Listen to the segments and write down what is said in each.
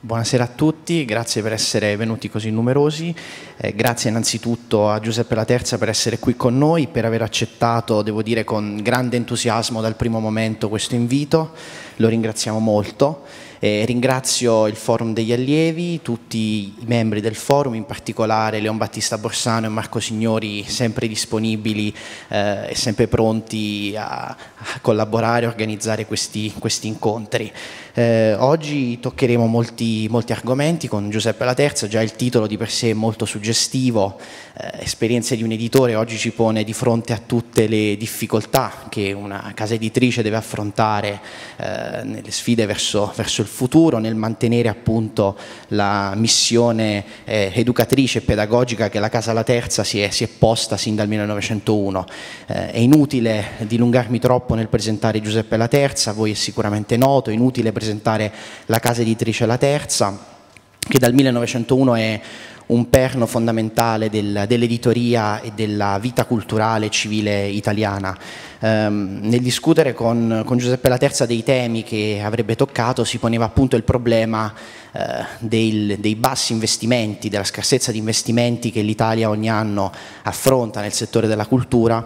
Buonasera a tutti, grazie per essere venuti così numerosi, eh, grazie innanzitutto a Giuseppe La Terza per essere qui con noi, per aver accettato, devo dire, con grande entusiasmo dal primo momento questo invito, lo ringraziamo molto. Eh, ringrazio il forum degli allievi, tutti i membri del forum, in particolare Leon Battista Borsano e Marco Signori, sempre disponibili eh, e sempre pronti a, a collaborare e organizzare questi, questi incontri. Eh, oggi toccheremo molti, molti, argomenti con Giuseppe La Terza, già il titolo di per sé è molto suggestivo, eh, esperienze di un editore oggi ci pone di fronte a tutte le difficoltà che una casa editrice deve affrontare eh, nelle sfide verso, verso, il futuro, nel mantenere appunto la missione eh, educatrice e pedagogica che la Casa La Terza si è, si è posta sin dal 1901. Eh, è inutile dilungarmi troppo nel presentare Giuseppe La Terza, a voi è sicuramente noto, è inutile presentare la casa editrice La Terza, che dal 1901 è un perno fondamentale del, dell'editoria e della vita culturale civile italiana. Um, nel discutere con, con, Giuseppe La Terza dei temi che avrebbe toccato si poneva appunto il problema uh, dei, dei bassi investimenti, della scarsezza di investimenti che l'Italia ogni anno affronta nel settore della cultura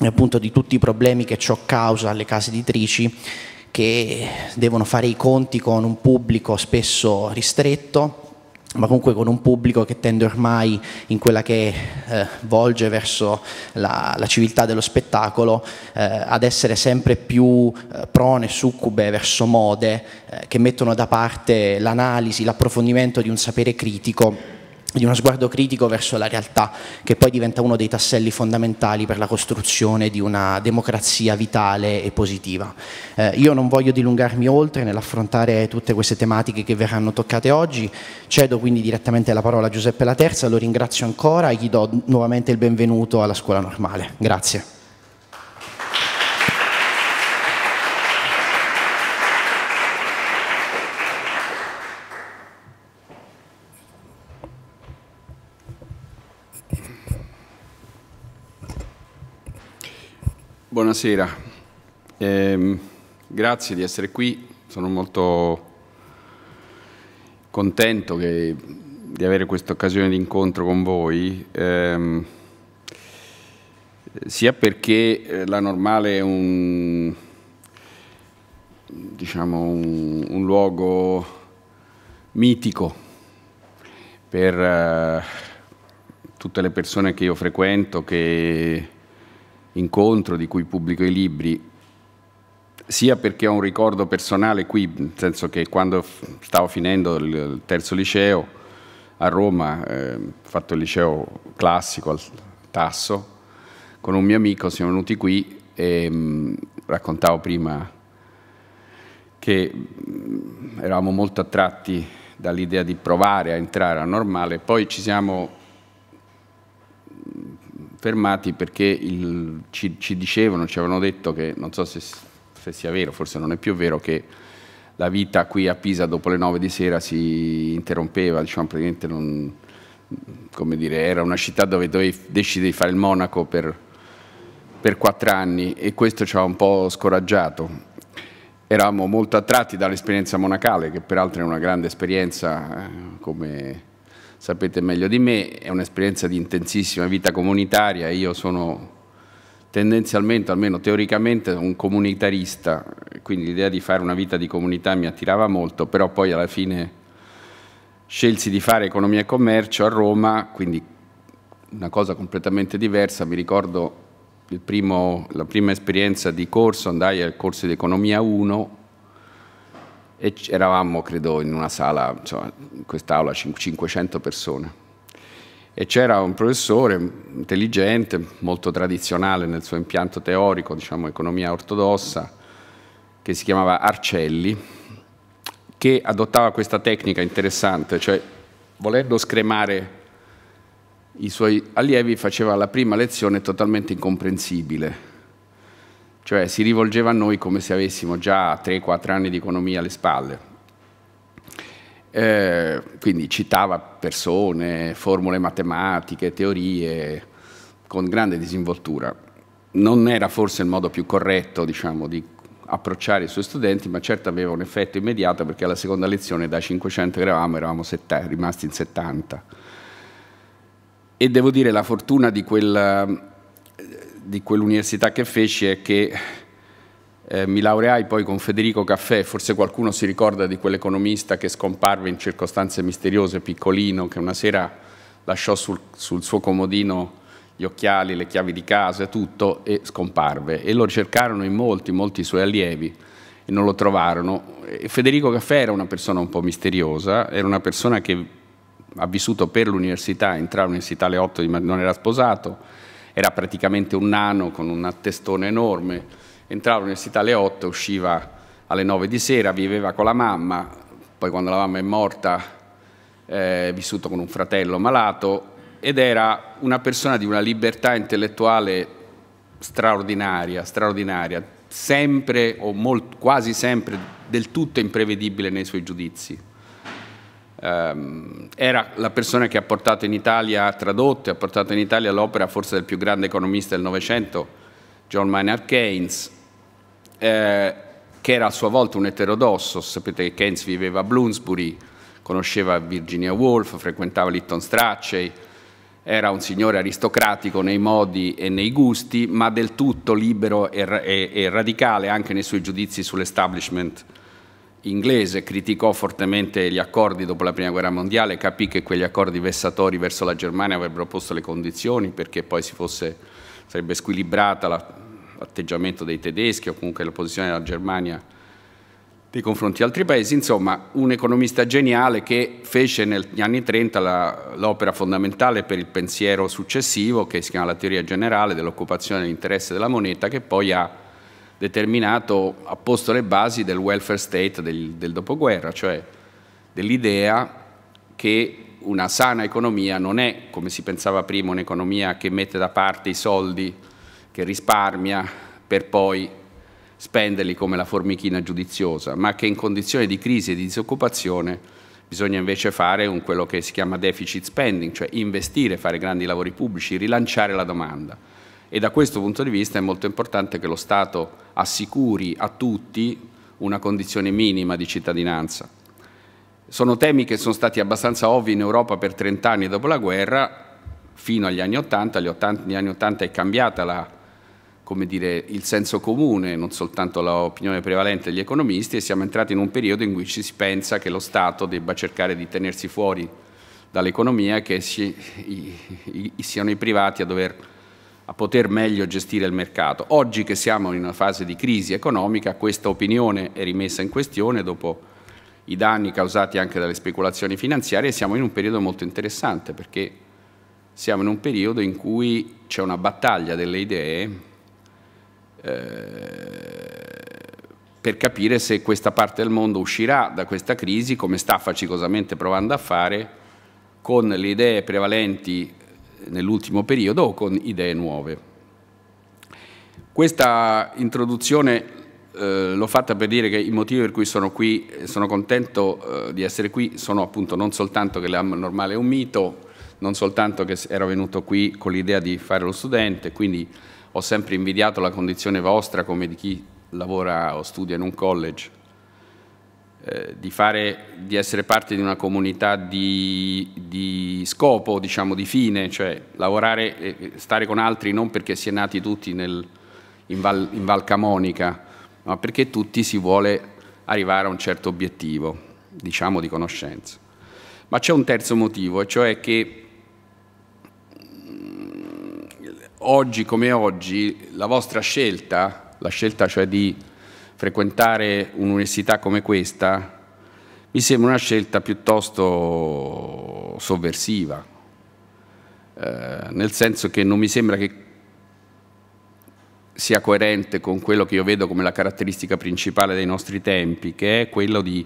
e appunto di tutti i problemi che ciò causa alle case editrici che devono fare i conti con un pubblico spesso ristretto, ma comunque con un pubblico che tende ormai in quella che eh, volge verso la, la, civiltà dello spettacolo eh, ad essere sempre più eh, prone, succube verso mode eh, che mettono da parte l'analisi, l'approfondimento di un sapere critico di uno sguardo critico verso la realtà, che poi diventa uno dei tasselli fondamentali per la costruzione di una democrazia vitale e positiva. Eh, io non voglio dilungarmi oltre nell'affrontare tutte queste tematiche che verranno toccate oggi, cedo quindi direttamente la parola a Giuseppe La Terza, lo ringrazio ancora e gli do nuovamente il benvenuto alla scuola normale. Grazie. Buonasera, eh, grazie di essere qui, sono molto contento che, di avere questa occasione di incontro con voi, ehm, sia perché eh, la normale è un, diciamo, un, un luogo mitico per eh, tutte le persone che io frequento, che incontro di cui pubblico i libri, sia perché ho un ricordo personale qui, nel senso che quando stavo finendo il terzo liceo a Roma, eh, ho fatto il liceo classico al Tasso, con un mio amico siamo venuti qui e mh, mm, raccontavo prima che mh, mm, eravamo molto attratti dall'idea di provare a entrare a normale, poi ci siamo fermati perché il, ci, ci, dicevano, ci avevano detto che, non so se, se, sia vero, forse non è più vero, che la vita qui a Pisa dopo le nove di sera si interrompeva, diciamo praticamente non, come dire, era una città dove dovevi, decidi di fare il monaco per, per quattro anni e questo ci ha un po' scoraggiato. Eravamo molto attratti dall'esperienza monacale, che peraltro è una grande esperienza eh, come sapete meglio di me, è un'esperienza di intensissima vita comunitaria, io sono tendenzialmente, almeno teoricamente, un comunitarista, quindi l'idea di fare una vita di comunità mi attirava molto, però poi alla fine scelsi di fare economia e commercio a Roma, quindi una cosa completamente diversa, mi ricordo primo, la prima esperienza di corso, andai al corso di economia 1, e eravamo, credo, in una sala, insomma, in quest'aula 500 persone. E c'era un professore intelligente, molto tradizionale nel suo impianto teorico, diciamo economia ortodossa, che si chiamava Arcelli, che adottava questa tecnica interessante, cioè volendo scremare i suoi allievi faceva la prima lezione totalmente incomprensibile, cioè si rivolgeva a noi come se avessimo già 3-4 anni di economia alle spalle. Eh, quindi citava persone, formule matematiche, teorie, con grande disinvoltura. Non era forse il modo più corretto diciamo, di approcciare i suoi studenti, ma certo aveva un effetto immediato perché alla seconda lezione da 500 che eravamo, eravamo rimasti in 70. E devo dire la fortuna di, quel, di quell'università che feci è che eh, mi laureai poi con Federico Caffè, forse qualcuno si ricorda di quell'economista che scomparve in circostanze misteriose, piccolino, che una sera lasciò sul, sul suo comodino gli occhiali, le chiavi di casa tutto e scomparve. E lo cercarono in molti, molti suoi allievi e non lo trovarono. E Federico Caffè era una persona un po' misteriosa, era una persona che ha vissuto per l'università, entrava all'università alle 8 di non era sposato, era praticamente un nano con un testone enorme, entrava all'università alle 8, usciva alle 9 di sera, viveva con la mamma, poi quando la mamma è morta è vissuto con un fratello malato ed era una persona di una libertà intellettuale straordinaria, straordinaria, sempre o molt, quasi sempre del tutto imprevedibile nei suoi giudizi. Um, era la persona che ha portato in Italia, ha tradotto e ha portato in Italia l'opera forse del più grande economista del Novecento, John Maynard Keynes, eh, che era a sua volta un eterodosso, sapete che Keynes viveva a Bloomsbury, conosceva Virginia Woolf, frequentava Lytton Strachey, era un signore aristocratico nei modi e nei gusti, ma del tutto libero e, e, e radicale anche nei suoi giudizi sull'establishment inglese, criticò fortemente gli accordi dopo la Prima Guerra Mondiale, capì che quegli accordi vessatori verso la Germania avrebbero posto le condizioni perché poi si fosse, sarebbe squilibrata la, l'atteggiamento dei tedeschi o comunque la posizione della Germania nei confronti di altri paesi, insomma un economista geniale che fece negli anni 30 la, l'opera fondamentale per il pensiero successivo che si chiama la teoria generale dell'occupazione dell'interesse della moneta che poi ha determinato, ha posto le basi del welfare state del, del dopoguerra, cioè dell'idea che una sana economia non è, come si pensava prima, un'economia che mette da parte i soldi che risparmia per poi spenderli come la formichina giudiziosa, ma che in condizioni di crisi e di disoccupazione bisogna invece fare un, quello che si chiama deficit spending, cioè investire, fare grandi lavori pubblici, rilanciare la domanda. E da questo punto di vista è molto importante che lo Stato assicuri a tutti una condizione minima di cittadinanza. Sono temi che sono stati abbastanza ovvi in Europa per 30 anni dopo la guerra, fino agli anni 80, negli anni 80 è cambiata la dire, il senso comune, non soltanto l'opinione prevalente degli economisti, e siamo entrati in un periodo in cui ci si pensa che lo Stato debba cercare di tenersi fuori dall'economia e che si, i, i, siano i privati a, dover, a poter meglio gestire il mercato. Oggi che siamo in una fase di crisi economica, questa opinione è rimessa in questione dopo i danni causati anche dalle speculazioni finanziarie siamo in un periodo molto interessante perché siamo in un periodo in cui c'è una battaglia delle idee eh, per capire se questa parte del mondo uscirà da questa crisi, come sta faticosamente provando a fare, con le idee prevalenti nell'ultimo periodo o con idee nuove. Questa introduzione eh, l'ho fatta per dire che i motivi per cui sono qui, sono contento eh, di essere qui, sono appunto non soltanto che l'AM normale è un mito, non soltanto che ero venuto qui con l'idea di fare lo studente, quindi ho sempre invidiato la condizione vostra come di chi lavora o studia in un college, eh, di, fare, di, essere parte di una comunità di, di scopo, diciamo di fine, cioè lavorare e stare con altri non perché si è nati tutti nel, in, Val, in Val Camonica, ma perché tutti si vuole arrivare a un certo obiettivo, diciamo di conoscenza. Ma c'è un terzo motivo, e cioè che oggi come oggi la vostra scelta, la scelta cioè di frequentare un'università come questa, mi sembra una scelta piuttosto sovversiva, eh, nel senso che non mi sembra che sia coerente con quello che io vedo come la caratteristica principale dei nostri tempi, che è quello di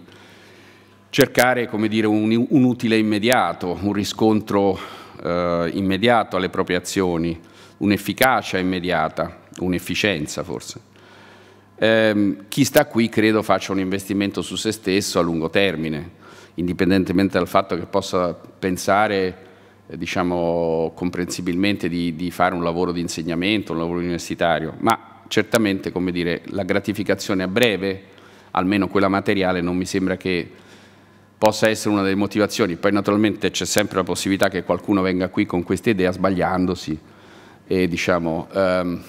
cercare come dire, un, un utile immediato, un riscontro eh, immediato alle proprie azioni, un'efficacia immediata, un'efficienza forse. Eh, chi sta qui credo faccia un investimento su se stesso a lungo termine, indipendentemente dal fatto che possa pensare eh, diciamo comprensibilmente di, di, fare un lavoro di insegnamento, un lavoro universitario, ma certamente dire, la gratificazione a breve, almeno quella materiale, non mi sembra che possa essere una delle motivazioni. Poi naturalmente c'è sempre la possibilità che qualcuno venga qui con questa idea sbagliandosi e diciamo ehm,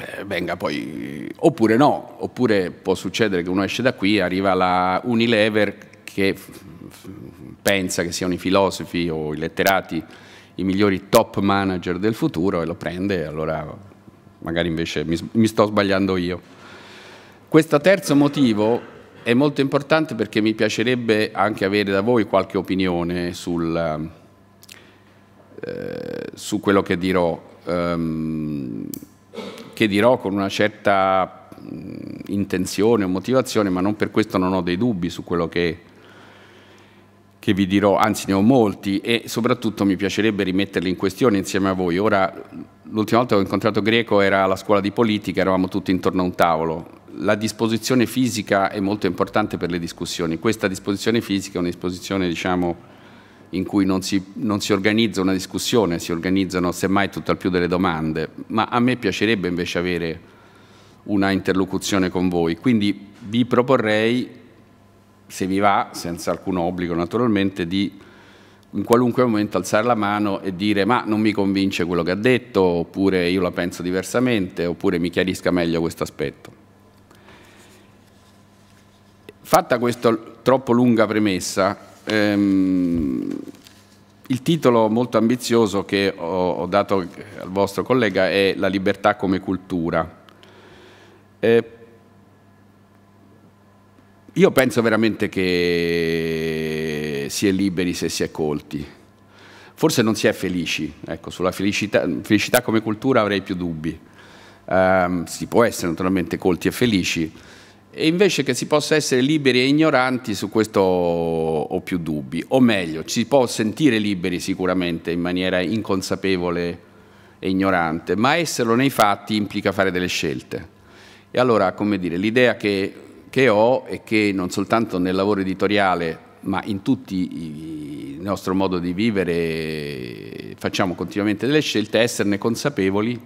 eh, venga poi oppure no, oppure può succedere che uno esce da qui arriva la Unilever che pensa che siano i filosofi o i letterati i migliori top manager del futuro e lo prende allora magari invece mi, mi sto sbagliando io. Questo terzo motivo è molto importante perché mi piacerebbe anche avere da voi qualche opinione sul, eh, su quello che dirò, um, che dirò con una certa intenzione o motivazione, ma non per questo non ho dei dubbi su quello che che vi dirò, anzi ne ho molti e soprattutto mi piacerebbe rimetterli in questione insieme a voi. Ora, l'ultima volta che ho incontrato Greco era alla scuola di politica, eravamo tutti intorno a un tavolo. La disposizione fisica è molto importante per le discussioni. Questa disposizione fisica è una disposizione, diciamo, in cui non si, non si organizza una discussione, si organizzano semmai tutt'al più delle domande, ma a me piacerebbe invece avere una interlocuzione con voi. Quindi vi proporrei se vi va, senza alcun obbligo naturalmente, di in qualunque momento alzare la mano e dire ma non mi convince quello che ha detto, oppure io la penso diversamente, oppure mi chiarisca meglio questo aspetto. Fatta questa troppo lunga premessa, ehm, il titolo molto ambizioso che ho, ho, dato al vostro collega è La libertà come cultura. Eh, io penso veramente che si è liberi se si è colti. Forse non si è felici, ecco, sulla felicità, felicità come cultura avrei più dubbi. Um, si può essere naturalmente colti e felici, e invece che si possa essere liberi e ignoranti, su questo ho più dubbi. O meglio, ci si può sentire liberi sicuramente in maniera inconsapevole e ignorante, ma esserlo nei fatti implica fare delle scelte. E allora, come dire, l'idea che che ho e che non soltanto nel lavoro editoriale, ma in tutto il nostro modo di vivere facciamo continuamente delle scelte, esserne consapevoli,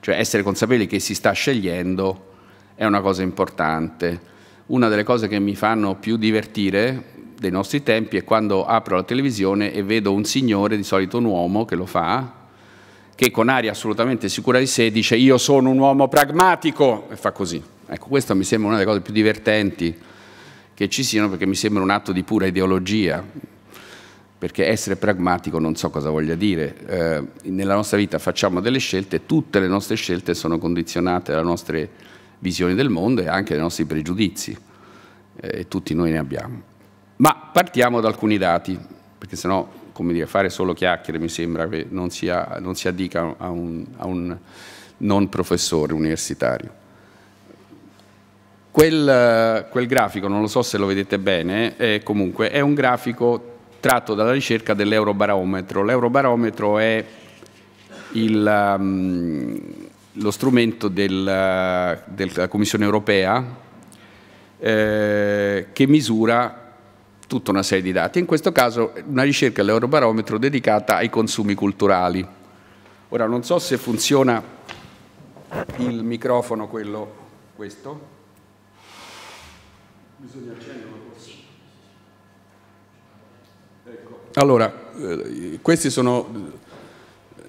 cioè essere consapevoli che si sta scegliendo è una cosa importante. Una delle cose che mi fanno più divertire dei nostri tempi è quando apro la televisione e vedo un signore, di solito un uomo che lo fa, che con aria assolutamente sicura di sé dice io sono un uomo pragmatico e fa così. Ecco, questa mi sembra una delle cose più divertenti che ci siano perché mi sembra un atto di pura ideologia, perché essere pragmatico non so cosa voglia dire. Eh, nella nostra vita facciamo delle scelte, tutte le nostre scelte sono condizionate dalle nostre visioni del mondo e anche dai nostri pregiudizi, eh, e tutti noi ne abbiamo. Ma partiamo da alcuni dati, perché sennò, come dire, fare solo chiacchiere mi sembra che non, sia, non si addica a un, a un non professore universitario. Quel, quel, grafico, non lo so se lo vedete bene, è comunque è un grafico tratto dalla ricerca dell'Eurobarometro. L'Eurobarometro è il, um, lo strumento del, della Commissione europea eh, che misura tutta una serie di dati. In questo caso una ricerca dell'Eurobarometro dedicata ai consumi culturali. Ora non so se funziona il microfono, quello, questo. Bisogna accenderlo. Ecco. Allora, eh, questi sono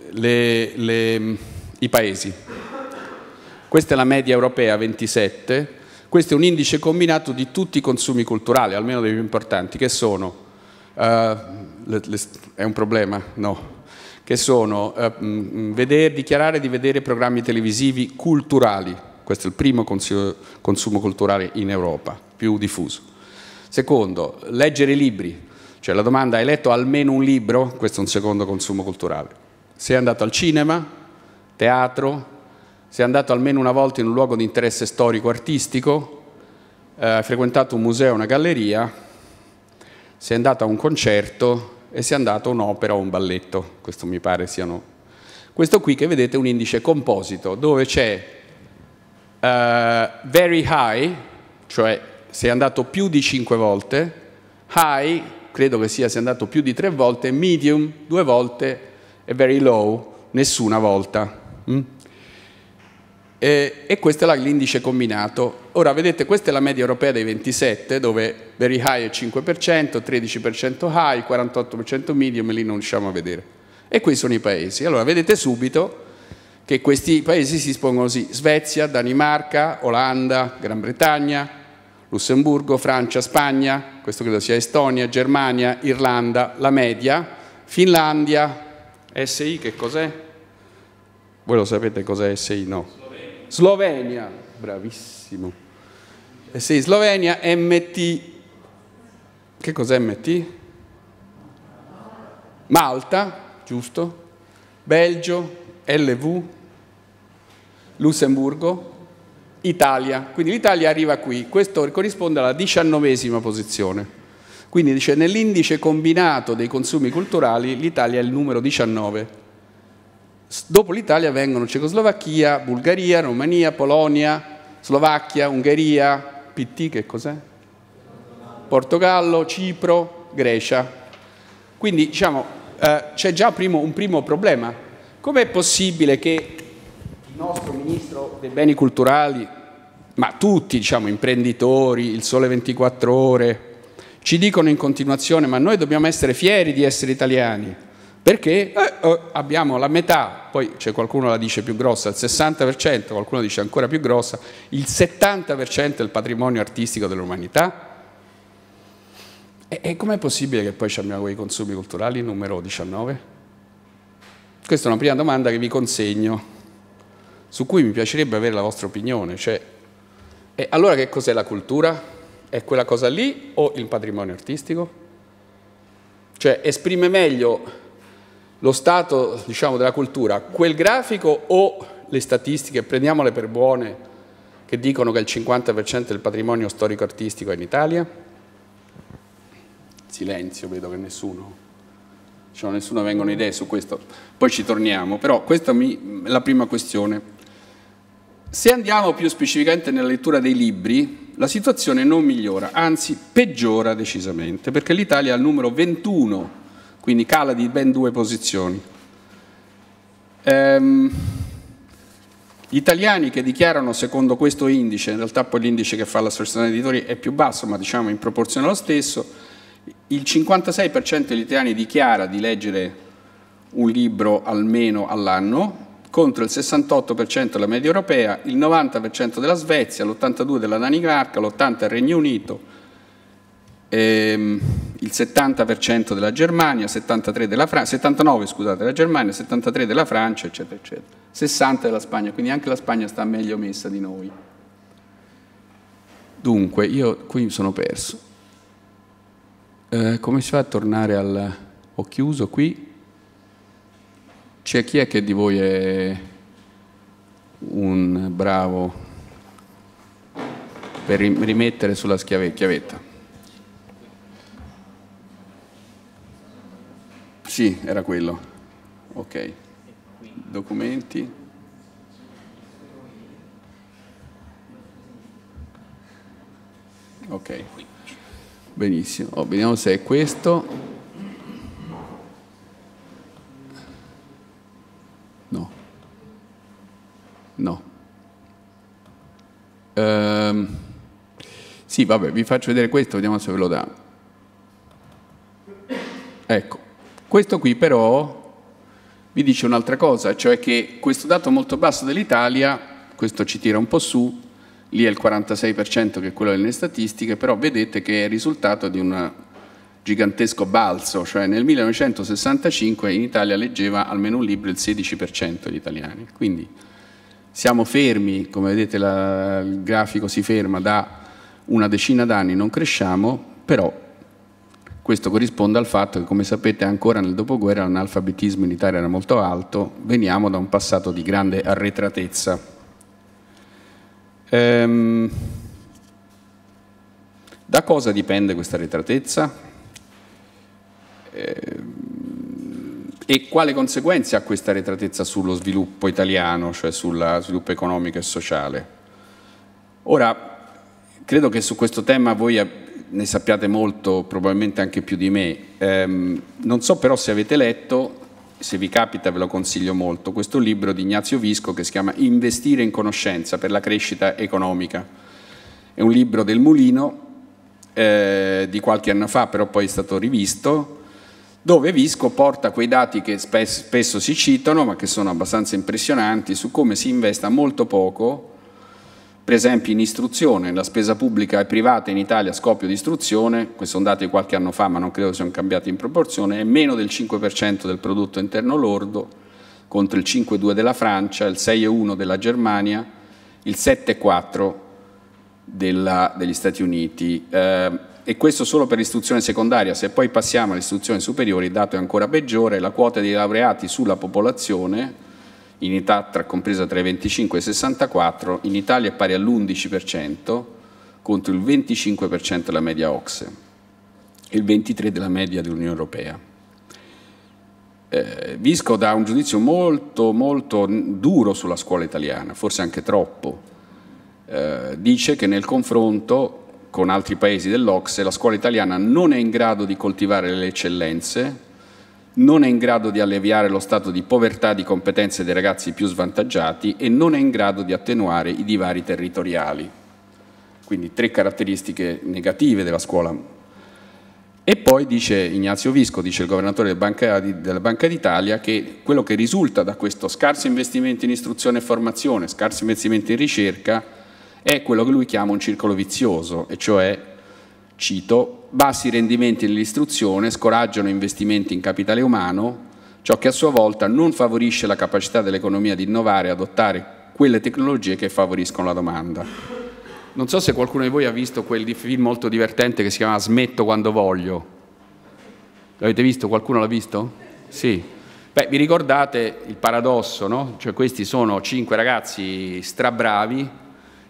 le, le, i paesi. Questa è la media europea 27, questo è un indice combinato di tutti i consumi culturali, almeno dei più importanti, che sono, uh, le, le, è un problema? No, che sono uh, vedere, dichiarare di vedere programmi televisivi culturali, questo è il primo consumo culturale in Europa più diffuso. Secondo, leggere libri, cioè la domanda hai letto almeno un libro? Questo è un secondo consumo culturale. Sei andato al cinema, teatro, sei andato almeno una volta in un luogo di interesse storico-artistico, eh, hai frequentato un museo, una galleria, sei andato a un concerto e sei andato a un'opera o un balletto. Questo mi pare siano... Questo qui che vedete è un indice composito dove c'è uh, very high, cioè sei andato più di 5 volte, high credo che sia, sia andato più di tre volte, medium due volte e very low nessuna volta. Mm? E, e, questo è l'indice combinato. Ora vedete, questa è la media europea dei 27, dove very high è 5%, 13% high, 48% medium, e lì non riusciamo a vedere. E qui sono i paesi. Allora vedete subito che questi paesi si espongono così, Svezia, Danimarca, Olanda, Gran Bretagna, Lussemburgo, Francia, Spagna, questo credo sia Estonia, Germania, Irlanda, la media, Finlandia, SI che cos'è? Voi lo sapete cos'è SI? No. Slovenia, Slovenia. bravissimo. SI Slovenia, MT, che cos'è MT? Malta, giusto? Belgio, LV, Lussemburgo, Italia. Quindi l'Italia arriva qui. Questo corrisponde alla diciannovesima posizione. Quindi dice nell'indice combinato dei consumi culturali l'Italia è il numero 19. Dopo l'Italia vengono Cecoslovacchia, Bulgaria, Romania, Polonia, Slovacchia, Ungheria, PT che cos'è? Portogallo, Cipro, Grecia. Quindi diciamo eh, c'è già primo, un primo problema. Com'è possibile che il nostro ministro dei beni culturali, ma tutti, diciamo, imprenditori, il Sole 24 Ore, ci dicono in continuazione, ma noi dobbiamo essere fieri di essere italiani, perché eh, eh, abbiamo la metà, poi c'è qualcuno la dice più grossa, il 60%, qualcuno dice ancora più grossa, il 70% del patrimonio artistico dell'umanità. E, e com'è possibile che poi abbiamo quei consumi culturali numero 19? Questa è una prima domanda che vi consegno su cui mi piacerebbe avere la vostra opinione. Cioè, e allora che cos'è la cultura? È quella cosa lì o il patrimonio artistico? Cioè, esprime meglio lo stato diciamo, della cultura quel grafico o le statistiche, prendiamole per buone, che dicono che il 50% del patrimonio storico-artistico è in Italia? Silenzio, vedo che nessuno cioè nessuno vengono idee su questo. Poi ci torniamo, però questa è la prima questione. Se andiamo più specificamente nella lettura dei libri, la situazione non migliora, anzi peggiora decisamente, perché l'Italia è al numero 21, quindi cala di ben due posizioni. Ehm, gli italiani che dichiarano secondo questo indice, in realtà poi l'indice che fa l'associazione editori è più basso, ma diciamo in proporzione allo stesso, il 56% degli italiani dichiara di leggere un libro almeno all'anno, contro il 68% della media europea, il 90% della Svezia, l'82% della Danimarca, l'80% del Regno Unito, ehm, il 70% della Germania, 73 della Francia, 79 scusate, della Germania, 73 della Francia, eccetera, eccetera. 60 della Spagna, quindi anche la Spagna sta meglio messa di noi. Dunque, io qui mi sono perso. Eh, come si fa a tornare al... Ho chiuso qui. C'è chi è che di voi è un bravo per rimettere sulla chiavetta? Sì, era quello. Ok. Documenti. Ok. Benissimo. Oh, vediamo se è questo. No. Ehm, sì, vabbè, vi faccio vedere questo, vediamo se ve lo dà. Ecco, questo qui però vi dice un'altra cosa, cioè che questo dato molto basso dell'Italia, questo ci tira un po' su, lì è il 46% che è quello delle statistiche, però vedete che è il risultato di un gigantesco balzo, cioè nel 1965 in Italia leggeva almeno un libro il 16% degli italiani, quindi siamo fermi, come vedete la, il grafico si ferma da una decina d'anni, non cresciamo, però questo corrisponde al fatto che, come sapete, ancora nel dopoguerra l'analfabetismo in Italia era molto alto, veniamo da un passato di grande arretratezza. Ehm, da cosa dipende questa arretratezza? Ehm, e quale conseguenze ha questa retratezza sullo sviluppo italiano, cioè sullo sviluppo economico e sociale? Ora, credo che su questo tema voi ne sappiate molto, probabilmente anche più di me. Ehm, non so però se avete letto, se vi capita ve lo consiglio molto, questo libro di Ignazio Visco che si chiama Investire in conoscenza per la crescita economica. È un libro del Mulino eh, di qualche anno fa, però poi è stato rivisto, dove Visco porta quei dati che spesso si citano, ma che sono abbastanza impressionanti, su come si investa molto poco per esempio in istruzione, la spesa pubblica e privata in Italia a scoppio di istruzione, questi sono dati qualche anno fa ma non credo siano cambiati in proporzione, è meno del 5% del prodotto interno lordo contro il 5,2 della Francia, il 6,1 della Germania, il 7,4 della, degli Stati Uniti. Eh, e questo solo per l'istruzione secondaria, se poi passiamo all'istruzione superiore il dato è ancora peggiore, la quota di laureati sulla popolazione in età tra, compresa tra i 25 e i 64, in Italia è pari all'11% contro il 25% della media OXE e il 23% della media dell'Unione Europea. Eh, Visco dà un giudizio molto, molto duro sulla scuola italiana, forse anche troppo. Eh, dice che nel confronto con altri paesi dell'Ocse la scuola italiana non è in grado di coltivare le eccellenze, non è in grado di alleviare lo stato di povertà di competenze dei ragazzi più svantaggiati e non è in grado di attenuare i divari territoriali. Quindi tre caratteristiche negative della scuola. E poi dice Ignazio Visco, dice il governatore della Banca, d'Italia, che quello che risulta da questo scarso investimento in istruzione e formazione, scarso investimento in ricerca, è quello che lui chiama un circolo vizioso, e cioè cito, bassi rendimenti nell'istruzione scoraggiano investimenti in capitale umano, ciò che a sua volta non favorisce la capacità dell'economia di innovare e adottare quelle tecnologie che favoriscono la domanda. Non so se qualcuno di voi ha visto quel film molto divertente che si chiama Smetto quando voglio. L'avete visto? Qualcuno l'ha visto? Sì. Beh, vi ricordate il paradosso, no? Cioè questi sono cinque ragazzi strabravi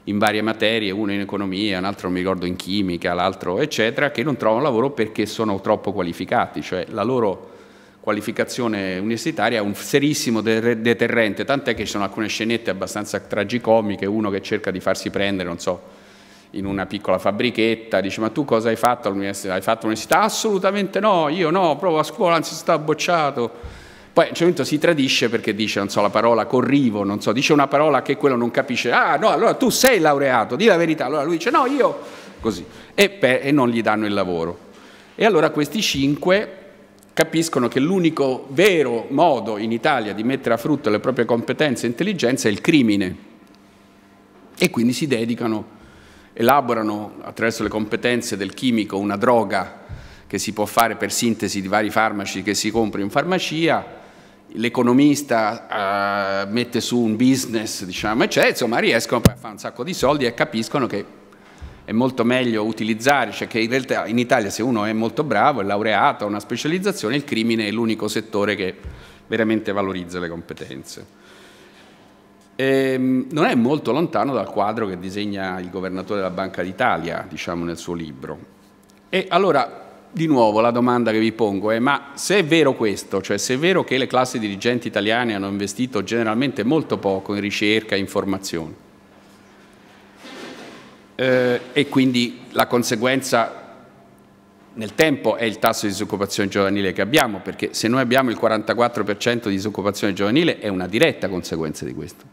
in varie materie, uno in economia, un altro mi ricordo in chimica, l'altro eccetera, che non trovano lavoro perché sono troppo qualificati, cioè la loro qualificazione universitaria è un serissimo deterrente, tant'è che ci sono alcune scenette abbastanza tragicomiche, uno che cerca di farsi prendere, non so, in una piccola fabbrichetta, dice ma tu cosa hai fatto all'università? Hai fatto l'università? Assolutamente no, io no, proprio a scuola, anzi sta bocciato poi a un certo punto si tradisce perché dice, non so, la parola corrivo, non so, dice una parola che quello non capisce. Ah, no, allora tu sei laureato, di la verità. Allora lui dice, no, io, così. E, per, e non gli danno il lavoro. E allora questi cinque capiscono che l'unico vero modo in Italia di mettere a frutto le proprie competenze e intelligenza è il crimine. E quindi si dedicano, elaborano attraverso le competenze del chimico una droga che si può fare per sintesi di vari farmaci che si compra in farmacia, l'economista uh, mette su un business, diciamo, eccetera, insomma riescono a fare un sacco di soldi e capiscono che è molto meglio utilizzare, cioè che in realtà in Italia se uno è molto bravo, è laureato, ha una specializzazione, il crimine è l'unico settore che veramente valorizza le competenze. E, ehm, non è molto lontano dal quadro che disegna il governatore della Banca d'Italia, diciamo, nel suo libro. E allora di nuovo la domanda che vi pongo è ma se è vero questo, cioè se è vero che le classi dirigenti italiane hanno investito generalmente molto poco in ricerca e informazione eh, e quindi la conseguenza nel tempo è il tasso di disoccupazione giovanile che abbiamo, perché se noi abbiamo il 44% di disoccupazione giovanile è una diretta conseguenza di questo,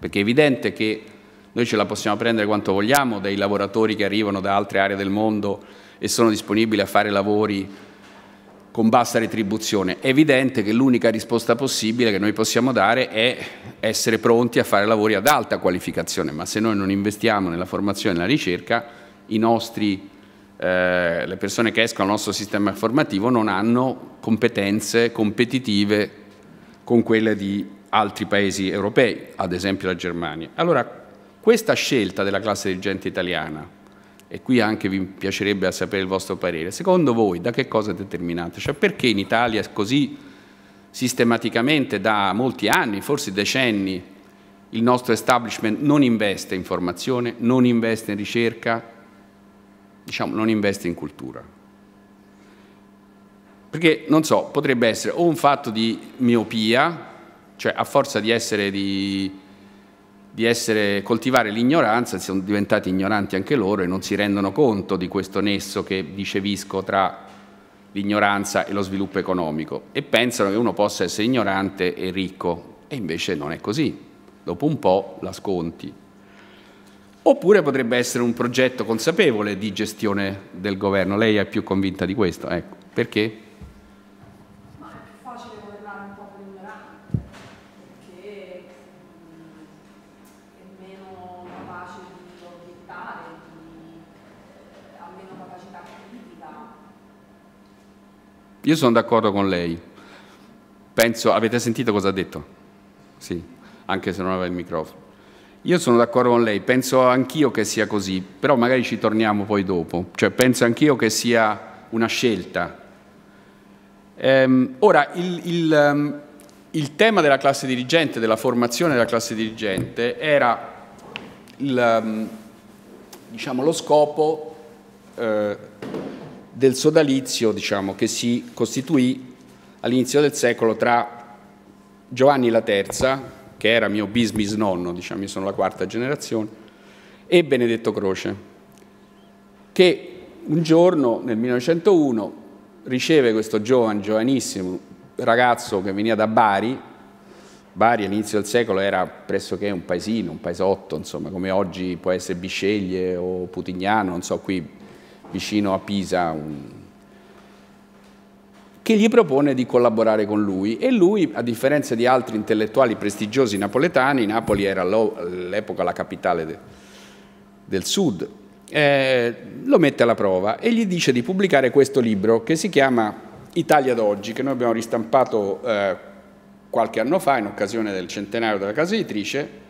perché è evidente che noi ce la possiamo prendere quanto vogliamo dai lavoratori che arrivano da altre aree del mondo e sono disponibili a fare lavori con bassa retribuzione. È evidente che l'unica risposta possibile che noi possiamo dare è essere pronti a fare lavori ad alta qualificazione, ma se noi non investiamo nella formazione e nella ricerca, nostri, eh, le persone che escono dal nostro sistema formativo non hanno competenze competitive con quelle di altri paesi europei, ad esempio la Germania. Allora, questa scelta della classe dirigente italiana e qui anche vi piacerebbe sapere il vostro parere, secondo voi da che cosa è determinata? Cioè perché in Italia così sistematicamente da molti anni, forse decenni, il nostro establishment non investe in formazione, non investe in ricerca, diciamo non investe in cultura? Perché, non so, potrebbe essere o un fatto di miopia, cioè a forza di essere di di essere, coltivare l'ignoranza, sono diventati ignoranti anche loro e non si rendono conto di questo nesso che dice Visco tra l'ignoranza e lo sviluppo economico e pensano che uno possa essere ignorante e ricco e invece non è così, dopo un po' la sconti. Oppure potrebbe essere un progetto consapevole di gestione del governo, lei è più convinta di questo, ecco. perché? Io sono d'accordo con lei. Penso, avete sentito cosa ha detto? Sì, anche se non aveva il microfono. Io sono d'accordo con lei, penso anch'io che sia così, però magari ci torniamo poi dopo. Cioè, penso anch'io che sia una scelta. Ehm, ora, il, il, um, il, tema della classe dirigente, della formazione della classe dirigente, era il, um, diciamo, lo scopo eh, del sodalizio diciamo, che si costituì all'inizio del secolo tra Giovanni la Terza, che era mio bis bisnonno, diciamo, io sono la quarta generazione, e Benedetto Croce, che un giorno nel 1901 riceve questo giovane, giovanissimo ragazzo che veniva da Bari, Bari all'inizio del secolo era pressoché un paesino, un paesotto, insomma, come oggi può essere Bisceglie o Putignano, non so, qui vicino a Pisa, un... che gli propone di collaborare con lui. E lui, a differenza di altri intellettuali prestigiosi napoletani, Napoli era all'epoca la capitale de... del sud, eh, lo mette alla prova e gli dice di pubblicare questo libro che si chiama Italia d'oggi, che noi abbiamo ristampato eh, qualche anno fa in occasione del centenario della casa editrice,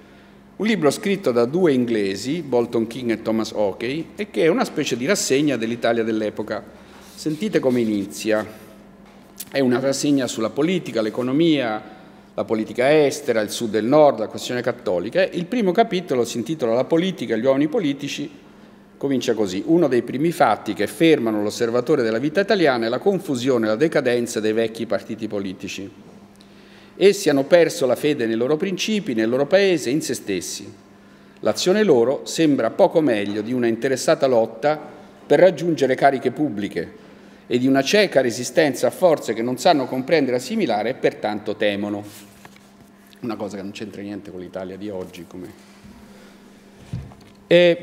un libro scritto da due inglesi, Bolton King e Thomas Hockey, e che è una specie di rassegna dell'Italia dell'epoca. Sentite come inizia. È una rassegna sulla politica, l'economia, la politica estera, il sud e il nord, la questione cattolica. Il primo capitolo si intitola La politica e gli uomini politici. Comincia così. Uno dei primi fatti che fermano l'osservatore della vita italiana è la confusione e la decadenza dei vecchi partiti politici. Essi hanno perso la fede nei loro principi, nel loro paese in se stessi. L'azione loro sembra poco meglio di una interessata lotta per raggiungere cariche pubbliche e di una cieca resistenza a forze che non sanno comprendere e assimilare e pertanto temono. Una cosa che non c'entra niente con l'Italia di oggi.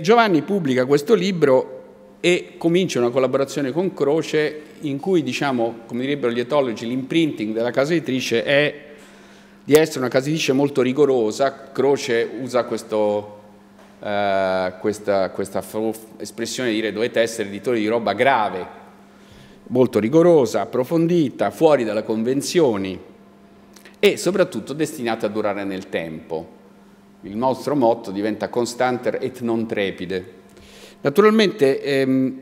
Giovanni pubblica questo libro e comincia una collaborazione con Croce in cui, diciamo, come direbbero gli etologi, l'imprinting della casa editrice è di essere una casa editrice molto rigorosa, Croce usa questo, eh, questa, questa espressione di dire dovete essere editori di roba grave, molto rigorosa, approfondita, fuori dalle convenzioni e soprattutto destinata a durare nel tempo. Il nostro motto diventa constanter et non trepide. Naturalmente, ehm,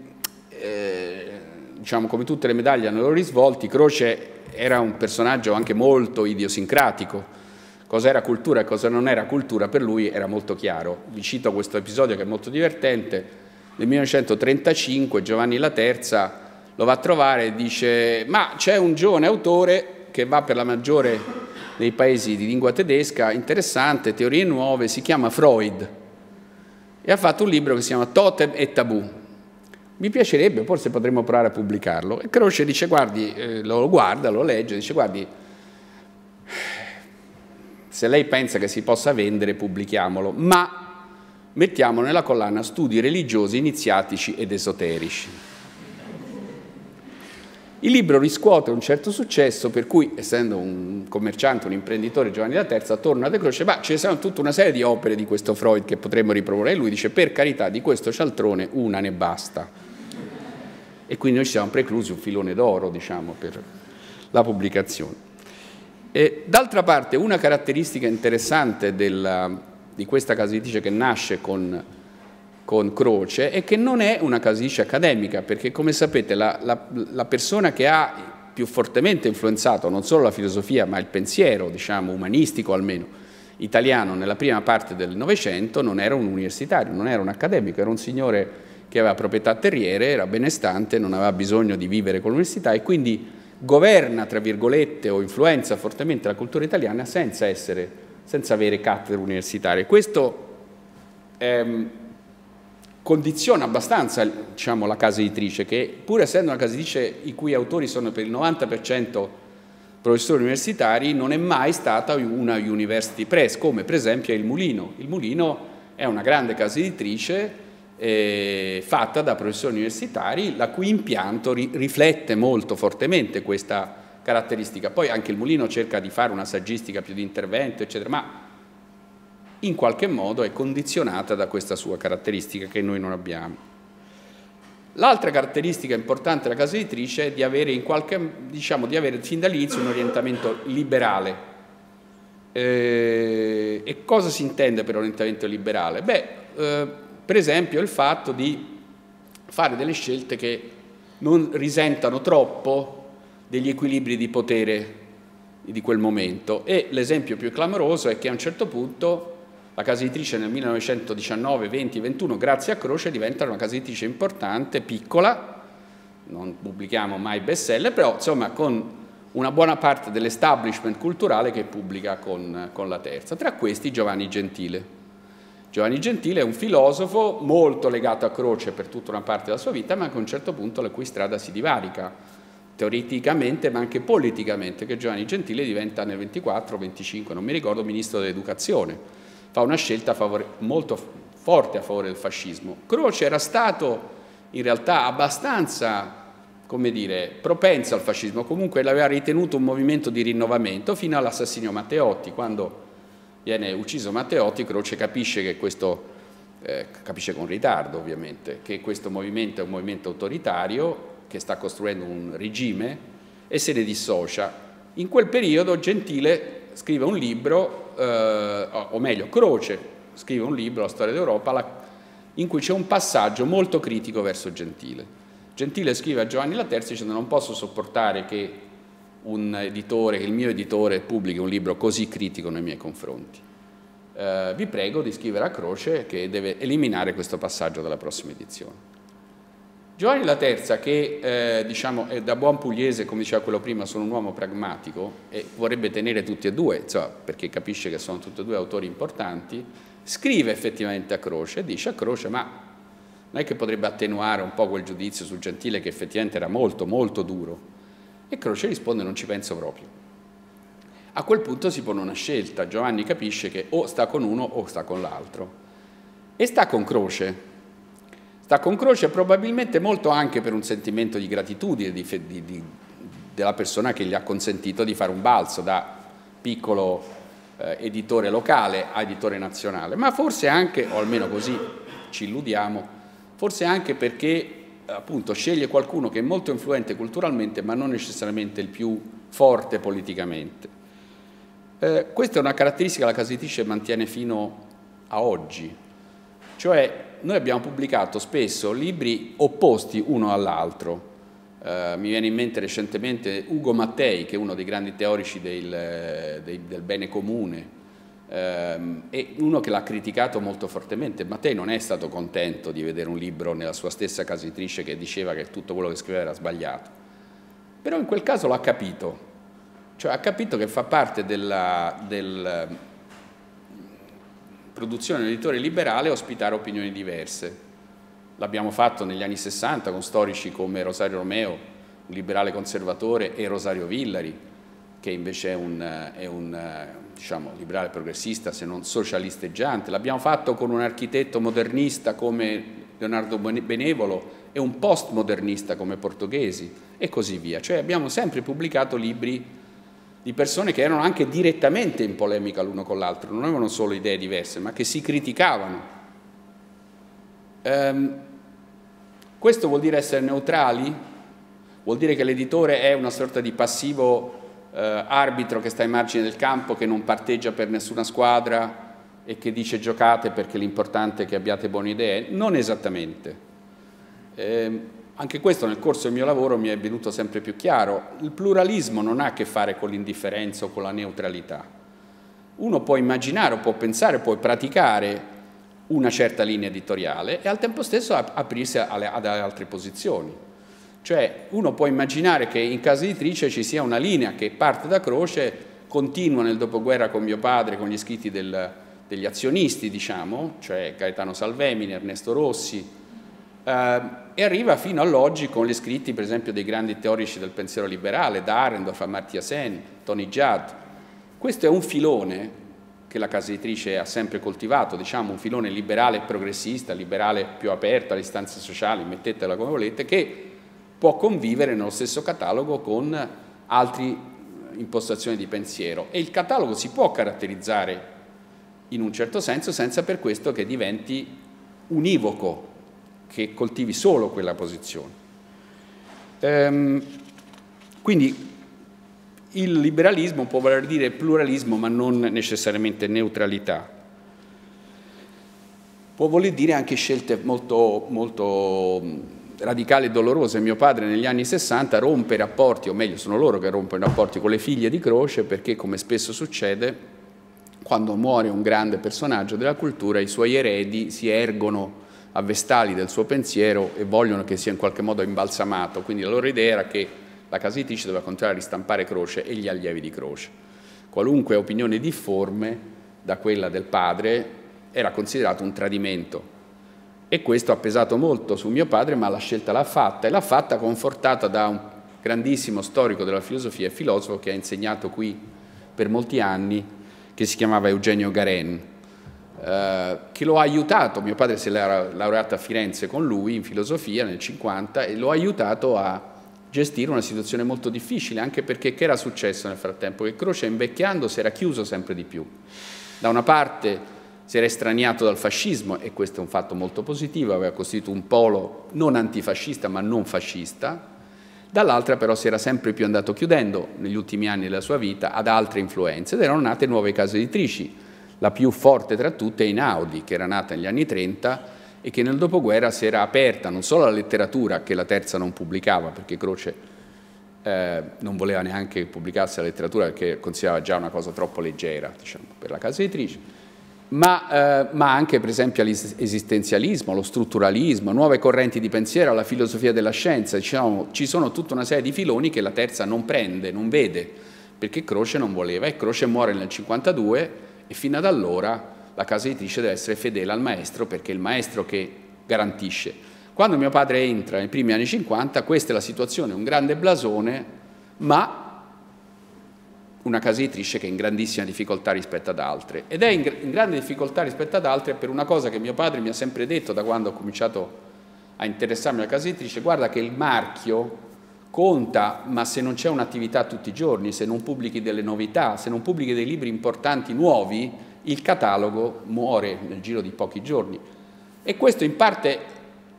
eh, diciamo, come tutte le medaglie hanno i loro risvolti, Croce era un personaggio anche molto idiosincratico. Cosa era cultura e cosa non era cultura per lui era molto chiaro. Vi cito questo episodio che è molto divertente. Nel 1935 Giovanni la Terza lo va a trovare e dice ma c'è un giovane autore che va per la maggiore dei paesi di lingua tedesca, interessante, teorie nuove, si chiama Freud e ha fatto un libro che si chiama Totem e Tabù, mi piacerebbe, forse potremmo provare a pubblicarlo. E Croce dice, guardi, eh, lo guarda, lo legge, dice, guardi, se lei pensa che si possa vendere, pubblichiamolo, ma mettiamo nella collana studi religiosi, iniziatici ed esoterici. Il libro riscuote un certo successo, per cui, essendo un commerciante, un imprenditore Giovanni da Terza, torna a De Croce, ma ce ne sono tutta una serie di opere di questo Freud che potremmo riproporre. E lui dice, per carità, di questo cialtrone una ne basta e quindi noi siamo preclusi un filone d'oro diciamo, per la pubblicazione. D'altra parte una caratteristica interessante della, di questa casa editrice che nasce con, con, Croce è che non è una casa editrice accademica, perché come sapete la, la, la, persona che ha più fortemente influenzato non solo la filosofia ma il pensiero, diciamo, umanistico almeno, italiano nella prima parte del Novecento non era un universitario, non era un accademico, era un signore che aveva proprietà terriere, era benestante, non aveva bisogno di vivere con l'università e quindi governa, tra virgolette, o influenza fortemente la cultura italiana senza essere senza avere cattedre universitarie. Questo ehm, condiziona abbastanza diciamo, la casa editrice, che pur essendo una casa editrice i cui autori sono per il 90% professori universitari, non è mai stata una university press, come per esempio il Mulino. Il Mulino è una grande casa editrice eh, fatta da professori universitari, la cui impianto ri riflette molto fortemente questa caratteristica. Poi anche il Mulino cerca di fare una saggistica più di intervento, eccetera, ma in qualche modo è condizionata da questa sua caratteristica che noi non abbiamo. L'altra caratteristica importante della casa editrice è di avere, in qualche, diciamo, di avere fin dall'inizio un orientamento liberale. Eh, e cosa si intende per orientamento liberale? Beh, eh, per esempio il fatto di fare delle scelte che non risentano troppo degli equilibri di potere di quel momento e l'esempio più clamoroso è che a un certo punto la casa editrice nel 1919, 20, 21, grazie a Croce, diventa una casa editrice importante, piccola, non pubblichiamo mai bestseller, però insomma con una buona parte dell'establishment culturale che pubblica con, con la terza. Tra questi Giovanni Gentile. Giovanni Gentile è un filosofo molto legato a Croce per tutta una parte della sua vita, ma che a un certo punto la cui strada si divarica, teoreticamente ma anche politicamente, che Giovanni Gentile diventa nel 24-25, non mi ricordo, ministro dell'educazione fa una scelta favore, molto forte a favore del fascismo. Croce era stato in realtà abbastanza come dire, propenso al fascismo, comunque l'aveva ritenuto un movimento di rinnovamento fino all'assassinio Matteotti. Quando viene ucciso Matteotti, Croce capisce che questo, eh, capisce con ritardo ovviamente, che questo movimento è un movimento autoritario che sta costruendo un regime e se ne dissocia. In quel periodo Gentile scrive un libro, eh, o meglio, Croce scrive un libro, La storia d'Europa, in cui c'è un passaggio molto critico verso Gentile. Gentile scrive a Giovanni Terza dicendo non posso sopportare che un editore, che il mio editore pubblichi un libro così critico nei miei confronti. Eh, vi prego di scrivere a Croce che deve eliminare questo passaggio dalla prossima edizione. Giovanni la Terza, che eh, diciamo, è da buon pugliese, come diceva quello prima, sono un uomo pragmatico e vorrebbe tenere tutti e due, insomma, perché capisce che sono tutti e due autori importanti, scrive effettivamente a Croce e dice a Croce ma non è che potrebbe attenuare un po' quel giudizio su Gentile che effettivamente era molto molto duro? E Croce risponde non ci penso proprio. A quel punto si pone una scelta, Giovanni capisce che o sta con uno o sta con l'altro. E sta con Croce, Sta con Croce probabilmente molto anche per un sentimento di gratitudine di, di, di, della persona che gli ha consentito di fare un balzo da piccolo eh, editore locale a editore nazionale, ma forse anche, o almeno così ci illudiamo, forse anche perché appunto sceglie qualcuno che è molto influente culturalmente ma non necessariamente il più forte politicamente. Eh, questa è una caratteristica che la casa editrice mantiene fino a oggi, cioè noi abbiamo pubblicato spesso libri opposti uno all'altro. Eh, mi viene in mente recentemente Ugo Mattei, che è uno dei grandi teorici del, del, del bene comune, e uno che l'ha criticato molto fortemente. Mattei non è stato contento di vedere un libro nella sua stessa casa editrice che diceva che tutto quello che scriveva era sbagliato. Però in quel caso l'ha capito, cioè ha capito che fa parte della, del produzione di un editore liberale ospitare opinioni diverse. L'abbiamo fatto negli anni 60 con storici come Rosario Romeo, un liberale conservatore, e Rosario Villari, che invece è un, è un diciamo, liberale progressista, se non socialisteggiante. L'abbiamo fatto con un architetto modernista come Leonardo Benevolo e un postmodernista come Portoghesi e così via. Cioè abbiamo sempre pubblicato libri di persone che erano anche direttamente in polemica l'uno con l'altro, non avevano solo idee diverse, ma che si criticavano. Um, questo vuol dire essere neutrali? Vuol dire che l'editore è una sorta di passivo eh, arbitro che sta ai margini del campo, che non parteggia per nessuna squadra e che dice giocate perché l'importante è che abbiate buone idee? Non esattamente. Eh, anche questo nel corso del mio lavoro mi è venuto sempre più chiaro. Il pluralismo non ha a che fare con l'indifferenza o con la neutralità. Uno può immaginare, può pensare, può praticare una certa linea editoriale e al tempo stesso aprirsi ad altre posizioni. Cioè uno può immaginare che in casa editrice ci sia una linea che parte da Croce continua nel dopoguerra con mio padre, con gli scritti del, degli azionisti, diciamo, cioè Gaetano Salvemini, Ernesto Rossi, eh, e arriva fino all'oggi con gli scritti, per esempio, dei grandi teorici del pensiero liberale, Darendorf, Amartya Sen, Tony Judd. Questo è un filone che la casa editrice ha sempre coltivato, diciamo un filone liberale progressista, liberale più aperto alle istanze sociali, mettetela come volete, che può convivere nello stesso catalogo con altre impostazioni di pensiero e il catalogo si può caratterizzare in un certo senso senza per questo che diventi univoco, che coltivi solo quella posizione. Ehm, quindi il liberalismo può voler dire pluralismo ma non necessariamente neutralità. Può voler dire anche scelte molto, molto radicali e dolorose. Mio padre negli anni 60 rompe i rapporti, o meglio sono loro che rompono i rapporti con le figlie di Croce perché come spesso succede quando muore un grande personaggio della cultura i suoi eredi si ergono a vestali del suo pensiero e vogliono che sia in qualche modo imbalsamato. Quindi la loro idea era che la casa editrice doveva continuare a ristampare Croce e gli allievi di Croce. Qualunque opinione difforme da quella del padre era considerato un tradimento. E questo ha pesato molto su mio padre, ma la scelta l'ha fatta e l'ha fatta confortata da un grandissimo storico della filosofia e filosofo che ha insegnato qui per molti anni, che si chiamava Eugenio Garen, eh, che lo ha aiutato, mio padre si è laureato a Firenze con lui in filosofia nel 50 e lo ha aiutato a gestire una situazione molto difficile, anche perché che era successo nel frattempo? Che Croce invecchiando si era chiuso sempre di più. Da una parte si era estraniato dal fascismo, e questo è un fatto molto positivo, aveva costituito un polo non antifascista ma non fascista, dall'altra però si era sempre più andato chiudendo negli ultimi anni della sua vita ad altre influenze ed erano nate nuove case editrici, la più forte tra tutte è Inaudi, che era nata negli anni 30 e che nel dopoguerra si era aperta non solo alla letteratura che la terza non pubblicava, perché Croce eh, non voleva neanche che pubblicasse la letteratura perché considerava già una cosa troppo leggera diciamo, per la casa editrice, ma, eh, ma, anche per esempio all'esistenzialismo, allo strutturalismo, nuove correnti di pensiero, alla filosofia della scienza. Diciamo, ci sono tutta una serie di filoni che la terza non prende, non vede, perché Croce non voleva e Croce muore nel 52 e fino ad allora la casa editrice deve essere fedele al maestro perché è il maestro che garantisce. Quando mio padre entra nei primi anni 50, questa è la situazione, un grande blasone, ma una casa editrice che è in grandissima difficoltà rispetto ad altre. Ed è in, in grande difficoltà rispetto ad altre per una cosa che mio padre mi ha sempre detto da quando ho cominciato a interessarmi alla casa editrice, guarda che il marchio conta, ma se non c'è un'attività tutti i giorni, se non pubblichi delle novità, se non pubblichi dei libri importanti nuovi, il catalogo muore nel giro di pochi giorni. E questo in parte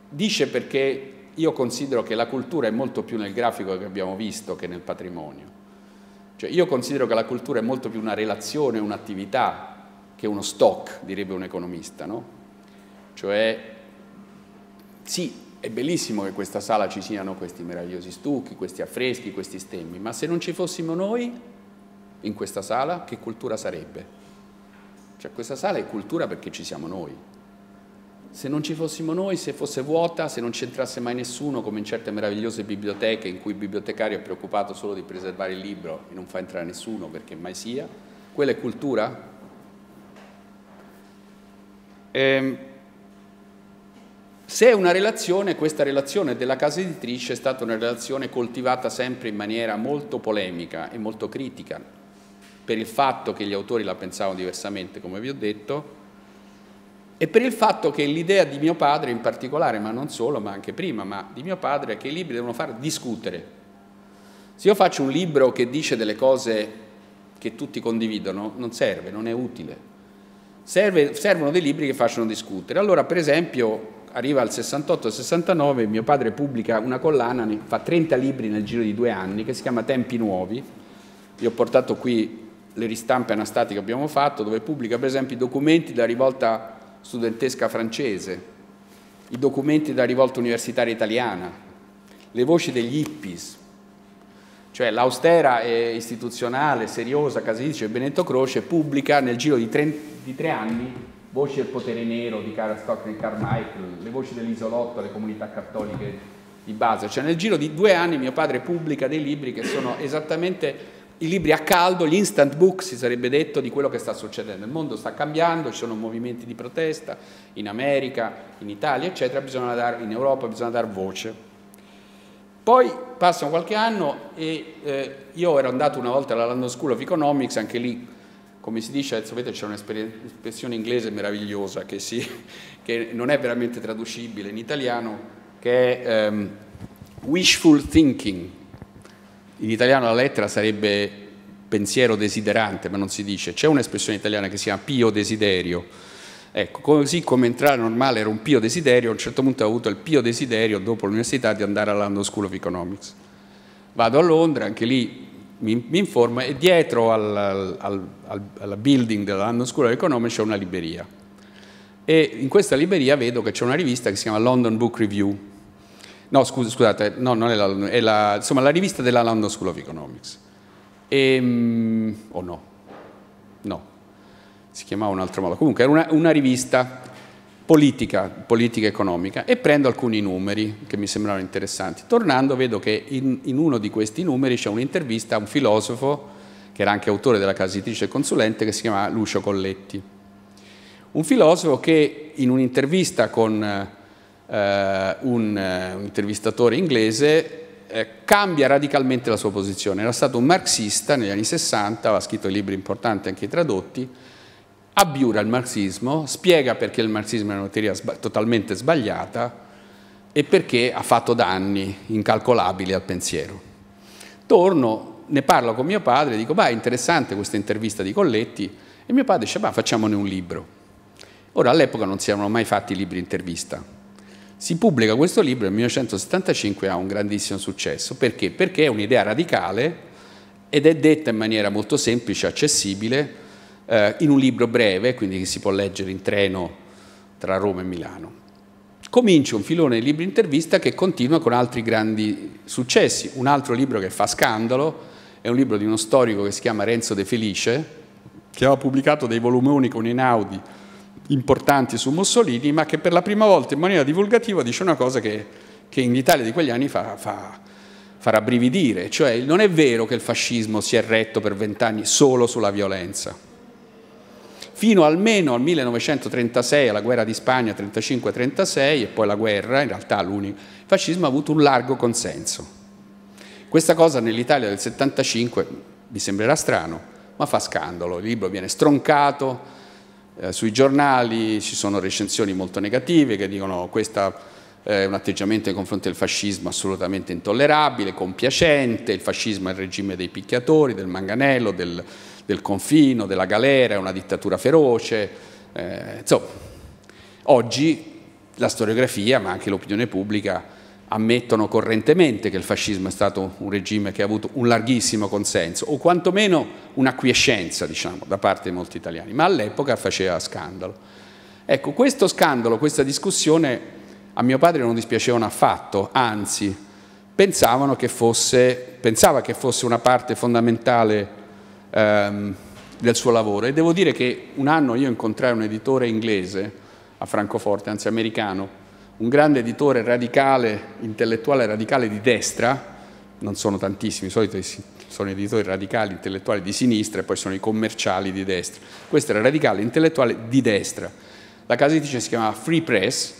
dice perché io considero che la cultura è molto più nel grafico che abbiamo visto che nel patrimonio. Cioè io considero che la cultura è molto più una relazione, un'attività che uno stock, direbbe un economista, no? Cioè, sì, è bellissimo che in questa sala ci siano questi meravigliosi stucchi, questi affreschi, questi stemmi, ma se non ci fossimo noi in questa sala, che cultura sarebbe? Cioè questa sala è cultura perché ci siamo noi. Se non ci fossimo noi, se fosse vuota, se non c'entrasse mai nessuno, come in certe meravigliose biblioteche in cui il bibliotecario è preoccupato solo di preservare il libro e non fa entrare nessuno perché mai sia, quella è cultura? Ehm, se è una relazione, questa relazione della casa editrice è stata una relazione coltivata sempre in maniera molto polemica e molto critica, per il fatto che gli autori la pensavano diversamente, come vi ho detto, e per il fatto che l'idea di mio padre in particolare, ma non solo, ma anche prima, ma di mio padre, è che i libri devono far discutere. Se io faccio un libro che dice delle cose che tutti condividono, non serve, non è utile. Serve, servono dei libri che facciano discutere. Allora, per esempio, arriva al 68-69, mio padre pubblica una collana, fa 30 libri nel giro di due anni, che si chiama Tempi Nuovi. Vi ho portato qui le ristampe anastatiche che abbiamo fatto, dove pubblica per esempio i documenti della rivolta studentesca francese, i documenti della rivolta universitaria italiana, le voci degli hippies, cioè l'austera e istituzionale, seriosa casa editrice Benedetto Croce pubblica nel giro di tre, di tre anni Voci del potere nero di Cara Stockley Carmichael, le voci dell'isolotto, le comunità cattoliche di base, cioè nel giro di due anni mio padre pubblica dei libri che sono esattamente i libri a caldo, gli instant book si sarebbe detto di quello che sta succedendo. Il mondo sta cambiando, ci sono movimenti di protesta in America, in Italia, eccetera, bisogna dare, in Europa bisogna dar voce. Poi passano qualche anno e eh, io ero andato una volta alla London School of Economics, anche lì, come si dice, sapete c'è un'espressione inglese meravigliosa che, si, che, non è veramente traducibile in italiano, che è um, wishful thinking, in italiano la lettera sarebbe pensiero desiderante, ma non si dice. C'è un'espressione italiana che si chiama pio desiderio. Ecco, così come entrare normale era un pio desiderio, a un certo punto ho avuto il pio desiderio dopo l'università di andare alla London School of Economics. Vado a Londra, anche lì mi, mi informo e dietro al, al, al, al, building della London School of Economics c'è una libreria. E in questa libreria vedo che c'è una rivista che si chiama London Book Review, No, scusa, scusate, no, non è la, è la, insomma, la rivista della London School of Economics. E, um, o oh no? No, si chiamava un altro modo. Comunque era una, una rivista politica, politica economica e prendo alcuni numeri che mi sembravano interessanti. Tornando vedo che in, in uno di questi numeri c'è un'intervista a un filosofo che era anche autore della casa editrice consulente che si chiama Lucio Colletti. Un filosofo che in un'intervista con eh, un, eh, un, intervistatore inglese, eh, cambia radicalmente la sua posizione. Era stato un marxista negli anni 60, aveva scritto libri importanti anche tradotti, abbiura il marxismo, spiega perché il marxismo è una teoria sba totalmente sbagliata e perché ha fatto danni incalcolabili al pensiero. Torno, ne parlo con mio padre, dico, beh, è interessante questa intervista di Colletti, e mio padre dice, beh, facciamone un libro. Ora, all'epoca non si erano mai fatti libri intervista, si pubblica questo libro nel 1975 ha un grandissimo successo. Perché? Perché è un'idea radicale ed è detta in maniera molto semplice, accessibile, eh, in un libro breve, quindi che si può leggere in treno tra Roma e Milano. Comincia un filone di libri intervista che continua con altri grandi successi. Un altro libro che fa scandalo è un libro di uno storico che si chiama Renzo De Felice, che aveva pubblicato dei volumoni con Einaudi importanti su Mussolini, ma che per la prima volta in maniera divulgativa dice una cosa che, che in Italia di quegli anni fa, fa, fa rabbrividire, cioè non è vero che il fascismo si è retto per vent'anni solo sulla violenza. Fino almeno al 1936, alla guerra di Spagna 35-36 e poi la guerra, in realtà il fascismo ha avuto un largo consenso. Questa cosa nell'Italia del 75 vi sembrerà strano, ma fa scandalo. Il libro viene stroncato, eh, sui giornali ci sono recensioni molto negative che dicono questo è un atteggiamento nei confronti del fascismo assolutamente intollerabile, compiacente, il fascismo è il regime dei picchiatori, del manganello, del, del confino, della galera, è una dittatura feroce. Eh, insomma, oggi la storiografia, ma anche l'opinione pubblica, ammettono correntemente che il fascismo è stato un regime che ha avuto un larghissimo consenso, o quantomeno un'acquiescenza, diciamo, da parte di molti italiani, ma all'epoca faceva scandalo. Ecco, questo scandalo, questa discussione a mio padre non dispiacevano affatto, anzi, pensavano che fosse, pensava che fosse una parte fondamentale ehm, del suo lavoro. E devo dire che un anno io incontrai un editore inglese a Francoforte, anzi americano, un grande editore radicale, intellettuale radicale di destra, non sono tantissimi, di solito sono editori radicali, intellettuali di sinistra e poi sono i commerciali di destra. Questo era radicale, intellettuale di destra. La casa editrice si chiamava Free Press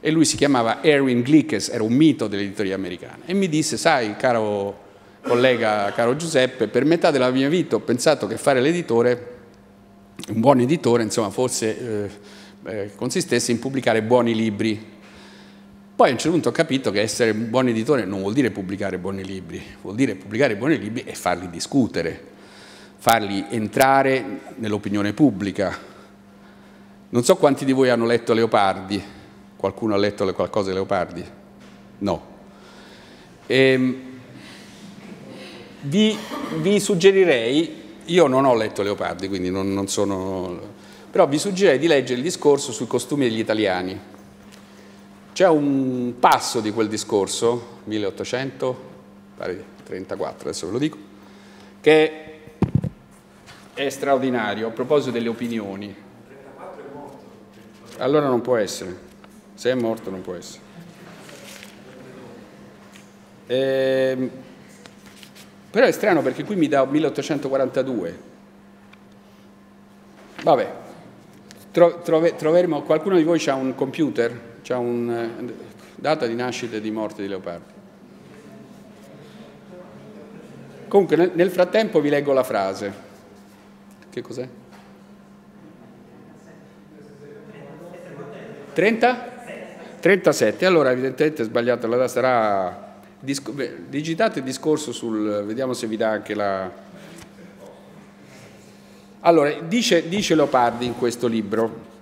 e lui si chiamava Erwin Glickes, era un mito dell'editoria americana. E mi disse, sai, caro collega, caro Giuseppe, per metà della mia vita ho pensato che fare l'editore, un buon editore, insomma, forse eh, eh, consistesse in pubblicare buoni libri poi a un certo punto ho capito che essere un buon editore non vuol dire pubblicare buoni libri, vuol dire pubblicare buoni libri e farli discutere, farli entrare nell'opinione pubblica. Non so quanti di voi hanno letto Leopardi, qualcuno ha letto qualcosa di Leopardi? No. Ehm, vi, vi, suggerirei, io non ho letto Leopardi, quindi non, non sono... però vi suggerirei di leggere il discorso sui costumi degli italiani c'è un passo di quel discorso, 1834, adesso ve lo dico, che è straordinario a proposito delle opinioni. Allora non può essere, se è morto non può essere. Ehm, Però è strano perché qui mi dà 1842. Vabbè, tro, trove, troveremo, qualcuno di voi ha un computer? C'ha un eh, data di nascita e di morte di Leopardi? Comunque nel, frattempo vi leggo la frase. Che cos'è? 30? 37, allora evidentemente è sbagliato, allora sarà Disco, digitate il discorso sul, vediamo se vi dà anche la... Allora, dice, dice Leopardi in questo libro,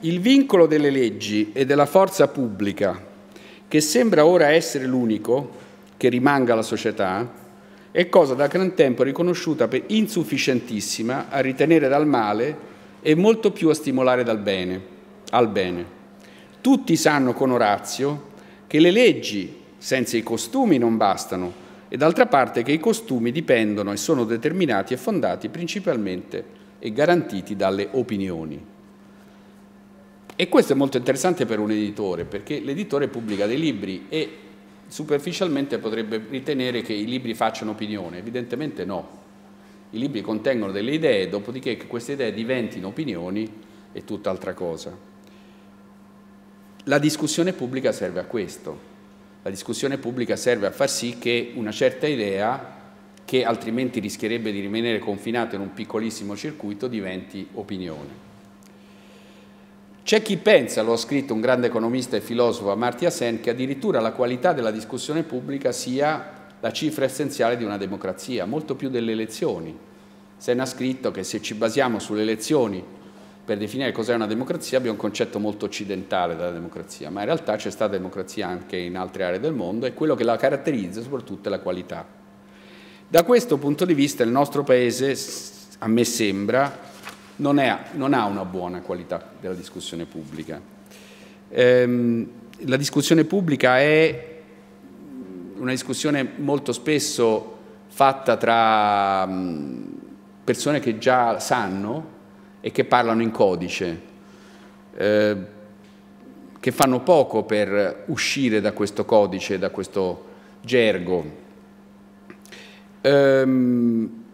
il vincolo delle leggi e della forza pubblica, che sembra ora essere l'unico che rimanga alla società, è cosa da gran tempo riconosciuta per insufficientissima a ritenere dal male e molto più a stimolare dal bene, al bene. Tutti sanno con Orazio che le leggi senza i costumi non bastano e d'altra parte che i costumi dipendono e sono determinati e fondati principalmente e garantiti dalle opinioni. E questo è molto interessante per un editore, perché l'editore pubblica dei libri e superficialmente potrebbe ritenere che i libri facciano opinione, evidentemente no. I libri contengono delle idee, dopodiché che queste idee diventino opinioni è tutt'altra cosa. La discussione pubblica serve a questo, la discussione pubblica serve a far sì che una certa idea, che altrimenti rischierebbe di rimanere confinata in un piccolissimo circuito, diventi opinione. C'è chi pensa, lo ha scritto un grande economista e filosofo Amartya Sen, che addirittura la qualità della discussione pubblica sia la cifra essenziale di una democrazia, molto più delle elezioni. Sen ha scritto che se ci basiamo sulle elezioni per definire cos'è una democrazia abbiamo un concetto molto occidentale della democrazia, ma in realtà c'è stata democrazia anche in altre aree del mondo e quello che la caratterizza soprattutto è la qualità. Da questo punto di vista il nostro Paese, a me sembra, non, è, non ha una buona qualità della discussione pubblica. Ehm, la discussione pubblica è una discussione molto spesso fatta tra persone che già sanno e che parlano in codice, eh, che fanno poco per uscire da questo codice, da questo gergo. Ehm,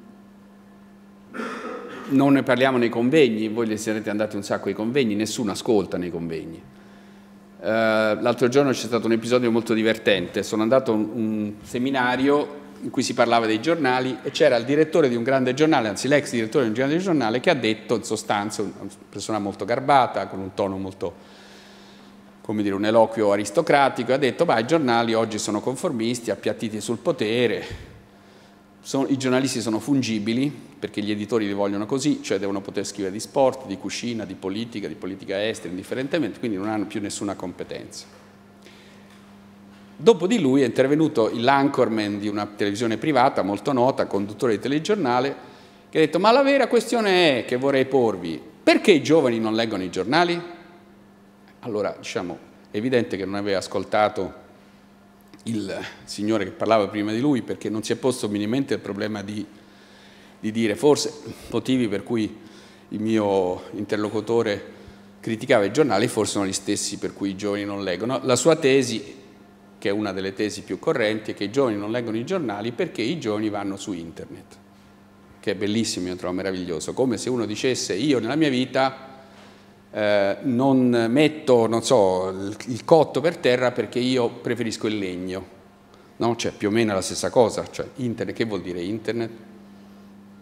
non ne parliamo nei convegni, voi ne siete andati un sacco ai convegni, nessuno ascolta nei convegni. Uh, l'altro giorno c'è stato un episodio molto divertente, sono andato a un, un seminario in cui si parlava dei giornali e c'era il direttore di un grande giornale, anzi l'ex direttore di un grande giornale, che ha detto in sostanza, una persona molto garbata, con un tono molto, come dire, un eloquio aristocratico, ha detto, ma i giornali oggi sono conformisti, appiattiti sul potere, sono, i giornalisti sono fungibili, perché gli editori li vogliono così, cioè devono poter scrivere di sport, di cucina, di politica, di politica estera, indifferentemente, quindi non hanno più nessuna competenza. Dopo di lui è intervenuto l'anchorman di una televisione privata molto nota, conduttore di telegiornale, che ha detto ma la vera questione è che vorrei porvi, perché i giovani non leggono i giornali? Allora, diciamo, è evidente che non aveva ascoltato il signore che parlava prima di lui perché non si è posto minimamente il problema di, di dire forse motivi per cui il mio interlocutore criticava i giornali forse sono gli stessi per cui i giovani non leggono. La sua tesi che è una delle tesi più correnti, è che i giovani non leggono i giornali perché i giovani vanno su internet, che è bellissimo, io trovo meraviglioso, come se uno dicesse io nella mia vita eh, non metto, non so, il, il, cotto per terra perché io preferisco il legno, no? Cioè più o meno la stessa cosa, cioè internet, che vuol dire internet?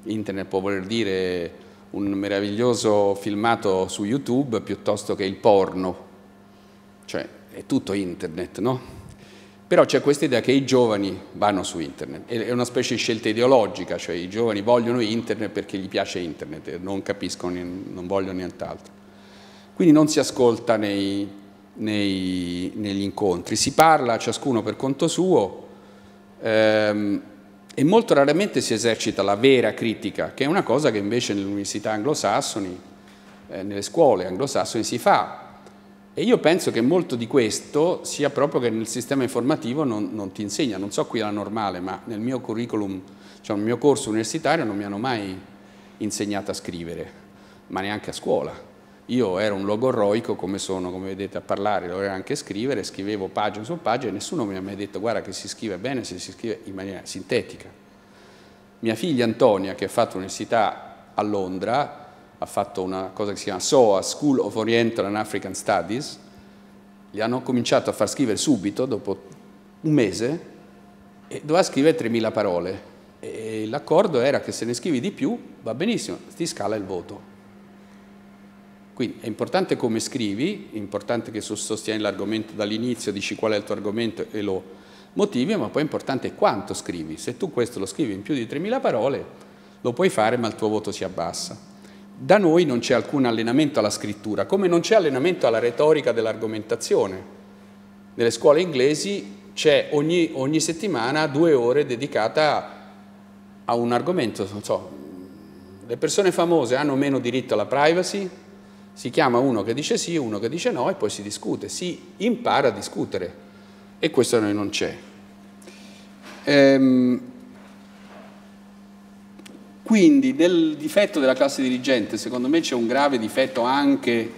Internet può voler dire un meraviglioso filmato su YouTube piuttosto che il porno, cioè è tutto internet, no? Però c'è questa idea che i giovani vanno su internet, è una specie di scelta ideologica, cioè i giovani vogliono internet perché gli piace internet e non capiscono, non vogliono nient'altro. Quindi non si ascolta nei, nei, negli incontri, si parla ciascuno per conto suo ehm, e molto raramente si esercita la vera critica, che è una cosa che invece nelle università anglosassoni, eh, nelle scuole anglosassoni si fa, e io penso che molto di questo sia proprio che nel sistema informativo non, non ti insegna, non so qui la normale, ma nel mio curriculum, cioè nel mio corso universitario non mi hanno mai insegnato a scrivere, ma neanche a scuola. Io ero un logorroico come sono, come vedete a parlare, lo ero anche scrivere, scrivevo pagina su pagina e nessuno mi ha mai detto guarda che si scrive bene se si scrive in maniera sintetica. Mia figlia Antonia, che ha fatto l'università a Londra, ha fatto una cosa che si chiama SOA, School of Oriental and African Studies, gli hanno cominciato a far scrivere subito, dopo un mese, e doveva scrivere 3.000 parole. E l'accordo era che se ne scrivi di più va benissimo, ti scala il voto. Quindi è importante come scrivi, è importante che sostieni l'argomento dall'inizio, dici qual è il tuo argomento e lo motivi, ma poi è importante quanto scrivi. Se tu questo lo scrivi in più di 3.000 parole, lo puoi fare ma il tuo voto si abbassa. Da noi non c'è alcun allenamento alla scrittura, come non c'è allenamento alla retorica dell'argomentazione. Nelle scuole inglesi c'è ogni, ogni settimana due ore dedicata a un argomento, so, le persone famose hanno meno diritto alla privacy, si chiama uno che dice sì, uno che dice no e poi si discute, si impara a discutere e questo da noi non c'è. Ehm, quindi nel difetto della classe dirigente secondo me c'è un grave difetto anche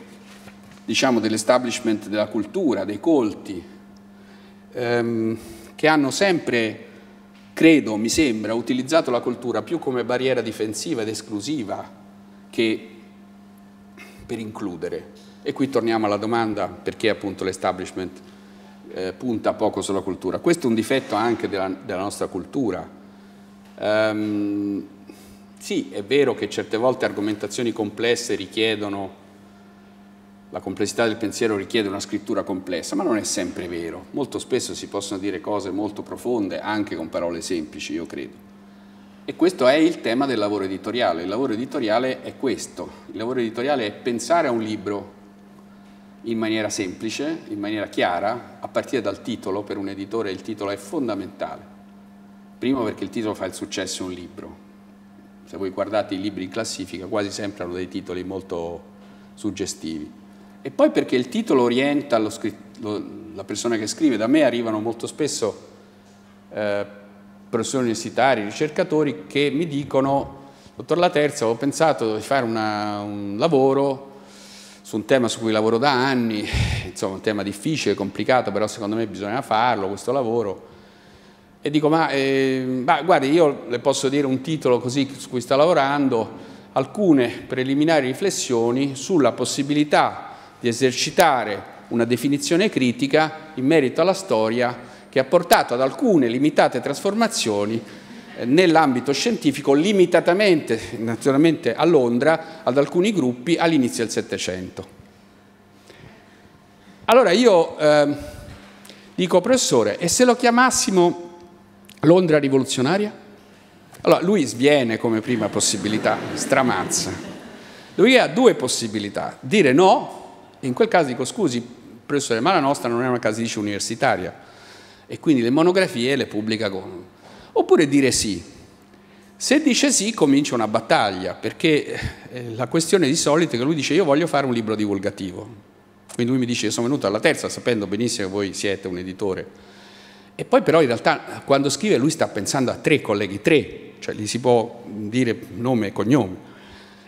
diciamo, dell'establishment della cultura, dei colti, ehm, che hanno sempre, credo, mi sembra, utilizzato la cultura più come barriera difensiva ed esclusiva che per includere. E qui torniamo alla domanda perché appunto l'establishment eh, punta poco sulla cultura. Questo è un difetto anche della, della nostra cultura. Um, sì, è vero che certe volte argomentazioni complesse richiedono la complessità del pensiero richiede una scrittura complessa, ma non è sempre vero. Molto spesso si possono dire cose molto profonde anche con parole semplici, io credo. E questo è il tema del lavoro editoriale. Il lavoro editoriale è questo. Il lavoro editoriale è pensare a un libro in maniera semplice, in maniera chiara, a partire dal titolo. Per un editore il titolo è fondamentale. Primo perché il titolo fa il successo a un libro. Se voi guardate i libri in classifica quasi sempre hanno dei titoli molto suggestivi e poi perché il titolo orienta lo, la persona che scrive. Da me arrivano molto spesso eh, professori universitari, ricercatori che mi dicono dottor Laterza, ho pensato di fare una, un lavoro su un tema su cui lavoro da anni, insomma un tema difficile, complicato, però secondo me bisogna farlo, questo lavoro. E dico, ma, eh, ma guardi, io le posso dire un titolo così su cui sta lavorando, alcune preliminari riflessioni sulla possibilità di esercitare una definizione critica in merito alla storia che ha portato ad alcune limitate trasformazioni eh, nell'ambito scientifico, limitatamente naturalmente a Londra, ad alcuni gruppi all'inizio del Settecento. Allora io eh, dico, professore, e se lo chiamassimo Londra rivoluzionaria? Allora lui sviene come prima possibilità, stramazza. Lui ha due possibilità, dire no in quel caso dico, scusi, professore, ma la nostra non è una casisce universitaria e quindi le monografie le pubblica con... Oppure dire sì. Se dice sì, comincia una battaglia, perché eh, la questione di solito è che lui dice io voglio fare un libro divulgativo. Quindi lui mi dice io sono venuto alla terza sapendo benissimo che voi siete un editore. E poi però in realtà quando scrive lui sta pensando a tre colleghi, tre, cioè gli si può dire nome e cognome.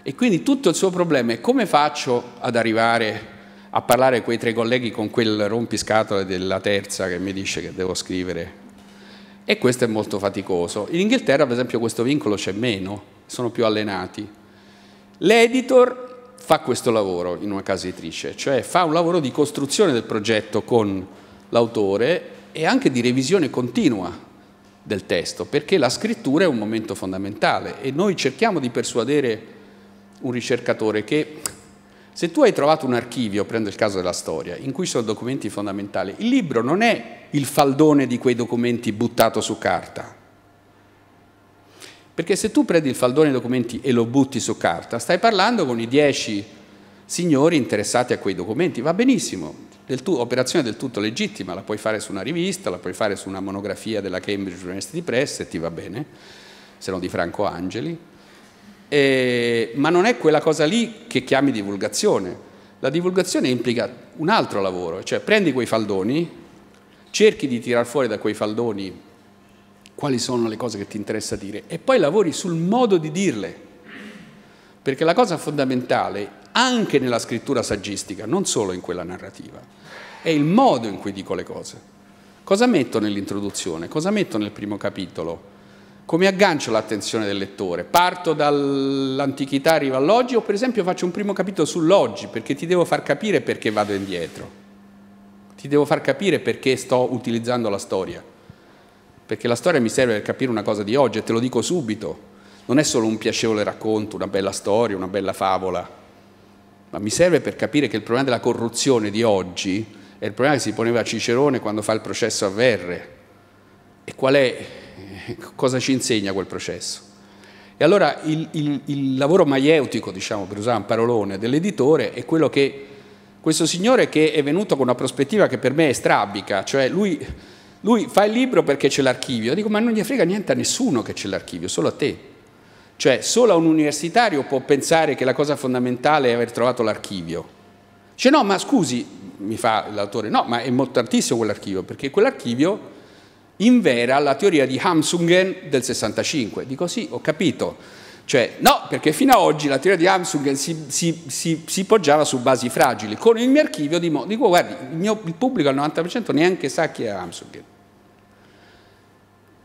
E quindi tutto il suo problema è come faccio ad arrivare a parlare quei tre colleghi con quel rompiscatole della terza che mi dice che devo scrivere. E questo è molto faticoso. In Inghilterra, per esempio, questo vincolo c'è meno, sono più allenati. L'editor fa questo lavoro in una casa editrice, cioè fa un lavoro di costruzione del progetto con l'autore e anche di revisione continua del testo, perché la scrittura è un momento fondamentale e noi cerchiamo di persuadere un ricercatore che se tu hai trovato un archivio, prendo il caso della storia, in cui sono documenti fondamentali, il libro non è il faldone di quei documenti buttato su carta. Perché se tu prendi il faldone dei documenti e lo butti su carta, stai parlando con i dieci signori interessati a quei documenti, va benissimo, del tu, operazione del tutto legittima, la puoi fare su una rivista, la puoi fare su una monografia della Cambridge University Press e ti va bene, se no di Franco Angeli, eh, ma non è quella cosa lì che chiami divulgazione. La divulgazione implica un altro lavoro, cioè prendi quei faldoni, cerchi di tirar fuori da quei faldoni quali sono le cose che ti interessa dire e poi lavori sul modo di dirle. Perché la cosa fondamentale, anche nella scrittura saggistica, non solo in quella narrativa, è il modo in cui dico le cose. Cosa metto nell'introduzione? Cosa metto nel primo capitolo? Come aggancio l'attenzione del lettore? Parto dall'antichità, arrivo all'oggi o per esempio faccio un primo capitolo sull'oggi perché ti devo far capire perché vado indietro, ti devo far capire perché sto utilizzando la storia, perché la storia mi serve per capire una cosa di oggi e te lo dico subito, non è solo un piacevole racconto, una bella storia, una bella favola, ma mi serve per capire che il problema della corruzione di oggi è il problema che si poneva Cicerone quando fa il processo a Verre. E qual è cosa ci insegna quel processo. E allora il, il, il lavoro maieutico, diciamo, per usare un parolone, dell'editore è quello che questo signore che è venuto con una prospettiva che per me è strabica, cioè lui, lui fa il libro perché c'è l'archivio, dico ma non gli frega niente a nessuno che c'è l'archivio, solo a te. Cioè solo a un universitario può pensare che la cosa fondamentale è aver trovato l'archivio. Dice no, ma scusi, mi fa l'autore, no, ma è importantissimo quell'archivio, perché quell'archivio invera la teoria di Hamsungen del 65. Dico sì, ho capito. Cioè, no, perché fino ad oggi la teoria di Hamsungen si, si, si, si poggiava su basi fragili. Con il mio archivio dico, dico guardi, il, mio, il, pubblico al 90% neanche sa chi è Hamsungen.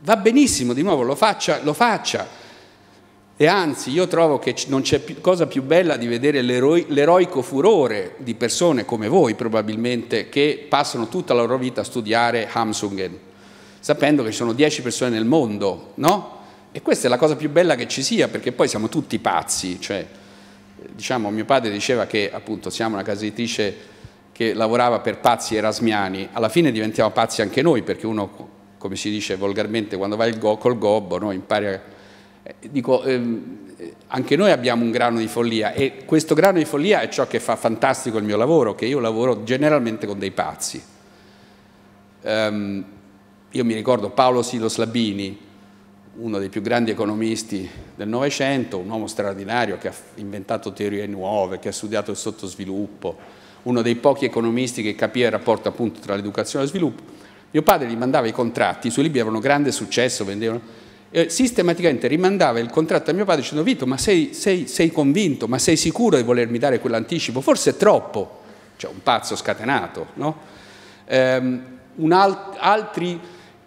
Va benissimo, di nuovo, lo faccia, lo faccia. E anzi, io trovo che non c'è cosa più bella di vedere l'eroi, l'eroico furore di persone come voi, probabilmente, che passano tutta la loro vita a studiare Hamsungen sapendo che ci sono 10 persone nel mondo, no? E questa è la cosa più bella che ci sia, perché poi siamo tutti pazzi, cioè, diciamo, mio padre diceva che appunto siamo una casa editrice che lavorava per pazzi erasmiani, alla fine diventiamo pazzi anche noi, perché uno, come si dice volgarmente, quando vai go, col gobbo, no, impari a... Eh, dico, ehm, anche noi abbiamo un grano di follia e questo grano di follia è ciò che fa fantastico il mio lavoro, che io lavoro generalmente con dei pazzi. Um, io mi ricordo Paolo Silos Labini, uno dei più grandi economisti del Novecento, un uomo straordinario che ha inventato teorie nuove, che ha studiato il sottosviluppo, uno dei pochi economisti che capiva il rapporto appunto tra l'educazione e lo sviluppo. Mio padre gli mandava i contratti, i suoi libri avevano grande successo, vendevano, e sistematicamente rimandava il contratto a mio padre dicendo Vito, ma sei, sei, sei convinto, ma sei sicuro di volermi dare quell'anticipo? Forse è troppo, cioè un pazzo scatenato, no? Um, alt- altri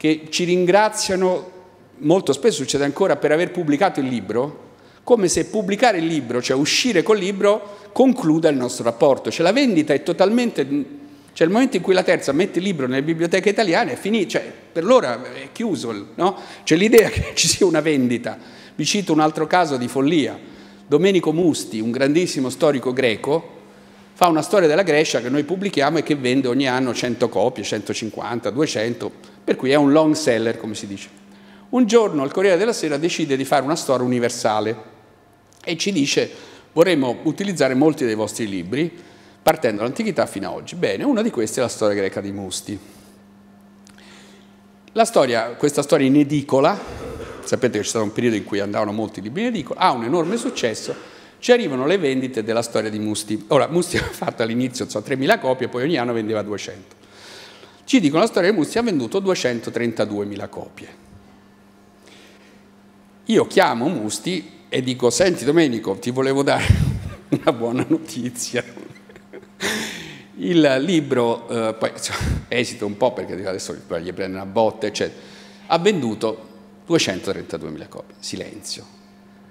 che ci ringraziano, molto spesso succede ancora, per aver pubblicato il libro, come se pubblicare il libro, cioè uscire col libro, concluda il nostro rapporto. Cioè la vendita è totalmente... Cioè il momento in cui la terza mette il libro nelle biblioteche italiane è finito, cioè per loro è chiuso, no? C'è l'idea che ci sia una vendita. Vi cito un altro caso di follia. Domenico Musti, un grandissimo storico greco, fa una storia della Grecia che noi pubblichiamo e che vende ogni anno 100 copie, 150, 200, per cui è un long seller, come si dice. Un giorno il Corriere della Sera decide di fare una storia universale e ci dice vorremmo utilizzare molti dei vostri libri partendo dall'antichità fino ad oggi. Bene, una di queste è la storia greca di Musti. Storia, questa storia in edicola, sapete che c'è stato un periodo in cui andavano molti libri in edicola, ha un enorme successo, ci arrivano le vendite della storia di Musti. Ora, Musti ha fatto all'inizio so, 3.000 copie, poi ogni anno vendeva 200. Ci dicono la storia di Musti ha venduto 232.000 copie. Io chiamo Musti e dico, senti Domenico, ti volevo dare una buona notizia. Il libro, eh, poi cioè, esito un po' perché adesso gli prende una botta, eccetera, ha venduto 232.000 copie. Silenzio.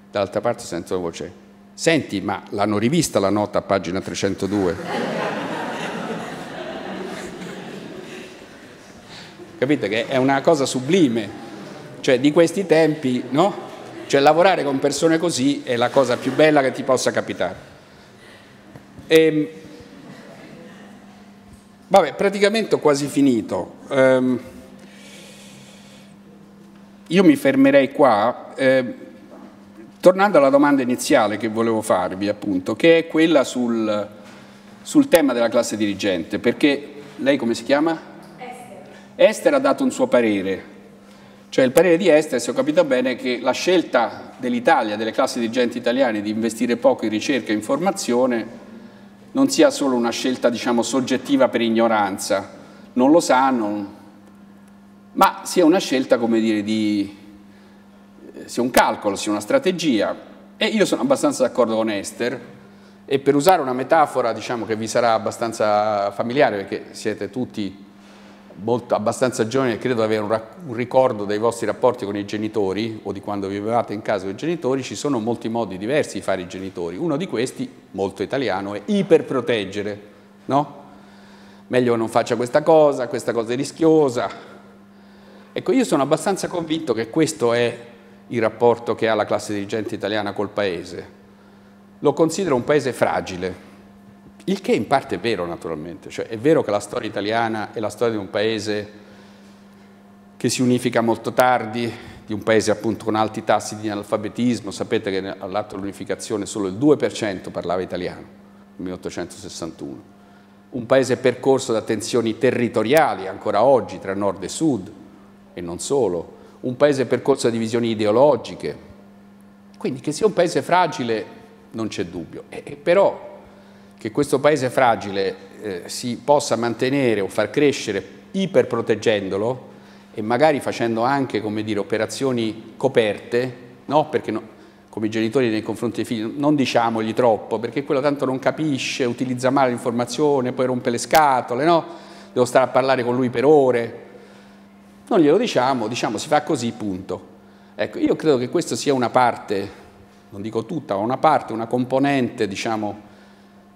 Dall'altra parte sento la voce, senti, ma l'hanno rivista la nota a pagina 302? Capite che è una cosa sublime, cioè di questi tempi, no? Cioè lavorare con persone così è la cosa più bella che ti possa capitare. E, ehm, vabbè, praticamente ho quasi finito. Um, io mi fermerei qua, eh, tornando alla domanda iniziale che volevo farvi, appunto, che è quella sul, sul tema della classe dirigente, perché lei come si chiama? Esther. Ha dato un suo parere, cioè il parere di Esther, se ho capito bene, è che la scelta dell'Italia, delle classi dirigenti italiane di investire poco in ricerca e informazione non sia solo una scelta diciamo, soggettiva per ignoranza, non lo sanno, ma sia una scelta, come dire, di, sia un calcolo, sia una strategia. E io sono abbastanza d'accordo con Esther, e per usare una metafora diciamo, che vi sarà abbastanza familiare, perché siete tutti molto, abbastanza giovani e credo avere un, un, ricordo dei vostri rapporti con i genitori o di quando vivevate in casa con i genitori, ci sono molti modi diversi di fare i genitori. Uno di questi, molto italiano, è iperproteggere, no? Meglio non faccia questa cosa, questa cosa è rischiosa. Ecco, io sono abbastanza convinto che questo è il rapporto che ha la classe dirigente italiana col Paese. Lo considero un Paese fragile, il che in parte è vero naturalmente, cioè è vero che la storia italiana è la storia di un paese che si unifica molto tardi, di un paese appunto con alti tassi di analfabetismo, sapete che all'atto dell'unificazione solo il 2% parlava italiano, nel 1861, un paese percorso da tensioni territoriali ancora oggi tra nord e sud e non solo, un paese percorso da divisioni ideologiche, quindi che sia un paese fragile non c'è dubbio, e, però che questo paese fragile eh, si possa mantenere o far crescere iperproteggendolo e magari facendo anche come dire, operazioni coperte, no? perché no, come genitori nei confronti dei figli non diciamogli troppo, perché quello tanto non capisce, utilizza male l'informazione, poi rompe le scatole, no? devo stare a parlare con lui per ore. Non glielo diciamo, diciamo si fa così, punto. Ecco, io credo che questa sia una parte, non dico tutta, ma una parte, una componente, diciamo,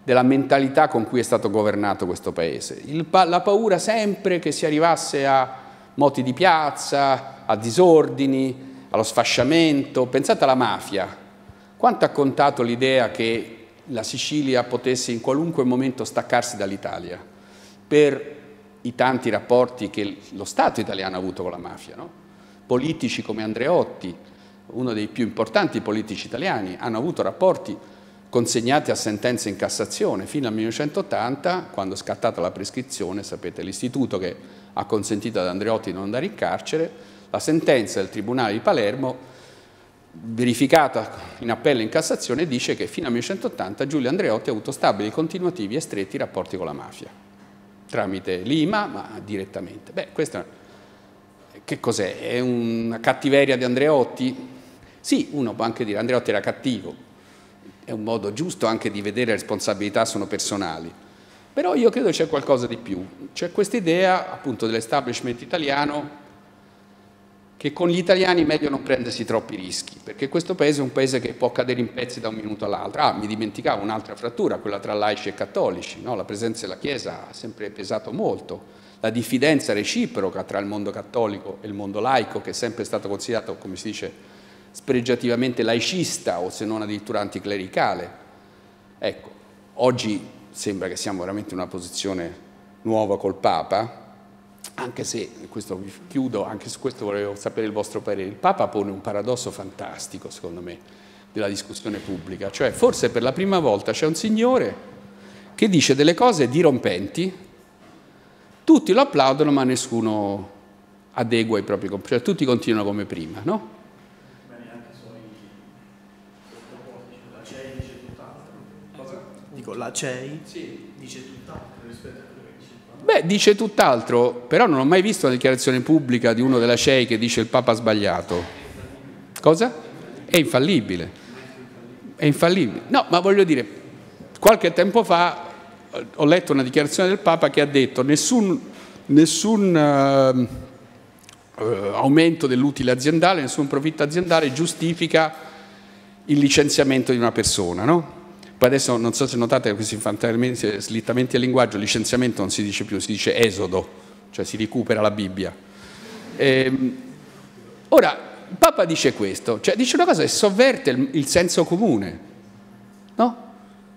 della mentalità con cui è stato governato questo Paese. Il, la paura sempre che si arrivasse a moti di piazza, a disordini, allo sfasciamento. Pensate alla mafia. Quanto ha contato l'idea che la Sicilia potesse in qualunque momento staccarsi dall'Italia per i tanti rapporti che lo Stato italiano ha avuto con la mafia. No? Politici come Andreotti, uno dei più importanti politici italiani, hanno avuto rapporti consegnati a sentenza in Cassazione fino al 1980, quando è scattata la prescrizione, sapete, l'istituto che ha consentito ad Andreotti di non andare in carcere, la sentenza del Tribunale di Palermo, verificata in appello in Cassazione, dice che fino al 1980 Giulio Andreotti ha avuto stabili, continuativi e stretti rapporti con la mafia, tramite Lima, ma direttamente. Beh, questo che cos'è? È una cattiveria di Andreotti? Sì, uno può anche dire Andreotti era cattivo, è un modo giusto anche di vedere le responsabilità sono personali. Però io credo c'è qualcosa di più. C'è questa idea appunto dell'establishment italiano che con gli italiani è meglio non prendersi troppi rischi, perché questo paese è un paese che può cadere in pezzi da un minuto all'altro. Ah, mi dimenticavo un'altra frattura, quella tra laici e cattolici, no? la presenza della Chiesa ha sempre pesato molto, la diffidenza reciproca tra il mondo cattolico e il mondo laico, che è sempre stato considerato, come si dice, spregiativamente laicista o se non addirittura anticlericale. Ecco, oggi sembra che siamo veramente in una posizione nuova col Papa, anche se, questo vi chiudo, anche su questo volevo sapere il vostro parere, il Papa pone un paradosso fantastico, secondo me, della discussione pubblica, cioè forse per la prima volta c'è un signore che dice delle cose dirompenti, tutti lo applaudono ma nessuno adegua i propri comportamenti, cioè tutti continuano come prima, no? dico, la CEI sì. dice tutt'altro rispetto a quello che dice il Papa? Beh, dice tutt'altro, però non ho mai visto una dichiarazione pubblica di uno della CEI che dice il Papa ha sbagliato. Cosa? È infallibile. È infallibile. No, ma voglio dire, qualche tempo fa eh, ho letto una dichiarazione del Papa che ha detto nessun, nessun uh, aumento dell'utile aziendale, nessun profitto aziendale giustifica il licenziamento di una persona, no? Poi adesso non so se notate questi slittamenti del linguaggio, licenziamento non si dice più, si dice esodo, cioè si recupera la Bibbia. Ehm, ora, Papa dice questo, cioè dice una cosa che sovverte il, il senso comune, no?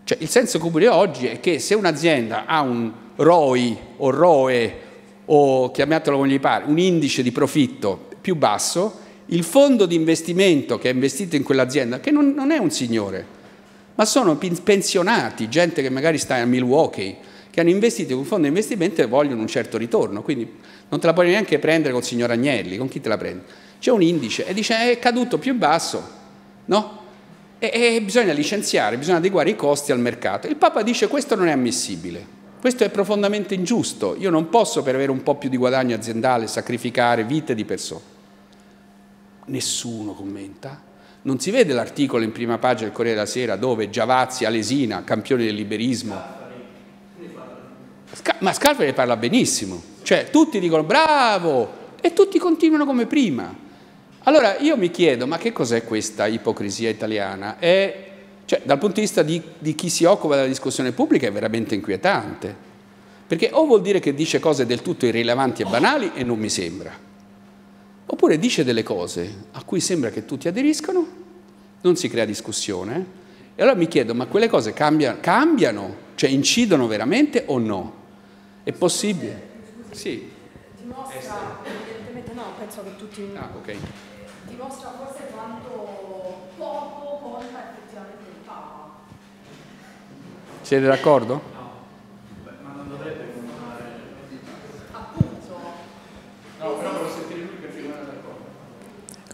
Cioè il senso comune oggi è che se un'azienda ha un ROI o ROE o chiamatelo come gli pare, un indice di profitto più basso, il fondo di investimento che ha investito in quell'azienda, che non, non è un signore, ma sono pensionati, gente che magari sta a Milwaukee, che hanno investito in un fondo di investimento e vogliono un certo ritorno, quindi non te la puoi neanche prendere col signor Agnelli, con chi te la prendi? C'è un indice e dice è caduto più basso, no? E, e bisogna licenziare, bisogna adeguare i costi al mercato. Il Papa dice questo non è ammissibile, questo è profondamente ingiusto, io non posso per avere un po' più di guadagno aziendale sacrificare vite di persone. Nessuno commenta, non si vede l'articolo in prima pagina del Corriere della Sera dove Giavazzi, Alesina, campioni del liberismo. Ma Scalfari parla benissimo. Cioè tutti dicono bravo e tutti continuano come prima. Allora io mi chiedo, ma che cos'è questa ipocrisia italiana? È, cioè, dal punto di vista di, di chi si occupa della discussione pubblica è veramente inquietante. Perché o vuol dire che dice cose del tutto irrilevanti e banali e non mi sembra, oppure dice delle cose a cui sembra che tutti aderiscano, non si crea discussione, e allora mi chiedo, ma quelle cose cambiano, cambiano? Cioè incidono veramente o no? È possibile? Sì. Dimostra, evidentemente no, penso che tutti... Ah, ok. Dimostra forse quanto poco conta effettivamente il Papa. Siete d'accordo?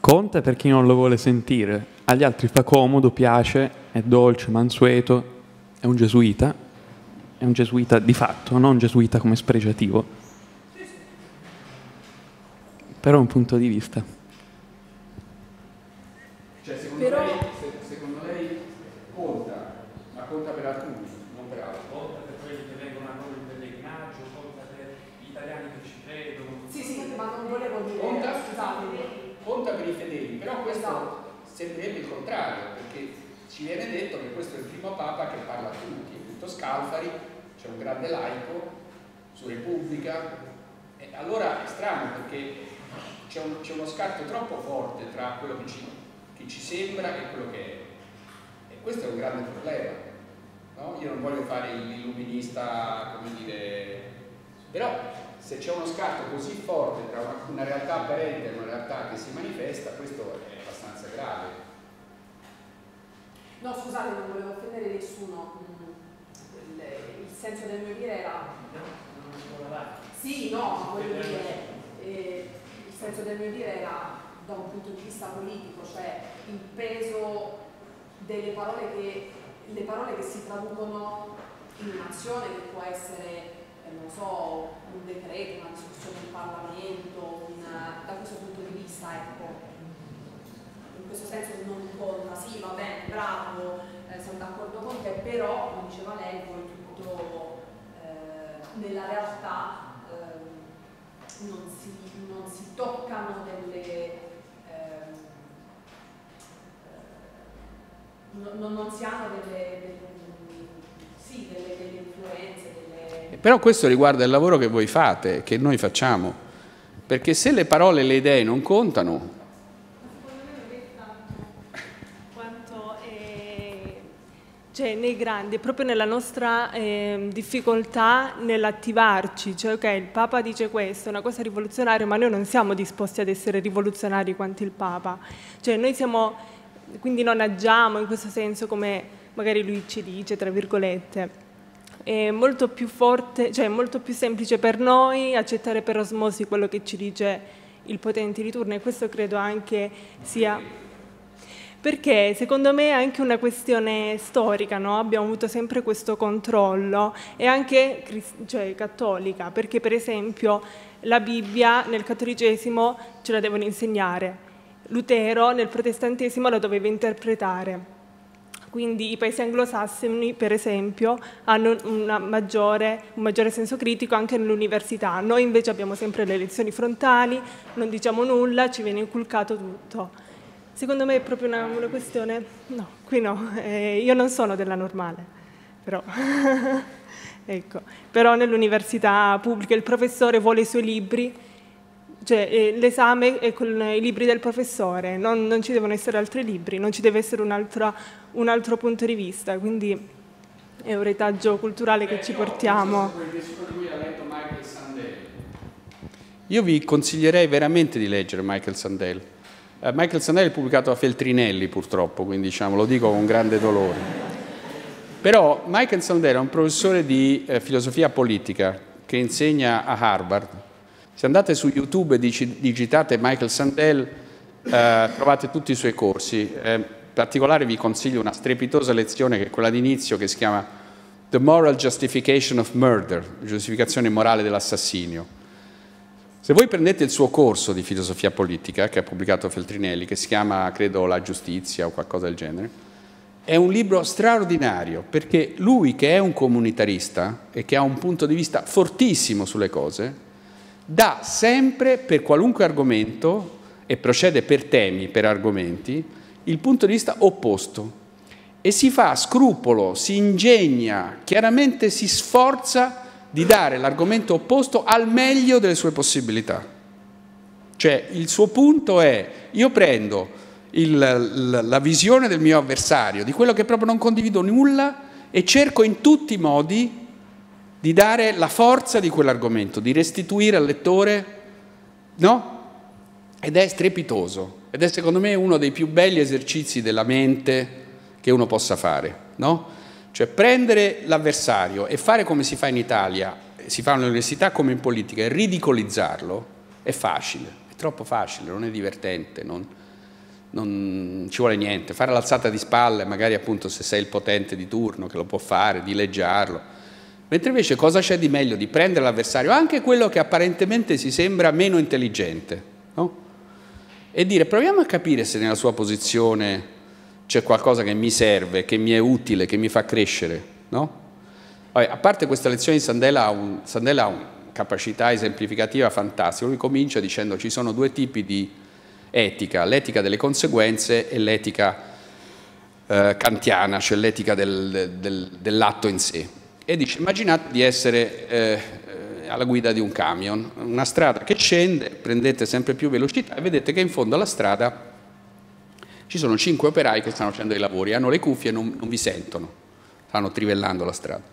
Conta per chi non lo vuole sentire, agli altri fa comodo, piace, è dolce, mansueto, è un gesuita, è un gesuita di fatto, non un gesuita come spregiativo. Però è un punto di vista. Cioè, secondo, Però... lei, secondo lei conta, ma conta per alcuni, non per altri. Conta per quelli che vengono a noi in pellegrinaggio, conta per gli italiani che ci credono. Sì, sì, ma non volevo dire... Conta, scusate, conta per i fedeli, però questo esatto. sembrerebbe il contrario, perché ci viene detto che questo è il primo Papa che parla a tutti, è tutto Scalfari, c'è un grande laico su Repubblica, e allora è strano perché c'è, un, uno scatto troppo forte tra quello che ci, che ci, sembra e quello che è. E questo è un grande problema. No? Io non voglio fare l'illuminista, come dire, però se c'è uno scatto così forte tra una, una, realtà apparente e una realtà che si manifesta, questo è abbastanza grave. No, scusate, non volevo offendere nessuno. Mm, il, senso del mio dire era... Sì, no, voglio dire, eh, il senso del mio dire era da un punto di vista politico, cioè il peso delle parole che, le parole che si traducono in un'azione che può essere non so, un decreto, una discussione in Parlamento, una, da questo punto di vista, ecco, questo senso non conta, sì va bene, bravo, eh, sono d'accordo con te, però, come diceva lei, poi tutto eh, nella realtà eh, non, si, non, si, toccano delle... Ehm, eh, non, non, si hanno delle, delle, sì, delle, delle influenze, però questo riguarda il lavoro che voi fate, che noi facciamo, perché se le parole e le idee non contano... Cioè, nei grandi, proprio nella nostra eh, difficoltà nell'attivarci, cioè ok, il Papa dice questo, è una cosa rivoluzionaria, ma noi non siamo disposti ad essere rivoluzionari quanto il Papa, cioè noi siamo, quindi non agiamo in questo senso come magari lui ci dice, tra virgolette. È molto più forte, cioè molto più semplice per noi accettare per osmosi quello che ci dice il potente di turno e questo credo anche sia perché secondo me è anche una questione storica, no? abbiamo avuto sempre questo controllo e anche cioè, cattolica, perché per esempio la Bibbia nel cattolicesimo ce la devono insegnare, Lutero nel protestantesimo la doveva interpretare. Quindi i paesi anglosassoni, per esempio, hanno maggiore, un maggiore senso critico anche nell'università. Noi invece abbiamo sempre le lezioni frontali, non diciamo nulla, ci viene inculcato tutto. Secondo me è proprio una, una questione... No, qui no, eh, io non sono della normale, però... ecco. però nell'università pubblica il professore vuole i suoi libri cioè, eh, l'esame è con i libri del professore, non, non, ci devono essere altri libri, non ci deve essere un altro, un altro punto di vista, quindi è un retaggio culturale che ci portiamo. Io vi consiglierei veramente di leggere Michael Sandel. Uh, Michael Sandel è pubblicato a Feltrinelli purtroppo, quindi diciamo, lo dico con grande dolore. Però Michael Sandel è un professore di eh, filosofia politica che insegna a Harvard se andate su YouTube e digitate Michael Sandel, eh, trovate tutti i suoi corsi. Eh, in particolare vi consiglio una strepitosa lezione che è quella d'inizio che si chiama The Moral Justification of Murder, giustificazione morale dell'assassinio. Se voi prendete il suo corso di filosofia politica che ha pubblicato Feltrinelli, che si chiama, credo, La giustizia o qualcosa del genere, è un libro straordinario perché lui che è un comunitarista e che ha un punto di vista fortissimo sulle cose, dà sempre per qualunque argomento e procede per temi, per argomenti, il punto di vista opposto. E si fa scrupolo, si ingegna, chiaramente si sforza di dare l'argomento opposto al meglio delle sue possibilità. Cioè il suo punto è io prendo il, la, la visione del mio avversario, di quello che proprio non condivido nulla e cerco in tutti i modi di dare la forza di quell'argomento, di restituire al lettore, no? Ed è strepitoso, ed è secondo me uno dei più belli esercizi della mente che uno possa fare, no? Cioè prendere l'avversario e fare come si fa in Italia, si fa all'università come in politica, e ridicolizzarlo, è facile, è troppo facile, non è divertente, non, non ci vuole niente. Fare l'alzata di spalle, magari appunto se sei il potente di turno che lo può fare, dileggiarlo. Mentre invece cosa c'è di meglio di prendere l'avversario, anche quello che apparentemente si sembra meno intelligente, no? e dire proviamo a capire se nella sua posizione c'è qualcosa che mi serve, che mi è utile, che mi fa crescere, no? Vabbè, a parte questa lezione di Sandella ha, un, Sandella ha una capacità esemplificativa fantastica, lui comincia dicendo ci sono due tipi di etica, l'etica delle conseguenze e l'etica eh, kantiana, cioè l'etica del, del, dell'atto in sé. E dice immaginate di essere eh, alla guida di un camion, una strada che scende, prendete sempre più velocità e vedete che in fondo alla strada ci sono cinque operai che stanno facendo i lavori, hanno le cuffie e non, non vi sentono, stanno trivellando la strada.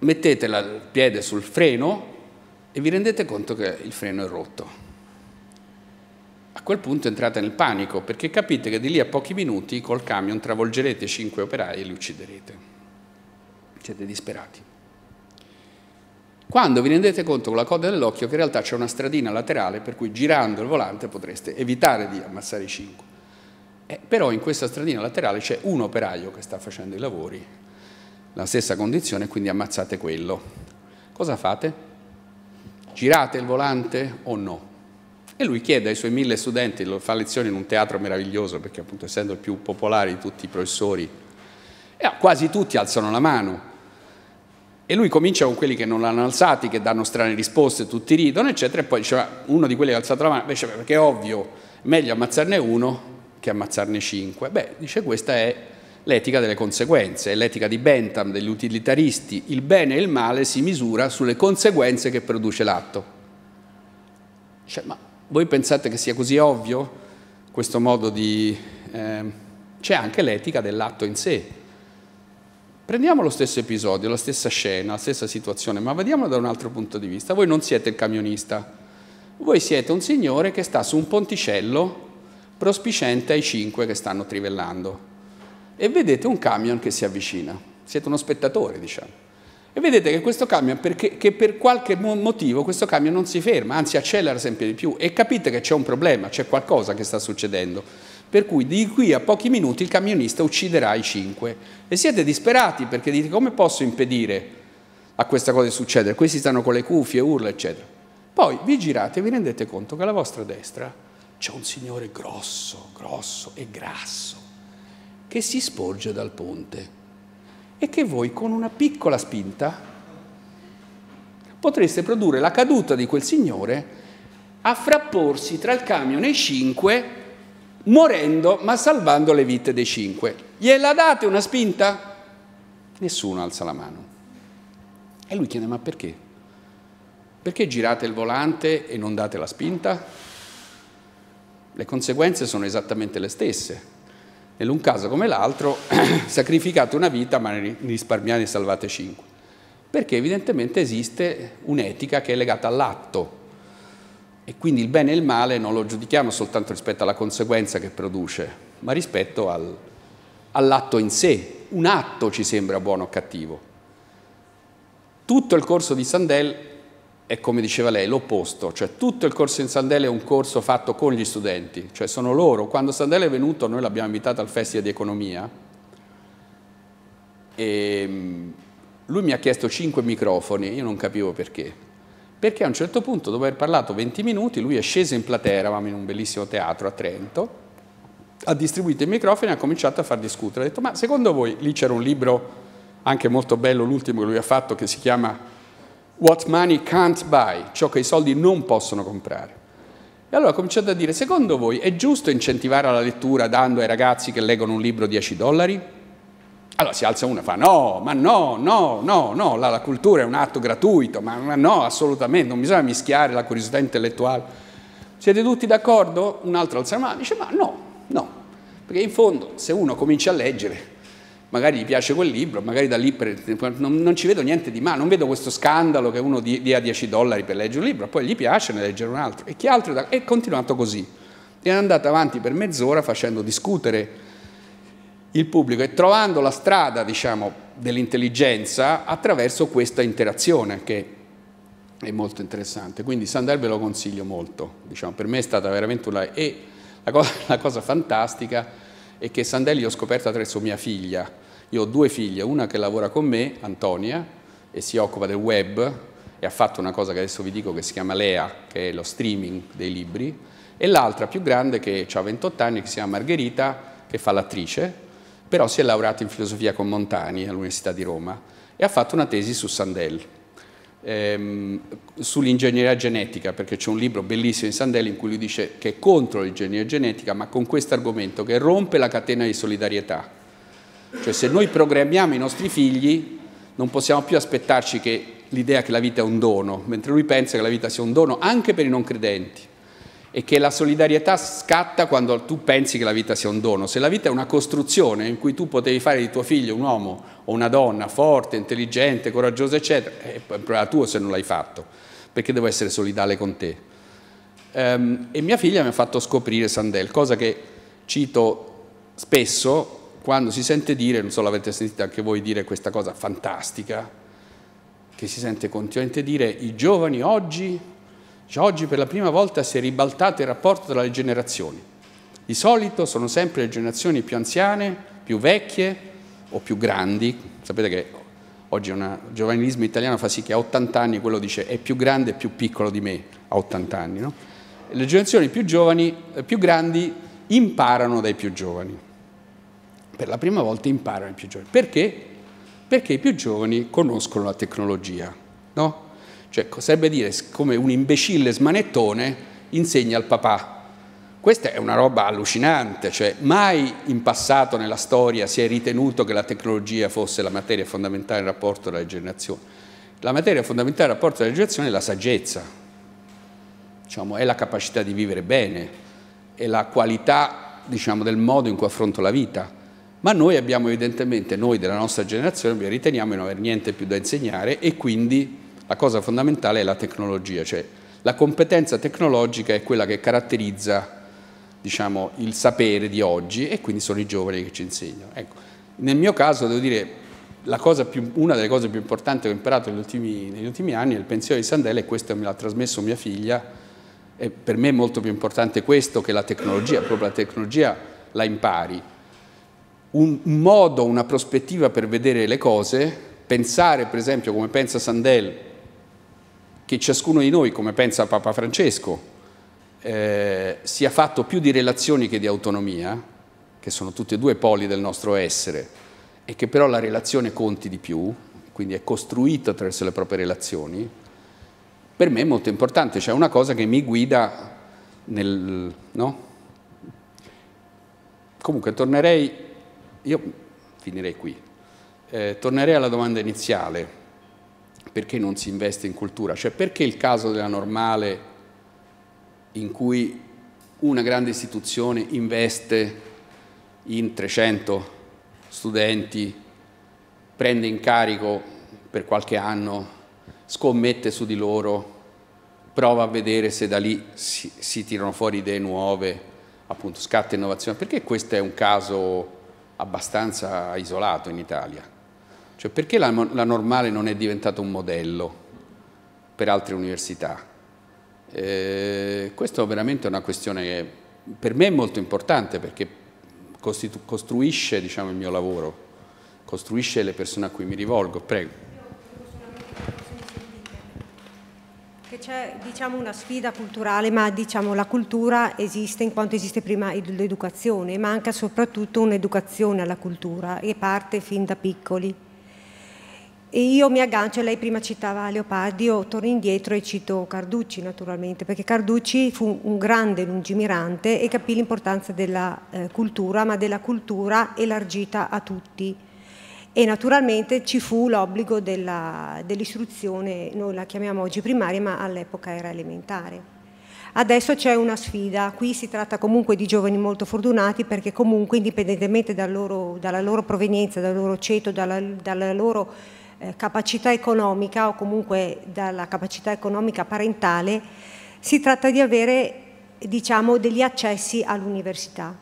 Mettete il piede sul freno e vi rendete conto che il freno è rotto. A quel punto entrate nel panico perché capite che di lì a pochi minuti col camion travolgerete cinque operai e li ucciderete. Siete disperati. Quando vi rendete conto con la coda dell'occhio che in realtà c'è una stradina laterale per cui girando il volante potreste evitare di ammazzare i cinque. Eh, però in questa stradina laterale c'è un operaio che sta facendo i lavori, la stessa condizione, quindi ammazzate quello. Cosa fate? Girate il volante o no? E lui chiede ai suoi mille studenti, lo fa lezioni in un teatro meraviglioso, perché appunto essendo il più popolare di tutti i professori, e quasi tutti alzano la mano, e lui comincia con quelli che non l'hanno alzati, che danno strane risposte, tutti ridono, eccetera, e poi diceva, uno di quelli che ha alzato la mano, dice, perché è ovvio, meglio ammazzarne uno che ammazzarne cinque. Beh, dice, questa è l'etica delle conseguenze, è l'etica di Bentham, degli utilitaristi, il bene e il male si misura sulle conseguenze che produce l'atto. Dice, ma voi pensate che sia così ovvio questo modo di... Eh, c'è anche l'etica dell'atto in sé, Prendiamo lo stesso episodio, la stessa scena, la stessa situazione, ma vediamolo da un altro punto di vista. Voi non siete il camionista, voi siete un signore che sta su un ponticello prospicente ai cinque che stanno trivellando e vedete un camion che si avvicina. Siete uno spettatore, diciamo. E vedete che questo camion, perché, che per qualche motivo questo camion non si ferma, anzi accelera sempre di più e capite che c'è un problema, c'è qualcosa che sta succedendo per cui di qui a pochi minuti il camionista ucciderà i cinque. E siete disperati perché dite come posso impedire a questa cosa di succedere? Questi stanno con le cuffie, urla, eccetera. Poi vi girate e vi rendete conto che alla vostra destra c'è un signore grosso, grosso e grasso che si sporge dal ponte e che voi con una piccola spinta potreste produrre la caduta di quel signore a frapporsi tra il camion e i cinque morendo ma salvando le vite dei cinque. Gliela date una spinta? Nessuno alza la mano. E lui chiede, ma perché? Perché girate il volante e non date la spinta? Le conseguenze sono esattamente le stesse. Nell'un caso come l'altro sacrificate una vita ma ne risparmiate e salvate cinque. Perché evidentemente esiste un'etica che è legata all'atto, e quindi il bene e il male non lo giudichiamo soltanto rispetto alla conseguenza che produce, ma rispetto al, all'atto in sé. Un atto ci sembra buono o cattivo. Tutto il corso di Sandel è, come diceva lei, l'opposto, cioè tutto il corso di Sandel è un corso fatto con gli studenti, cioè sono loro. Quando Sandel è venuto, noi l'abbiamo invitato al Festival di Economia, e mm, lui mi ha chiesto cinque microfoni, io non capivo perché perché a un certo punto, dopo aver parlato 20 minuti, lui è sceso in platea, eravamo in un bellissimo teatro a Trento, ha distribuito i microfoni e ha cominciato a far discutere. Ha detto, ma secondo voi, lì c'era un libro anche molto bello, l'ultimo che lui ha fatto, che si chiama What money can't buy, ciò che i soldi non possono comprare. E allora ho cominciato a dire, secondo voi è giusto incentivare la lettura dando ai ragazzi che leggono un libro 10 dollari? Allora si alza uno e fa no, ma no, no, no, no, la, la cultura è un atto gratuito, ma, ma, no, assolutamente, non bisogna mischiare la curiosità intellettuale. Siete tutti d'accordo? Un altro alza la mano e dice ma no, no, perché in fondo se uno comincia a leggere, magari gli piace quel libro, magari da lì per, non, non, ci vedo niente di male, non vedo questo scandalo che uno dia 10 dollari per leggere un libro, poi gli piace ne leggere un altro. E chi altro? È continuato così. È andato avanti per mezz'ora facendo discutere il pubblico e trovando la strada diciamo, dell'intelligenza attraverso questa interazione che è molto interessante. Quindi Sandel ve lo consiglio molto, diciamo, per me è stata veramente una... E la cosa, la cosa fantastica è che Sandel io ho scoperto attraverso mia figlia. Io ho due figlie, una che lavora con me, Antonia, e si occupa del web e ha fatto una cosa che adesso vi dico che si chiama Lea, che è lo streaming dei libri, e l'altra più grande che ha 28 anni, che si chiama Margherita, che fa l'attrice, però si è laureato in filosofia con Montani all'Università di Roma e ha fatto una tesi su Sandel, ehm, sull'ingegneria genetica, perché c'è un libro bellissimo di Sandel in cui lui dice che è contro l'ingegneria genetica, ma con questo argomento, che rompe la catena di solidarietà. Cioè se noi programmiamo i nostri figli non possiamo più aspettarci che l'idea che la vita è un dono, mentre lui pensa che la vita sia un dono anche per i non credenti e che la solidarietà scatta quando tu pensi che la vita sia un dono. Se la vita è una costruzione in cui tu potevi fare di tuo figlio un uomo o una donna forte, intelligente, coraggiosa, eccetera, è problema tuo se non l'hai fatto, perché devo essere solidale con te. Um, e mia figlia mi ha fatto scoprire Sandel, cosa che cito spesso quando si sente dire, non so l'avete sentito anche voi dire questa cosa fantastica, che si sente continuamente dire i giovani oggi cioè, oggi per la prima volta si è ribaltato il rapporto tra le generazioni. Di solito sono sempre le generazioni più anziane, più vecchie o più grandi. Sapete che oggi il giovanilismo italiano fa sì che a 80 anni quello dice è più grande e più piccolo di me, a 80 anni. No? Le generazioni più giovani, eh, più grandi, imparano dai più giovani. Per la prima volta imparano i più giovani. Perché? Perché i più giovani conoscono la tecnologia. No? Cioè, sarebbe dire come un imbecille smanettone insegna al papà. Questa è una roba allucinante, cioè mai in passato nella storia si è ritenuto che la tecnologia fosse la materia fondamentale nel rapporto delle generazioni. La materia fondamentale nel rapporto delle generazioni è la saggezza, diciamo, è la capacità di vivere bene, è la qualità diciamo, del modo in cui affronto la vita. Ma noi abbiamo evidentemente, noi della nostra generazione, riteniamo di non avere niente più da insegnare e quindi la cosa fondamentale è la tecnologia, cioè la competenza tecnologica è quella che caratterizza diciamo, il sapere di oggi e quindi sono i giovani che ci insegnano. Ecco, nel mio caso devo dire più, una delle cose più importanti che ho imparato negli ultimi, negli ultimi anni è il pensiero di Sandella e questo me l'ha trasmesso mia figlia e per me è molto più importante questo che la tecnologia, proprio la tecnologia la impari. Un, un modo, una prospettiva per vedere le cose, pensare per esempio come pensa Sandel che ciascuno di noi, come pensa Papa Francesco, eh, sia fatto più di relazioni che di autonomia, che sono tutti e due poli del nostro essere, e che però la relazione conti di più, quindi è costruito attraverso le proprie relazioni, per me è molto importante, cioè una cosa che mi guida nel... No? Comunque tornerei, io finirei qui, eh, tornerei alla domanda iniziale perché non si investe in cultura? Cioè perché il caso della normale in cui una grande istituzione investe in 300 studenti, prende in carico per qualche anno, scommette su di loro, prova a vedere se da lì si, si tirano fuori idee nuove, appunto scatta innovazione, perché questo è un caso abbastanza isolato in Italia? Cioè perché la, la normale non è diventata un modello per altre università? Eh, questa è veramente una questione che per me è molto importante perché costruisce diciamo, il mio lavoro, costruisce le persone a cui mi rivolgo. Prego. Che c'è diciamo, una sfida culturale, ma diciamo, la cultura esiste in quanto esiste prima l'educazione, manca soprattutto un'educazione alla cultura e parte fin da piccoli E io mi aggancio, lei prima citava Leopardi, io torno indietro e cito Carducci naturalmente, perché Carducci fu un grande lungimirante e capì l'importanza della eh, cultura, ma della cultura elargita a tutti. E naturalmente ci fu l'obbligo dell'istruzione, noi la chiamiamo oggi primaria, ma all'epoca era elementare. Adesso c'è una sfida, qui si tratta comunque di giovani molto fortunati perché comunque indipendentemente dal loro, dalla loro provenienza, dal loro ceto, dalla, dalla loro eh, capacità economica o comunque dalla capacità economica parentale, si tratta di avere diciamo, degli accessi all'università.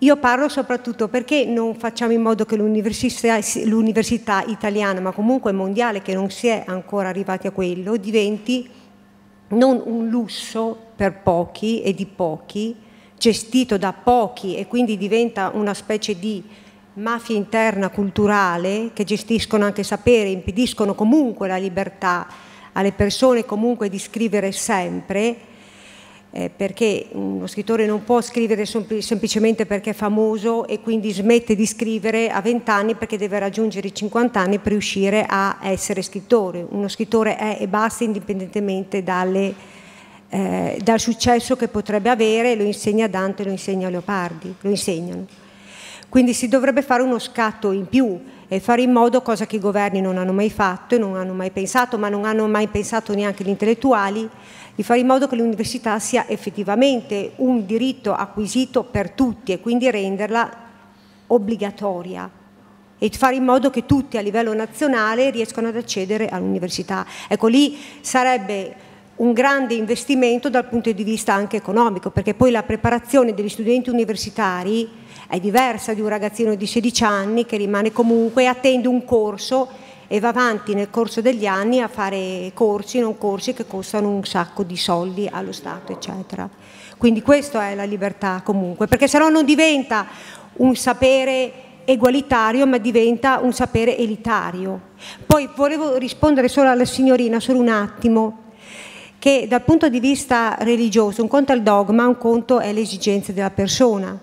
Io parlo soprattutto perché non facciamo in modo che l'università, italiana, ma comunque mondiale, che non si è ancora arrivati a quello, diventi non un lusso per pochi e di pochi, gestito da pochi e quindi diventa una specie di mafia interna culturale che gestiscono anche sapere, impediscono comunque la libertà alle persone comunque di scrivere sempre, eh, perché uno scrittore non può scrivere sem- semplicemente perché è famoso e quindi smette di scrivere a 20 anni perché deve raggiungere i 50 anni per riuscire a essere scrittore. Uno scrittore è e basta indipendentemente dalle, eh, dal successo che potrebbe avere, lo insegna Dante, lo insegna Leopardi, lo insegnano. Quindi si dovrebbe fare uno scatto in più e fare in modo, cosa che i governi non hanno mai fatto e non hanno mai pensato, ma non hanno mai pensato neanche gli intellettuali, di fare in modo che l'università sia effettivamente un diritto acquisito per tutti e quindi renderla obbligatoria e fare in modo che tutti a livello nazionale riescano ad accedere all'università. Ecco, lì sarebbe un grande investimento dal punto di vista anche economico, perché poi la preparazione degli studenti universitari è diversa di un ragazzino di 16 anni che rimane comunque e attende un corso e va avanti nel corso degli anni a fare corsi, non corsi che costano un sacco di soldi allo Stato, eccetera. Quindi questa è la libertà comunque, perché se no non diventa un sapere egualitario, ma diventa un sapere elitario. Poi volevo rispondere solo alla signorina, solo un attimo, che dal punto di vista religioso un conto è il dogma, un conto è le esigenze della persona.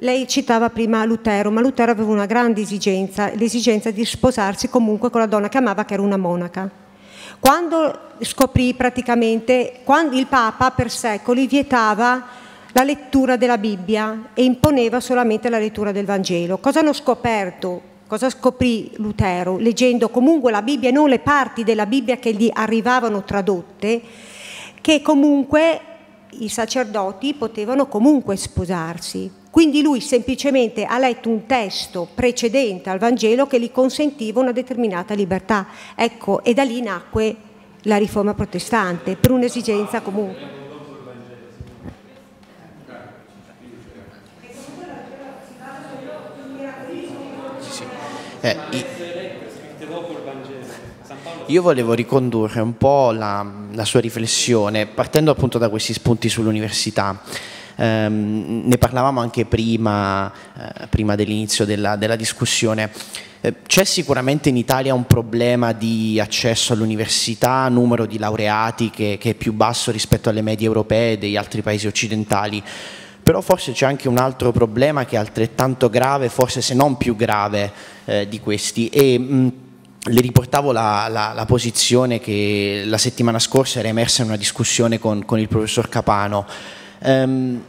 Lei citava prima Lutero, ma Lutero aveva una grande esigenza, l'esigenza di sposarsi comunque con la donna che amava, che era una monaca. Quando scoprì praticamente, quando il Papa per secoli vietava la lettura della Bibbia e imponeva solamente la lettura del Vangelo. Cosa hanno scoperto? Cosa scoprì Lutero? Leggendo comunque la Bibbia e non le parti della Bibbia che gli arrivavano tradotte, che comunque i sacerdoti potevano comunque sposarsi. Quindi lui semplicemente ha letto un testo precedente al Vangelo che gli consentiva una determinata libertà. Ecco, e da lì nacque la riforma protestante, per un'esigenza comune. Eh, io volevo ricondurre un po' la, la sua riflessione partendo appunto da questi spunti sull'università. Um, ne parlavamo anche prima, uh, prima dell'inizio della, della discussione. Uh, c'è sicuramente in Italia un problema di accesso all'università, numero di laureati che, che, è più basso rispetto alle medie europee e degli altri paesi occidentali. Però forse c'è anche un altro problema che è altrettanto grave, forse se non più grave eh, di questi. E, mh, le riportavo la, la, la, posizione che la settimana scorsa era emersa in una discussione con, con il professor Capano. Um,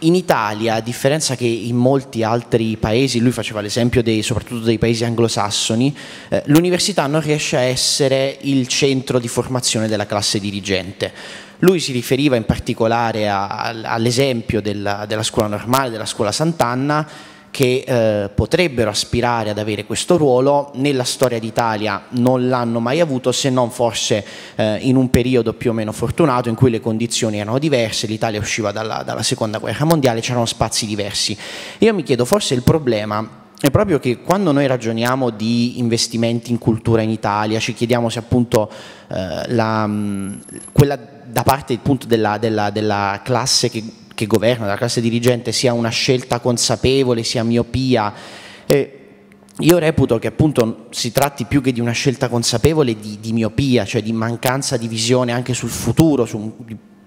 in Italia, a differenza che in molti altri paesi, lui faceva l'esempio dei, soprattutto dei paesi anglosassoni, eh, l'università non riesce a essere il centro di formazione della classe dirigente. Lui si riferiva in particolare a, a, all'esempio della, della scuola normale, della scuola Sant'Anna, che eh, potrebbero aspirare ad avere questo ruolo, nella storia d'Italia non l'hanno mai avuto se non forse eh, in un periodo più o meno fortunato in cui le condizioni erano diverse, l'Italia usciva dalla, dalla seconda guerra mondiale, c'erano spazi diversi. Io mi chiedo forse il problema è proprio che quando noi ragioniamo di investimenti in cultura in Italia, ci chiediamo se appunto eh, la, quella da parte appunto della, della, della classe che che governa, la classe dirigente, sia una scelta consapevole, sia miopia. Eh, io reputo che appunto si tratti più che di una scelta consapevole di, di miopia, cioè di mancanza di visione anche sul futuro, su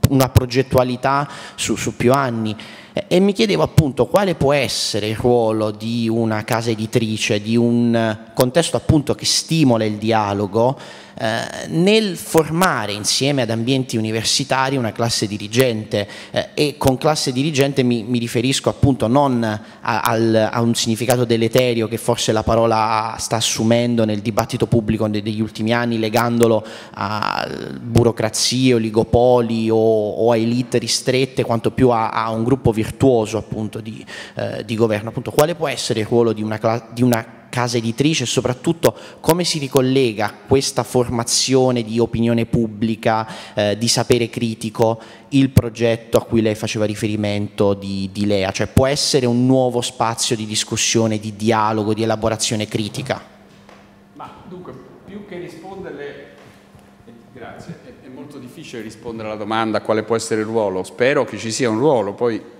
una progettualità su, su più anni. E mi chiedevo appunto quale può essere il ruolo di una casa editrice, di un contesto appunto che stimola il dialogo eh, nel formare insieme ad ambienti universitari una classe dirigente. Eh, e con classe dirigente mi, mi riferisco appunto non a, al, a, un significato deleterio che forse la parola sta assumendo nel dibattito pubblico degli ultimi anni legandolo a burocrazie, oligopoli o, o a elite ristrette quanto più a, a un gruppo virtuoso appunto di, eh, di governo. Appunto, quale può essere il ruolo di una, di una casa editrice e soprattutto come si ricollega questa formazione di opinione pubblica, eh, di sapere critico, il progetto a cui lei faceva riferimento di, di Lea, cioè può essere un nuovo spazio di discussione, di dialogo, di elaborazione critica? Ma dunque, più che risponderle, eh, grazie, è, è molto difficile rispondere alla domanda quale può essere il ruolo, spero che ci sia un ruolo, poi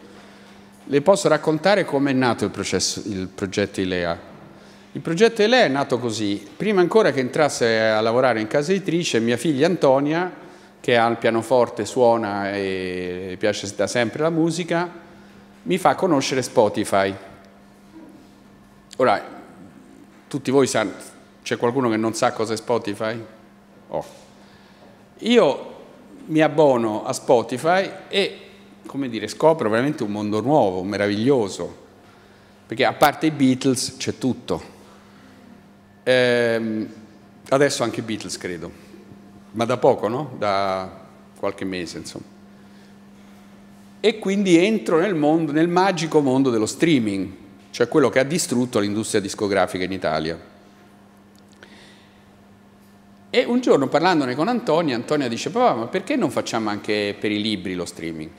le posso raccontare come è nato il, processo, il progetto ILEA. Il progetto ELE è nato così. Prima ancora che entrasse a lavorare in casa editrice, mia figlia Antonia, che ha il pianoforte, suona e piace da sempre la musica, mi fa conoscere Spotify. Ora, tutti voi sanno, c'è qualcuno che non sa cosa è Spotify? Oh. Io mi abbono a Spotify e, come dire, scopro veramente un mondo nuovo, meraviglioso, perché a parte i Beatles c'è tutto Ehm, adesso anche i Beatles, credo, ma da poco, no? Da qualche mese, insomma. E quindi entro nel, mondo, nel magico mondo dello streaming, cioè quello che ha distrutto l'industria discografica in Italia. E un giorno parlandone con Antonia, Antonia dice, papà, ma perché non facciamo anche per i libri lo streaming?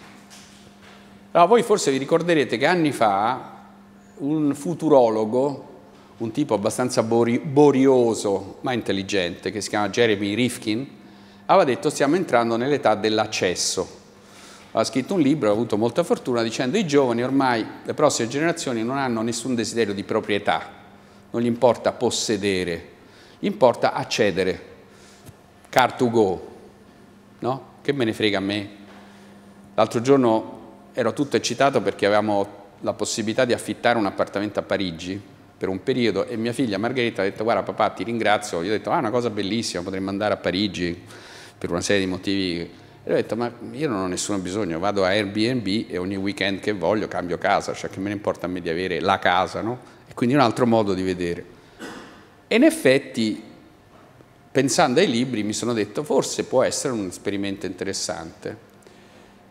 Allora, voi forse vi ricorderete che anni fa un futurologo un tipo abbastanza borioso ma intelligente che si chiama Jeremy Rifkin, aveva detto stiamo entrando nell'età dell'accesso. Ha scritto un libro, ha avuto molta fortuna dicendo i giovani ormai, le prossime generazioni non hanno nessun desiderio di proprietà, non gli importa possedere, gli importa accedere, car to go, no? Che me ne frega a me? L'altro giorno ero tutto eccitato perché avevamo la possibilità di affittare un appartamento a Parigi per un periodo e mia figlia Margherita ha detto guarda papà ti ringrazio, io ho detto ah una cosa bellissima, potremmo andare a Parigi per una serie di motivi e ho detto ma io non ho nessun bisogno, vado a Airbnb e ogni weekend che voglio cambio casa, cioè che me ne importa a me di avere la casa, no? E quindi un altro modo di vedere. E in effetti pensando ai libri mi sono detto forse può essere un esperimento interessante.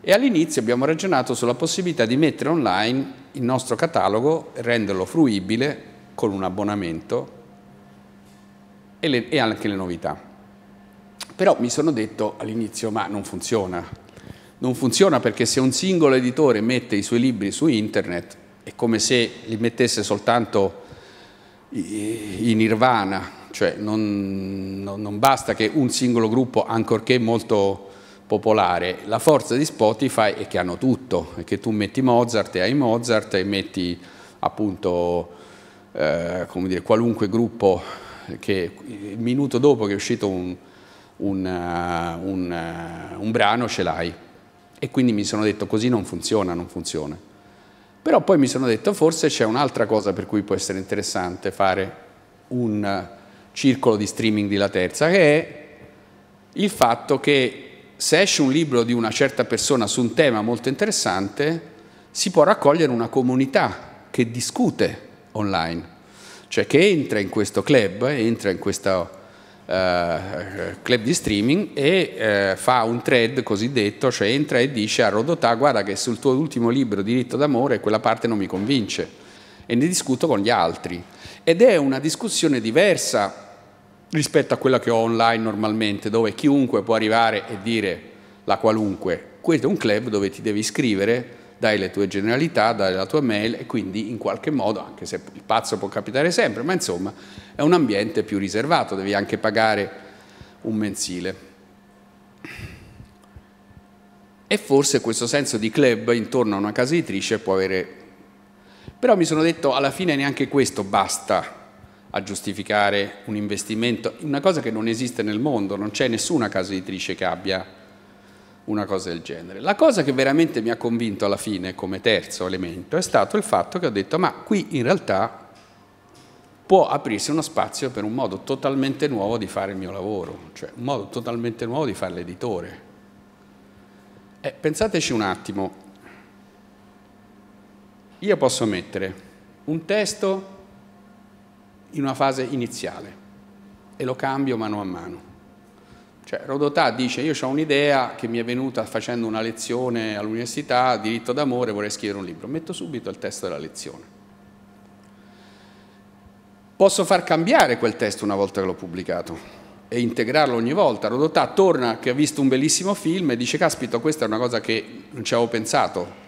E all'inizio abbiamo ragionato sulla possibilità di mettere online il nostro catalogo renderlo fruibile con un abbonamento e, le, e anche le novità. Però mi sono detto all'inizio, ma non funziona. Non funziona perché se un singolo editore mette i suoi libri su internet è come se li mettesse soltanto in nirvana, cioè non, non, non, basta che un singolo gruppo, ancorché molto popolare, la forza di Spotify è che hanno tutto, è che tu metti Mozart e hai Mozart e metti appunto eh, dire, qualunque gruppo che il minuto dopo che è uscito un, un, uh, un, uh, un brano ce l'hai. E quindi mi sono detto così non funziona, non funziona. Però poi mi sono detto forse c'è un'altra cosa per cui può essere interessante fare un circolo di streaming di La Terza, che è il fatto che se esce un libro di una certa persona su un tema molto interessante, si può raccogliere una comunità che discute online, cioè che entra in questo club, entra in questo uh, club di streaming e uh, fa un thread cosiddetto, cioè entra e dice a Rodotà guarda che sul tuo ultimo libro Diritto d'amore quella parte non mi convince e ne discuto con gli altri. Ed è una discussione diversa rispetto a quella che ho online normalmente, dove chiunque può arrivare e dire la qualunque. Questo è un club dove ti devi iscrivere dai le tue generalità, dai la tua mail e quindi in qualche modo, anche se il pazzo può capitare sempre, ma insomma è un ambiente più riservato, devi anche pagare un mensile. E forse questo senso di club intorno a una casa editrice può avere... Però mi sono detto alla fine neanche questo basta a giustificare un investimento in una cosa che non esiste nel mondo, non c'è nessuna casa editrice che abbia una cosa del genere. La cosa che veramente mi ha convinto alla fine come terzo elemento è stato il fatto che ho detto ma qui in realtà può aprirsi uno spazio per un modo totalmente nuovo di fare il mio lavoro, cioè un modo totalmente nuovo di fare l'editore. Eh, pensateci un attimo, io posso mettere un testo in una fase iniziale e lo cambio mano a mano. Cioè, Rodotà dice, io ho un'idea che mi è venuta facendo una lezione all'università, diritto d'amore, vorrei scrivere un libro. Metto subito il testo della lezione. Posso far cambiare quel testo una volta che l'ho pubblicato e integrarlo ogni volta. Rodotà torna che ha visto un bellissimo film e dice, caspita, questa è una cosa che non ci avevo pensato.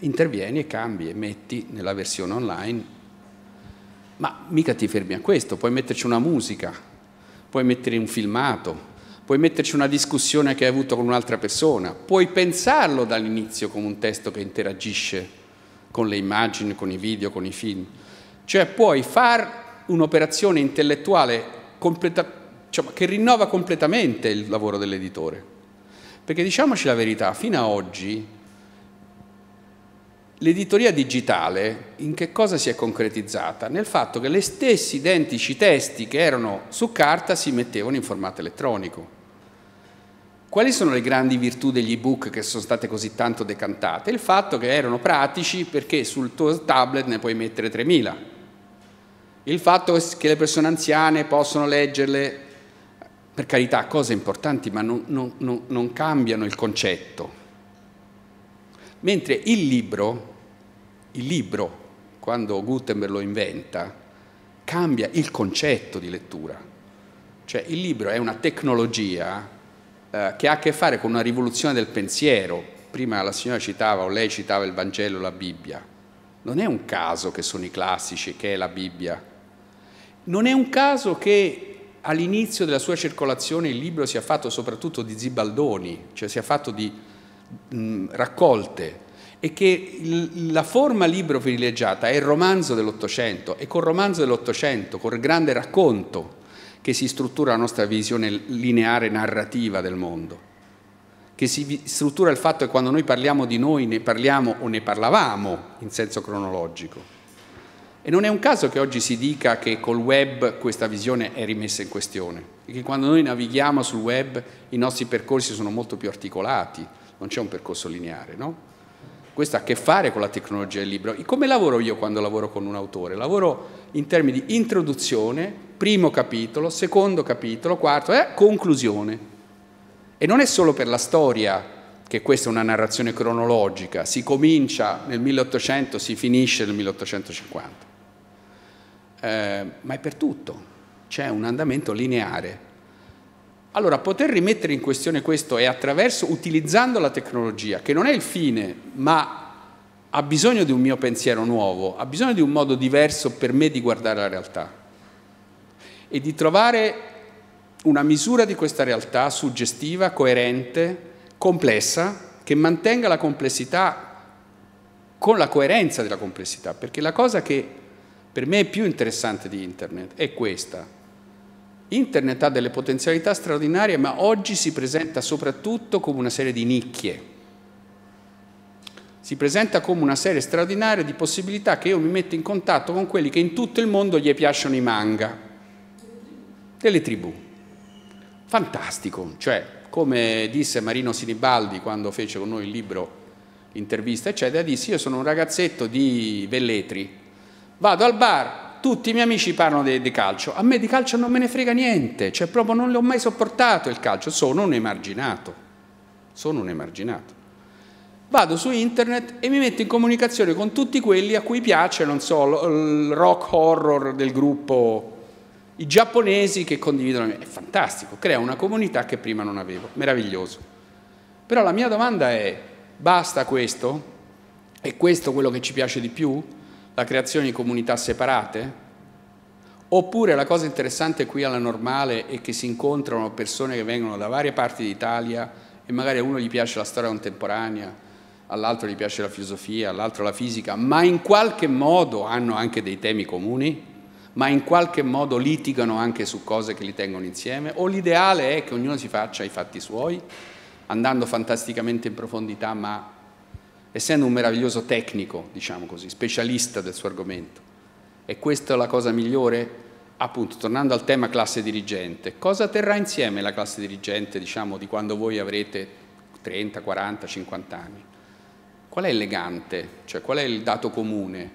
Intervieni e cambi e metti nella versione online. Ma mica ti fermi a questo, puoi metterci una musica, puoi mettere un filmato, puoi metterci una discussione che hai avuto con un'altra persona, puoi pensarlo dall'inizio come un testo che interagisce con le immagini, con i video, con i film. Cioè puoi fare un'operazione intellettuale completa, cioè, che rinnova completamente il lavoro dell'editore. Perché diciamoci la verità, fino ad oggi l'editoria digitale in che cosa si è concretizzata? Nel fatto che gli stessi identici testi che erano su carta si mettevano in formato elettronico. Quali sono le grandi virtù degli ebook che sono state così tanto decantate? Il fatto che erano pratici perché sul tuo tablet ne puoi mettere 3000. Il fatto che le persone anziane possono leggerle, per carità, cose importanti, ma non, non, non, non cambiano il concetto. Mentre il libro, il libro, quando Gutenberg lo inventa, cambia il concetto di lettura. Cioè il libro è una tecnologia eh, che ha a che fare con una rivoluzione del pensiero. Prima la signora citava, o lei citava il Vangelo, la Bibbia. Non è un caso che sono i classici, che è la Bibbia. Non è un caso che all'inizio della sua circolazione il libro sia fatto soprattutto di zibaldoni, cioè sia fatto di raccolte, e che la forma libro privilegiata è il romanzo dell'Ottocento, e col romanzo dell'Ottocento, col grande racconto, che si struttura la nostra visione lineare narrativa del mondo, che si struttura il fatto che quando noi parliamo di noi ne parliamo o ne parlavamo in senso cronologico. E non è un caso che oggi si dica che col web questa visione è rimessa in questione, e che quando noi navighiamo sul web i nostri percorsi sono molto più articolati, non c'è un percorso lineare, no? Questo ha a che fare con la tecnologia del libro. E come lavoro io quando lavoro con un autore? Lavoro in termini di introduzione, primo capitolo, secondo capitolo, quarto, eh, conclusione. E non è solo per la storia che questa è una narrazione cronologica, si comincia nel 1800, si finisce nel 1850, eh, ma è per tutto, c'è un andamento lineare. Allora, poter rimettere in questione questo è attraverso, utilizzando la tecnologia, che non è il fine, ma ha bisogno di un mio pensiero nuovo, ha bisogno di un modo diverso per me di guardare la realtà e di trovare una misura di questa realtà suggestiva, coerente, complessa, che mantenga la complessità con la coerenza della complessità, perché la cosa che per me è più interessante di Internet è questa. Internet ha delle potenzialità straordinarie, ma oggi si presenta soprattutto come una serie di nicchie. Si presenta come una serie straordinaria di possibilità che io mi metto in contatto con quelli che in tutto il mondo gli piacciono i manga delle tribù. Fantastico, cioè come disse Marino Sinibaldi quando fece con noi il libro intervista, eccetera, disse io sono un ragazzetto di Velletri, vado al bar, tutti i miei amici parlano di, di calcio, a me di calcio non me ne frega niente, cioè proprio non l'ho mai sopportato il calcio, sono un emarginato, sono un emarginato. Vado su internet e mi metto in comunicazione con tutti quelli a cui piace, non so, il rock horror del gruppo i giapponesi che condividono, è fantastico, crea una comunità che prima non avevo, meraviglioso. Però la mia domanda è, basta questo? È questo quello che ci piace di più? La creazione di comunità separate? Oppure la cosa interessante qui alla normale è che si incontrano persone che vengono da varie parti d'Italia e magari a uno gli piace la storia contemporanea, all'altro gli piace la filosofia, all'altro la fisica, ma in qualche modo hanno anche dei temi comuni? ma in qualche modo litigano anche su cose che li tengono insieme, o l'ideale è che ognuno si faccia i fatti suoi? andando fantasticamente in profondità, ma essendo un meraviglioso tecnico, diciamo così, specialista del suo argomento. E questa è la cosa migliore? Appunto, tornando al tema classe dirigente, cosa terrà insieme la classe dirigente, diciamo, di quando voi avrete 30, 40, 50 anni? Qual è il legante? Cioè, qual è il dato comune?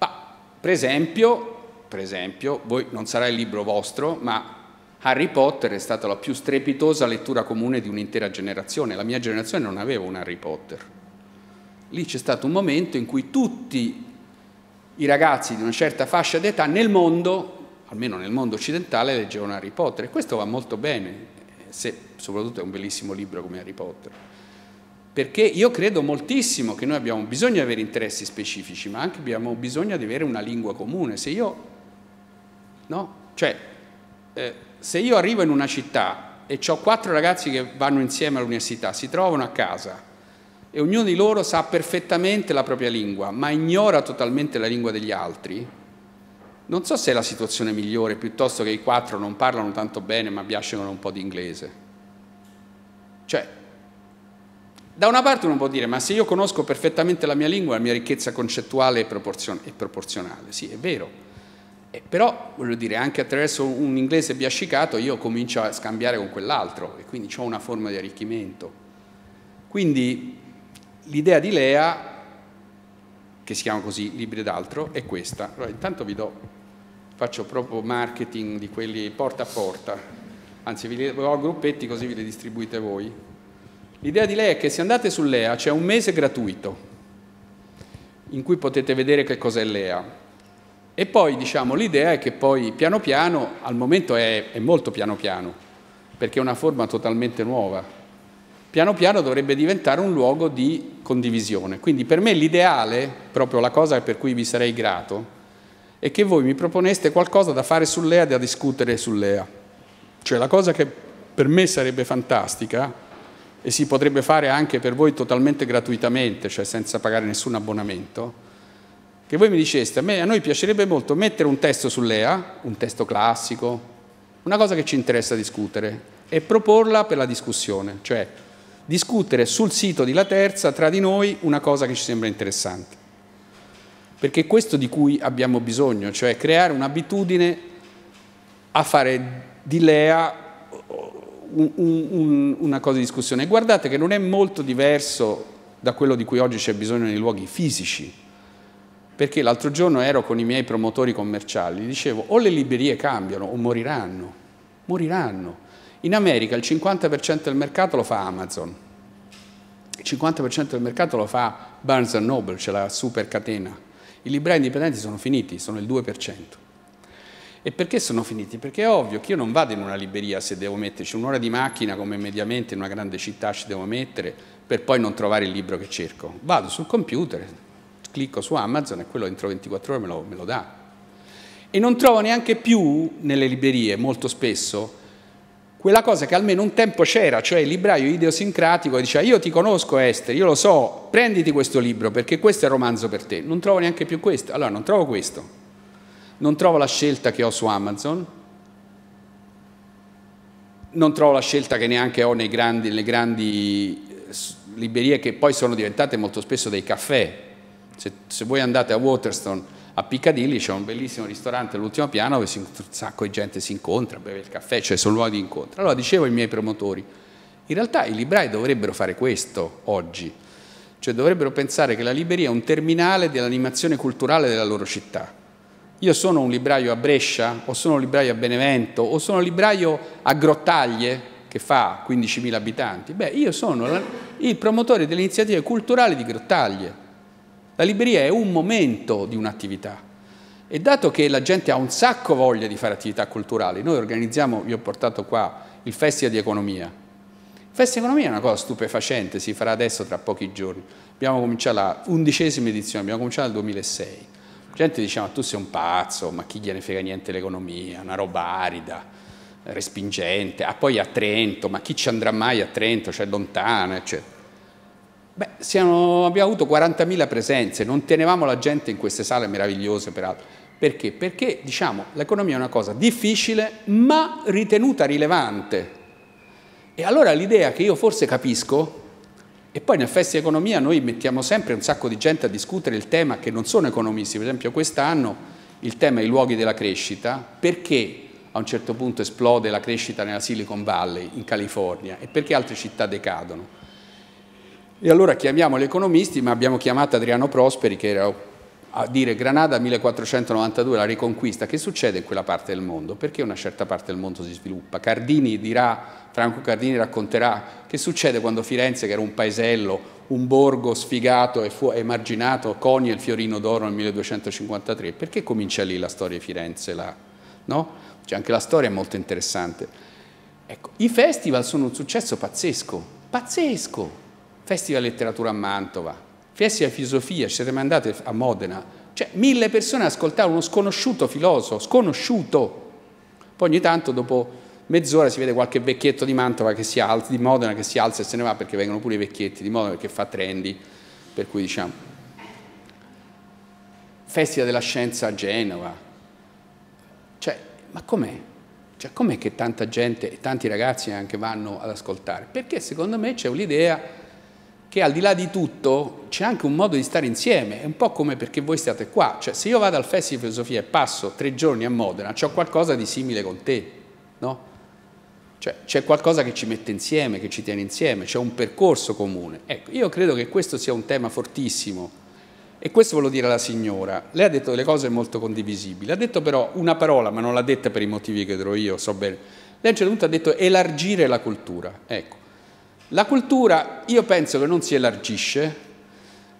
Ma, per esempio, per esempio, voi non sarà il libro vostro, ma Harry Potter è stata la più strepitosa lettura comune di un'intera generazione. La mia generazione non aveva un Harry Potter. Lì c'è stato un momento in cui tutti i ragazzi di una certa fascia d'età nel mondo, almeno nel mondo occidentale, leggevano Harry Potter e questo va molto bene, se soprattutto è un bellissimo libro come Harry Potter. Perché io credo moltissimo che noi abbiamo bisogno di avere interessi specifici, ma anche abbiamo bisogno di avere una lingua comune. Se io, no? Cioè, eh, se io arrivo in una città e ho quattro ragazzi che vanno insieme all'università, si trovano a casa, e ognuno di loro sa perfettamente la propria lingua, ma ignora totalmente la lingua degli altri, non so se è la situazione migliore piuttosto che i quattro non parlano tanto bene ma biasciano un po' di inglese. Cioè, da una parte uno può dire, ma se io conosco perfettamente la mia lingua, la mia ricchezza concettuale è, proporzionale. È proporzionale. Sì, è vero. Eh, però, voglio dire, anche attraverso un inglese biascicato io comincio a scambiare con quell'altro e quindi ho una forma di arricchimento. Quindi L'idea di Lea, che si chiama così, Libri d'altro, è questa. Allora, intanto vi do, faccio proprio marketing di quelli porta a porta, anzi vi a gruppetti così vi li distribuite voi. L'idea di Lea è che se andate su Lea c'è un mese gratuito in cui potete vedere che cos'è Lea. E poi diciamo l'idea è che poi piano piano, al momento è, è molto piano piano, perché è una forma totalmente nuova, piano piano dovrebbe diventare un luogo di condivisione. Quindi per me l'ideale, proprio la cosa per cui vi sarei grato, è che voi mi proponeste qualcosa da fare sull'EA, da discutere sull'EA. Cioè la cosa che per me sarebbe fantastica e si potrebbe fare anche per voi totalmente gratuitamente, cioè senza pagare nessun abbonamento, che voi mi diceste, a, me, a noi piacerebbe molto mettere un testo sull'EA, un testo classico, una cosa che ci interessa discutere, e proporla per la discussione, cioè discutere sul sito di La Terza tra di noi una cosa che ci sembra interessante. Perché è questo di cui abbiamo bisogno, cioè creare un'abitudine a fare di Lea un, un, una cosa di discussione. Guardate che non è molto diverso da quello di cui oggi c'è bisogno nei luoghi fisici. Perché l'altro giorno ero con i miei promotori commerciali, dicevo o le librerie cambiano o moriranno, moriranno. In America il 50% del mercato lo fa Amazon, il 50% del mercato lo fa Barnes Noble, c'è la super catena. I librai indipendenti sono finiti, sono il 2%. E perché sono finiti? Perché è ovvio che io non vado in una libreria se devo metterci un'ora di macchina come mediamente in una grande città ci devo mettere per poi non trovare il libro che cerco. Vado sul computer, clicco su Amazon e quello entro 24 ore me lo, me lo dà. E non trovo neanche più nelle librerie, molto spesso, quella cosa che almeno un tempo c'era, cioè il libraio idiosincratico diceva io ti conosco Esther, io lo so, prenditi questo libro perché questo è il romanzo per te. Non trovo neanche più questo. Allora non trovo questo. Non trovo la scelta che ho su Amazon, non trovo la scelta che neanche ho grandi, nelle grandi eh, librerie che poi sono diventate molto spesso dei caffè. Se, se voi andate a Waterstone a Piccadilly c'è un bellissimo ristorante all'ultimo piano dove un sacco di gente si incontra, beve il caffè, cioè sono luoghi di incontro. Allora dicevo ai miei promotori, in realtà i librai dovrebbero fare questo oggi, cioè dovrebbero pensare che la libreria è un terminale dell'animazione culturale della loro città. Io sono un libraio a Brescia, o sono un libraio a Benevento, o sono un libraio a Grottaglie, che fa 15.000 abitanti. Beh, io sono il promotore delle iniziative culturali di Grottaglie. La libreria è un momento di un'attività e dato che la gente ha un sacco voglia di fare attività culturali, noi organizziamo, vi ho portato qua, il Festival di Economia. Il Festival di Economia è una cosa stupefacente, si farà adesso tra pochi giorni. Abbiamo cominciato la undicesima edizione, abbiamo cominciato nel 2006. La gente diceva, tu sei un pazzo, ma chi gliene frega niente l'economia, una roba arida, respingente. Ah, poi a Trento, ma chi ci andrà mai a Trento, cioè lontano, eccetera. Beh, siamo, abbiamo avuto 40.000 presenze, non tenevamo la gente in queste sale meravigliose peraltro. Perché? Perché diciamo, l'economia è una cosa difficile ma ritenuta rilevante. E allora l'idea che io forse capisco, e poi nel Festival Economia noi mettiamo sempre un sacco di gente a discutere il tema che non sono economisti, per esempio quest'anno il tema è i luoghi della crescita, perché a un certo punto esplode la crescita nella Silicon Valley in California e perché altre città decadono. E allora chiamiamo gli economisti, ma abbiamo chiamato Adriano Prosperi che era a dire Granada 1492, la riconquista, che succede in quella parte del mondo? Perché una certa parte del mondo si sviluppa? Cardini dirà, Franco Cardini racconterà che succede quando Firenze, che era un paesello, un borgo sfigato e emarginato, conia il fiorino d'oro nel 1253. Perché comincia lì la storia di Firenze? Là? No? Cioè anche la storia è molto interessante. Ecco, I festival sono un successo pazzesco, pazzesco. Festival Letteratura a Mantova, Festival Filosofia, ci siete mandati a Modena, cioè mille persone ascoltavano uno sconosciuto filosofo, sconosciuto. Poi ogni tanto dopo mezz'ora si vede qualche vecchietto di Mantova che si alza, di Modena che si alza e se ne va perché vengono pure i vecchietti di Modena perché fa trendy, per cui diciamo. Festival della Scienza a Genova. Cioè, ma com'è? Cioè, com'è che tanta gente e tanti ragazzi anche vanno ad ascoltare? Perché secondo me c'è un'idea che al di là di tutto c'è anche un modo di stare insieme, è un po' come perché voi stiate qua, cioè se io vado al Festival di Filosofia e passo tre giorni a Modena, c'ho qualcosa di simile con te, no? Cioè c'è qualcosa che ci mette insieme, che ci tiene insieme, c'è un percorso comune. Ecco, io credo che questo sia un tema fortissimo e questo volevo dire alla signora. Lei ha detto delle cose molto condivisibili, ha detto però una parola, ma non l'ha detta per i motivi che dirò io, so bene. Lei a un certo punto ha detto elargire la cultura. Ecco, la cultura io penso che non si elargisce,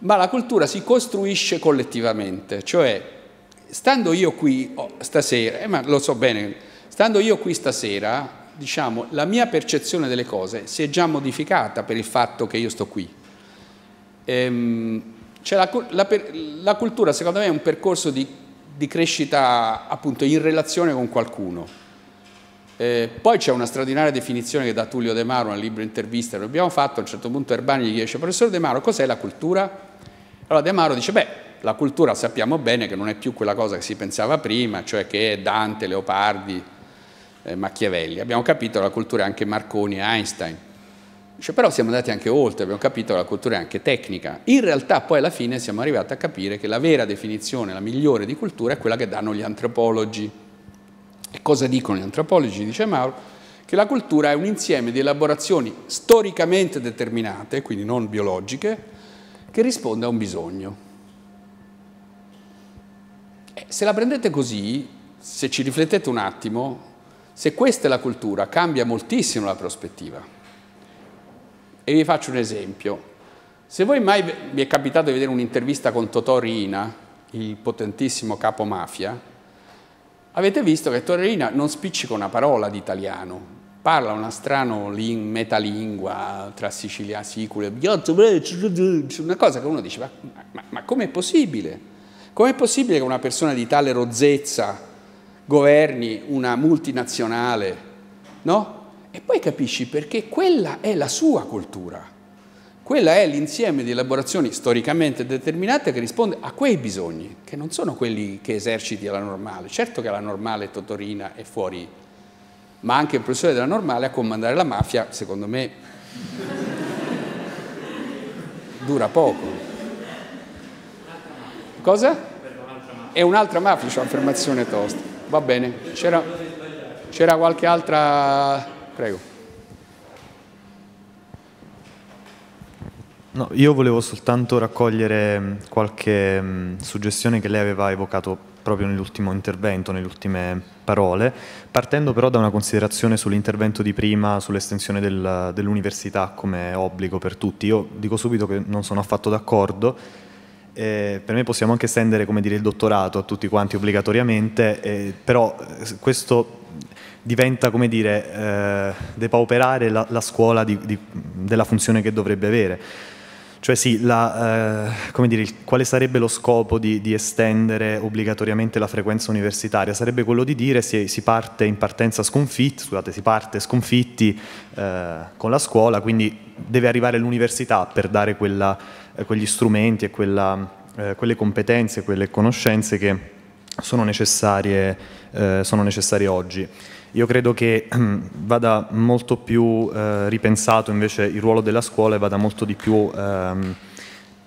ma la cultura si costruisce collettivamente, cioè stando io qui oh, stasera, eh, ma lo so bene, stando io qui stasera, diciamo, la mia percezione delle cose si è già modificata per il fatto che io sto qui. Ehm, cioè la, la, la, cultura secondo me è un percorso di, di crescita appunto in relazione con qualcuno. Eh, poi c'è una straordinaria definizione che dà Tullio De Maro nel libro intervista che abbiamo fatto, a un certo punto Erbani gli dice, professor De Maro, cos'è la cultura? Allora De Maro dice, beh, la cultura sappiamo bene che non è più quella cosa che si pensava prima, cioè che è Dante, Leopardi, eh, Machiavelli. Abbiamo capito che la cultura è anche Marconi e Einstein. Dice, però siamo andati anche oltre, abbiamo capito che la cultura è anche tecnica. In realtà poi alla fine siamo arrivati a capire che la vera definizione, la migliore di cultura, è quella che danno gli antropologi e cosa dicono gli antropologi? Dice Mauro che la cultura è un insieme di elaborazioni storicamente determinate, quindi non biologiche, che risponde a un bisogno. E se la prendete così, se ci riflettete un attimo, se questa è la cultura, cambia moltissimo la prospettiva. E vi faccio un esempio. Se voi mai vi è capitato di vedere un'intervista con Totò Riina, il potentissimo capo mafia, Avete visto che Torrina non spiccica una parola di italiano, parla una strana ling- metalingua tra siciliani, sicule, una cosa che uno dice, ma, ma, ma com'è possibile? Com'è possibile che una persona di tale rozzezza governi una multinazionale? No? E poi capisci perché quella è la sua cultura. Quella è l'insieme di elaborazioni storicamente determinate che risponde a quei bisogni, che non sono quelli che eserciti alla normale. Certo che la normale Totorina è fuori, ma anche il professore della normale a comandare la mafia, secondo me, dura poco. Cosa? È un'altra mafia, c'è un'affermazione tosta. Va bene, c'era qualche altra... Prego. No, io volevo soltanto raccogliere mm, qualche mm, suggestione che lei aveva evocato proprio nell'ultimo intervento, nelle ultime parole, partendo però da una considerazione sull'intervento di prima, sull'estensione del, dell'università come obbligo per tutti. Io dico subito che non sono affatto d'accordo, eh, per me possiamo anche estendere dire, il dottorato a tutti quanti obbligatoriamente, eh, però questo diventa come dire, eh, depauperare la, la scuola di, di, della funzione che dovrebbe avere. Cioè sì, la, eh, dire, quale sarebbe lo scopo di, di, estendere obbligatoriamente la frequenza universitaria? Sarebbe quello di dire si, si parte in partenza sconfitti, scusate, si parte sconfitti eh, con la scuola, quindi deve arrivare l'università per dare quella, eh, quegli strumenti e quella, eh, quelle competenze, quelle conoscenze che sono necessarie, eh, sono necessarie oggi. Io credo che vada molto più eh, ripensato invece il ruolo della scuola e vada molto di più ehm,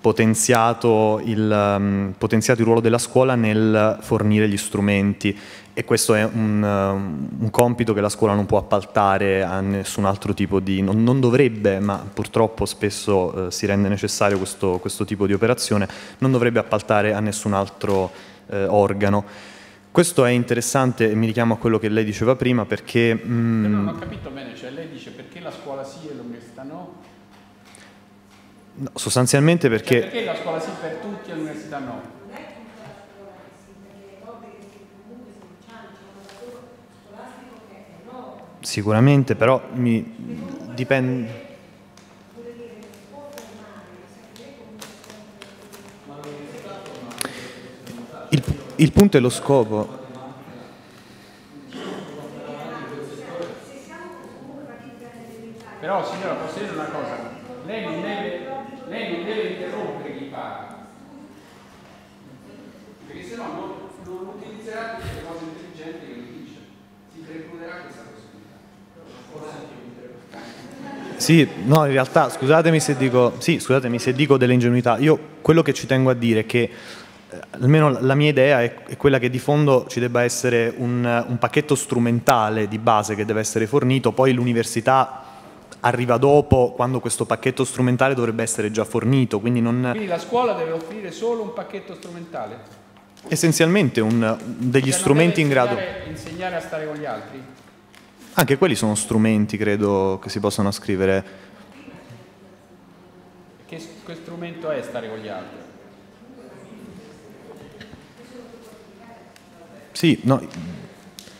potenziato, il, um, potenziato, il, ruolo della scuola nel fornire gli strumenti e questo è un, uh, un, compito che la scuola non può appaltare a nessun altro tipo di... non, non dovrebbe, ma purtroppo spesso uh, si rende necessario questo, questo, tipo di operazione, non dovrebbe appaltare a nessun altro uh, organo. Questo è interessante e mi richiamo a quello che lei diceva prima perché... Mm, non ho capito bene, cioè lei dice perché la scuola sì e l'università no? No, sostanzialmente perché... Cioè perché la scuola sì per tutti e l'università no? Sicuramente, però mi dipende... Il, il punto è lo scopo. Però signora, posso dire una cosa? Lei non deve lei non deve interrompere chi parla, perché se no non, non utilizzerà queste cose intelligenti che lui dice, si precluderà questa possibilità. Sì, no, in realtà scusatemi se dico, sì, scusatemi se dico delle ingenuità. Io quello che ci tengo a dire è che almeno la mia idea è, è, quella che di fondo ci debba essere un, un pacchetto strumentale di base che deve essere fornito, poi l'università arriva dopo quando questo pacchetto strumentale dovrebbe essere già fornito. Quindi, non... quindi la scuola deve offrire solo un pacchetto strumentale? Essenzialmente un, degli cioè strumenti in grado... Insegnare a stare con gli altri? Anche quelli sono strumenti, credo, che si possano scrivere. Che, che strumento è stare con gli altri? Sì, no,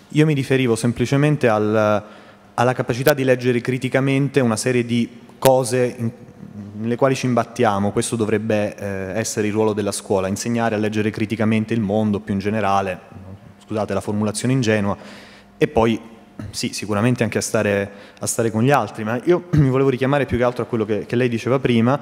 io mi riferivo semplicemente al, alla capacità di leggere criticamente una serie di cose in, nelle quali ci imbattiamo, questo dovrebbe eh, essere il ruolo della scuola, insegnare a leggere criticamente il mondo più in generale, scusate la formulazione ingenua, e poi sì, sicuramente anche a stare, a stare, con gli altri, ma io mi volevo richiamare più che altro a quello che, che lei diceva prima,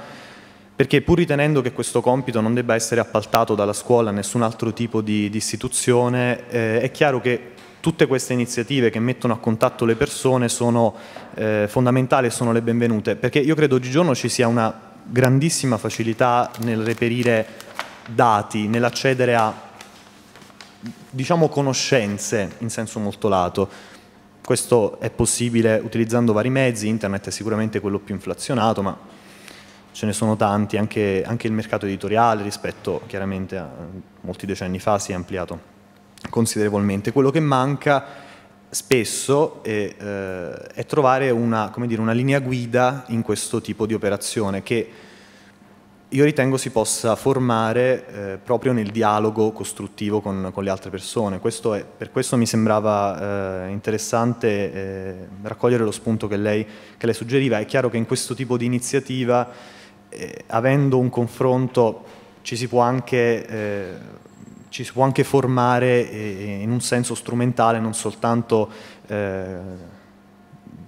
perché pur ritenendo che questo compito non debba essere appaltato dalla scuola a nessun altro tipo di, di istituzione, eh, è chiaro che tutte queste iniziative che mettono a contatto le persone sono eh, fondamentali e sono le benvenute, perché io credo oggigiorno ci sia una grandissima facilità nel reperire dati, nell'accedere a diciamo conoscenze in senso molto lato. Questo è possibile utilizzando vari mezzi, internet è sicuramente quello più inflazionato, ma ce ne sono tanti, anche, anche il mercato editoriale rispetto chiaramente a molti decenni fa si è ampliato considerevolmente. Quello che manca spesso è, eh, è trovare una, dire, una, linea guida in questo tipo di operazione che io ritengo si possa formare eh, proprio nel dialogo costruttivo con, con le altre persone. Questo è, per questo mi sembrava eh, interessante eh, raccogliere lo spunto che lei, che lei, suggeriva. È chiaro che in questo tipo di iniziativa, eh, avendo un confronto, ci si può anche eh, si può anche formare eh, in un senso strumentale, non soltanto eh,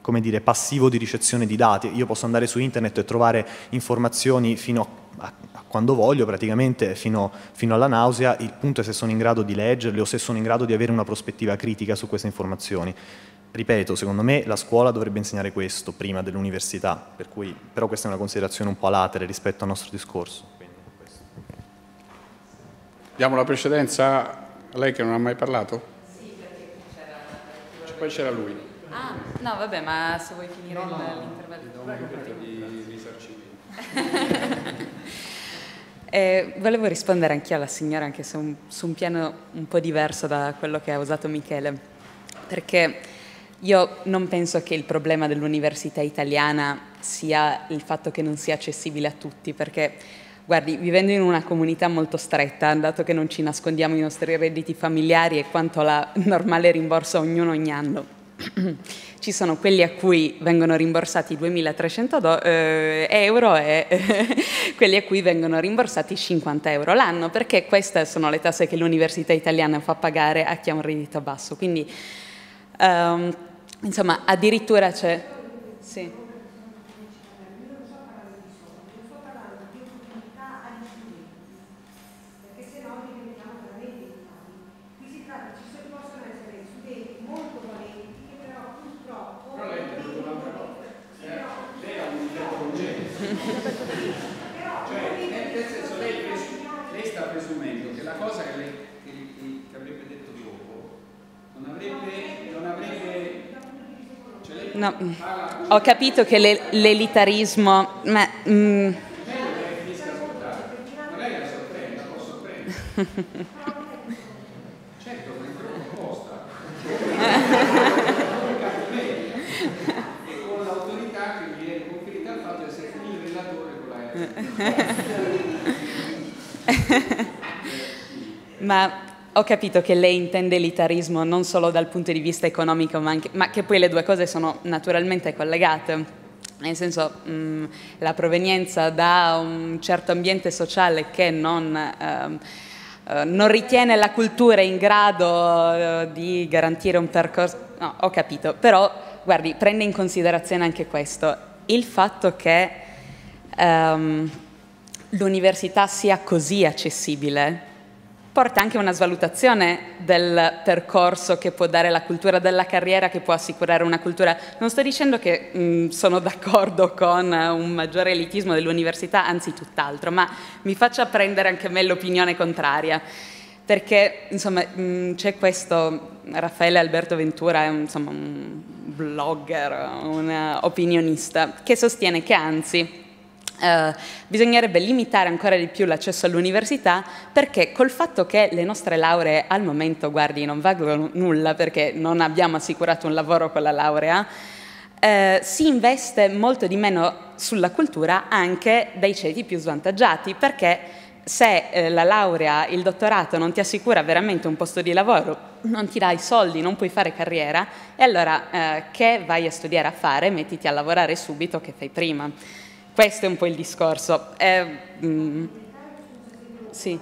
come dire, passivo di ricezione di dati. Io posso andare su internet e trovare informazioni fino a, a quando voglio, praticamente fino, fino, alla nausea, il punto è se sono in grado di leggerle o se sono in grado di avere una prospettiva critica su queste informazioni. Ripeto, secondo me la scuola dovrebbe insegnare questo prima dell'università, per cui, però questa è una considerazione un po' latere rispetto al nostro discorso. Diamo la precedenza a lei che non ha mai parlato? Sì, perché c'era... Cioè, poi c'era lui. Ah, no, vabbè, ma se vuoi finire no, no, l'intervento... di risarcimento. eh, volevo rispondere anch'io alla signora, anche su un, su un piano un po' diverso da quello che ha usato Michele, perché io non penso che il problema dell'università italiana sia il fatto che non sia accessibile a tutti, perché Guardi, vivendo in una comunità molto stretta, dato che non ci nascondiamo i nostri redditi familiari e quanto la normale rimborso ognuno ogni anno, ci sono quelli a cui vengono rimborsati 2.300 eh, euro e quelli a cui vengono rimborsati 50 euro l'anno, perché queste sono le tasse che l'università italiana fa pagare a chi ha un reddito basso. Quindi, um, insomma, addirittura c'è... Sì. No, ho capito che le, l'elitarismo... Ma, mm. Ma ho capito che lei intende elitarismo non solo dal punto di vista economico, ma, anche, ma che poi le due cose sono naturalmente collegate. Nel senso, mh, la provenienza da un certo ambiente sociale che non, ehm, eh, non ritiene la cultura in grado eh, di garantire un percorso... No, ho capito, però guardi, prende in considerazione anche questo, il fatto che ehm, l'università sia così accessibile porta anche una svalutazione del percorso che può dare la cultura della carriera, che può assicurare una cultura. Non sto dicendo che mh, sono d'accordo con un maggiore elitismo dell'università, anzi tutt'altro, ma mi faccia prendere anche me l'opinione contraria. Perché insomma, mh, c'è questo Raffaele Alberto Ventura, è insomma, un blogger, un opinionista, che sostiene che anzi Uh, bisognerebbe limitare ancora di più l'accesso all'università perché col fatto che le nostre lauree al momento, guardi, non valgono nulla perché non abbiamo assicurato un lavoro con la laurea, uh, si investe molto di meno sulla cultura anche dai ceti più svantaggiati perché se eh, la laurea, il dottorato non ti assicura veramente un posto di lavoro, non ti dai soldi, non puoi fare carriera, e allora eh, che vai a studiare a fare? Mettiti a lavorare subito che fai prima. Questo è un po' il discorso. Eh, mm, sì.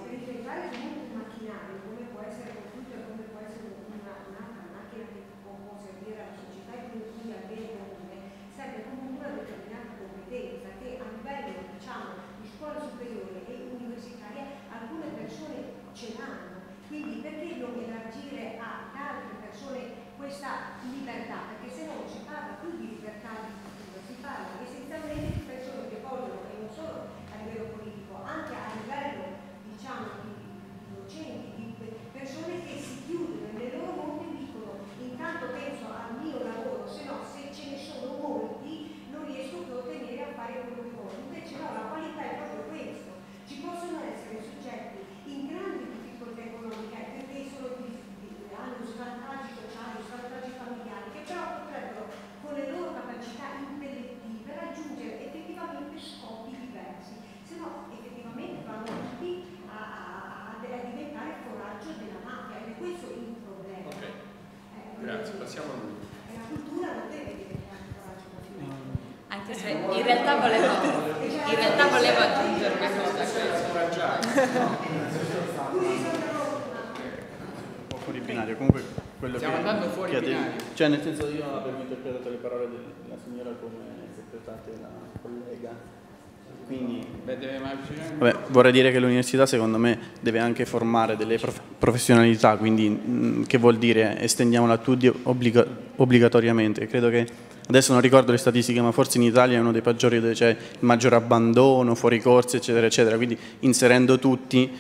Vorrei dire che l'università secondo me deve anche formare delle prof- professionalità, quindi mh, che vuol dire estendiamo la TUDI obbliga- obbligatoriamente. Credo che adesso non ricordo le statistiche, ma forse in Italia è uno dei peggiori dove c'è il maggior abbandono, fuori corsi, eccetera, eccetera. Quindi inserendo tutti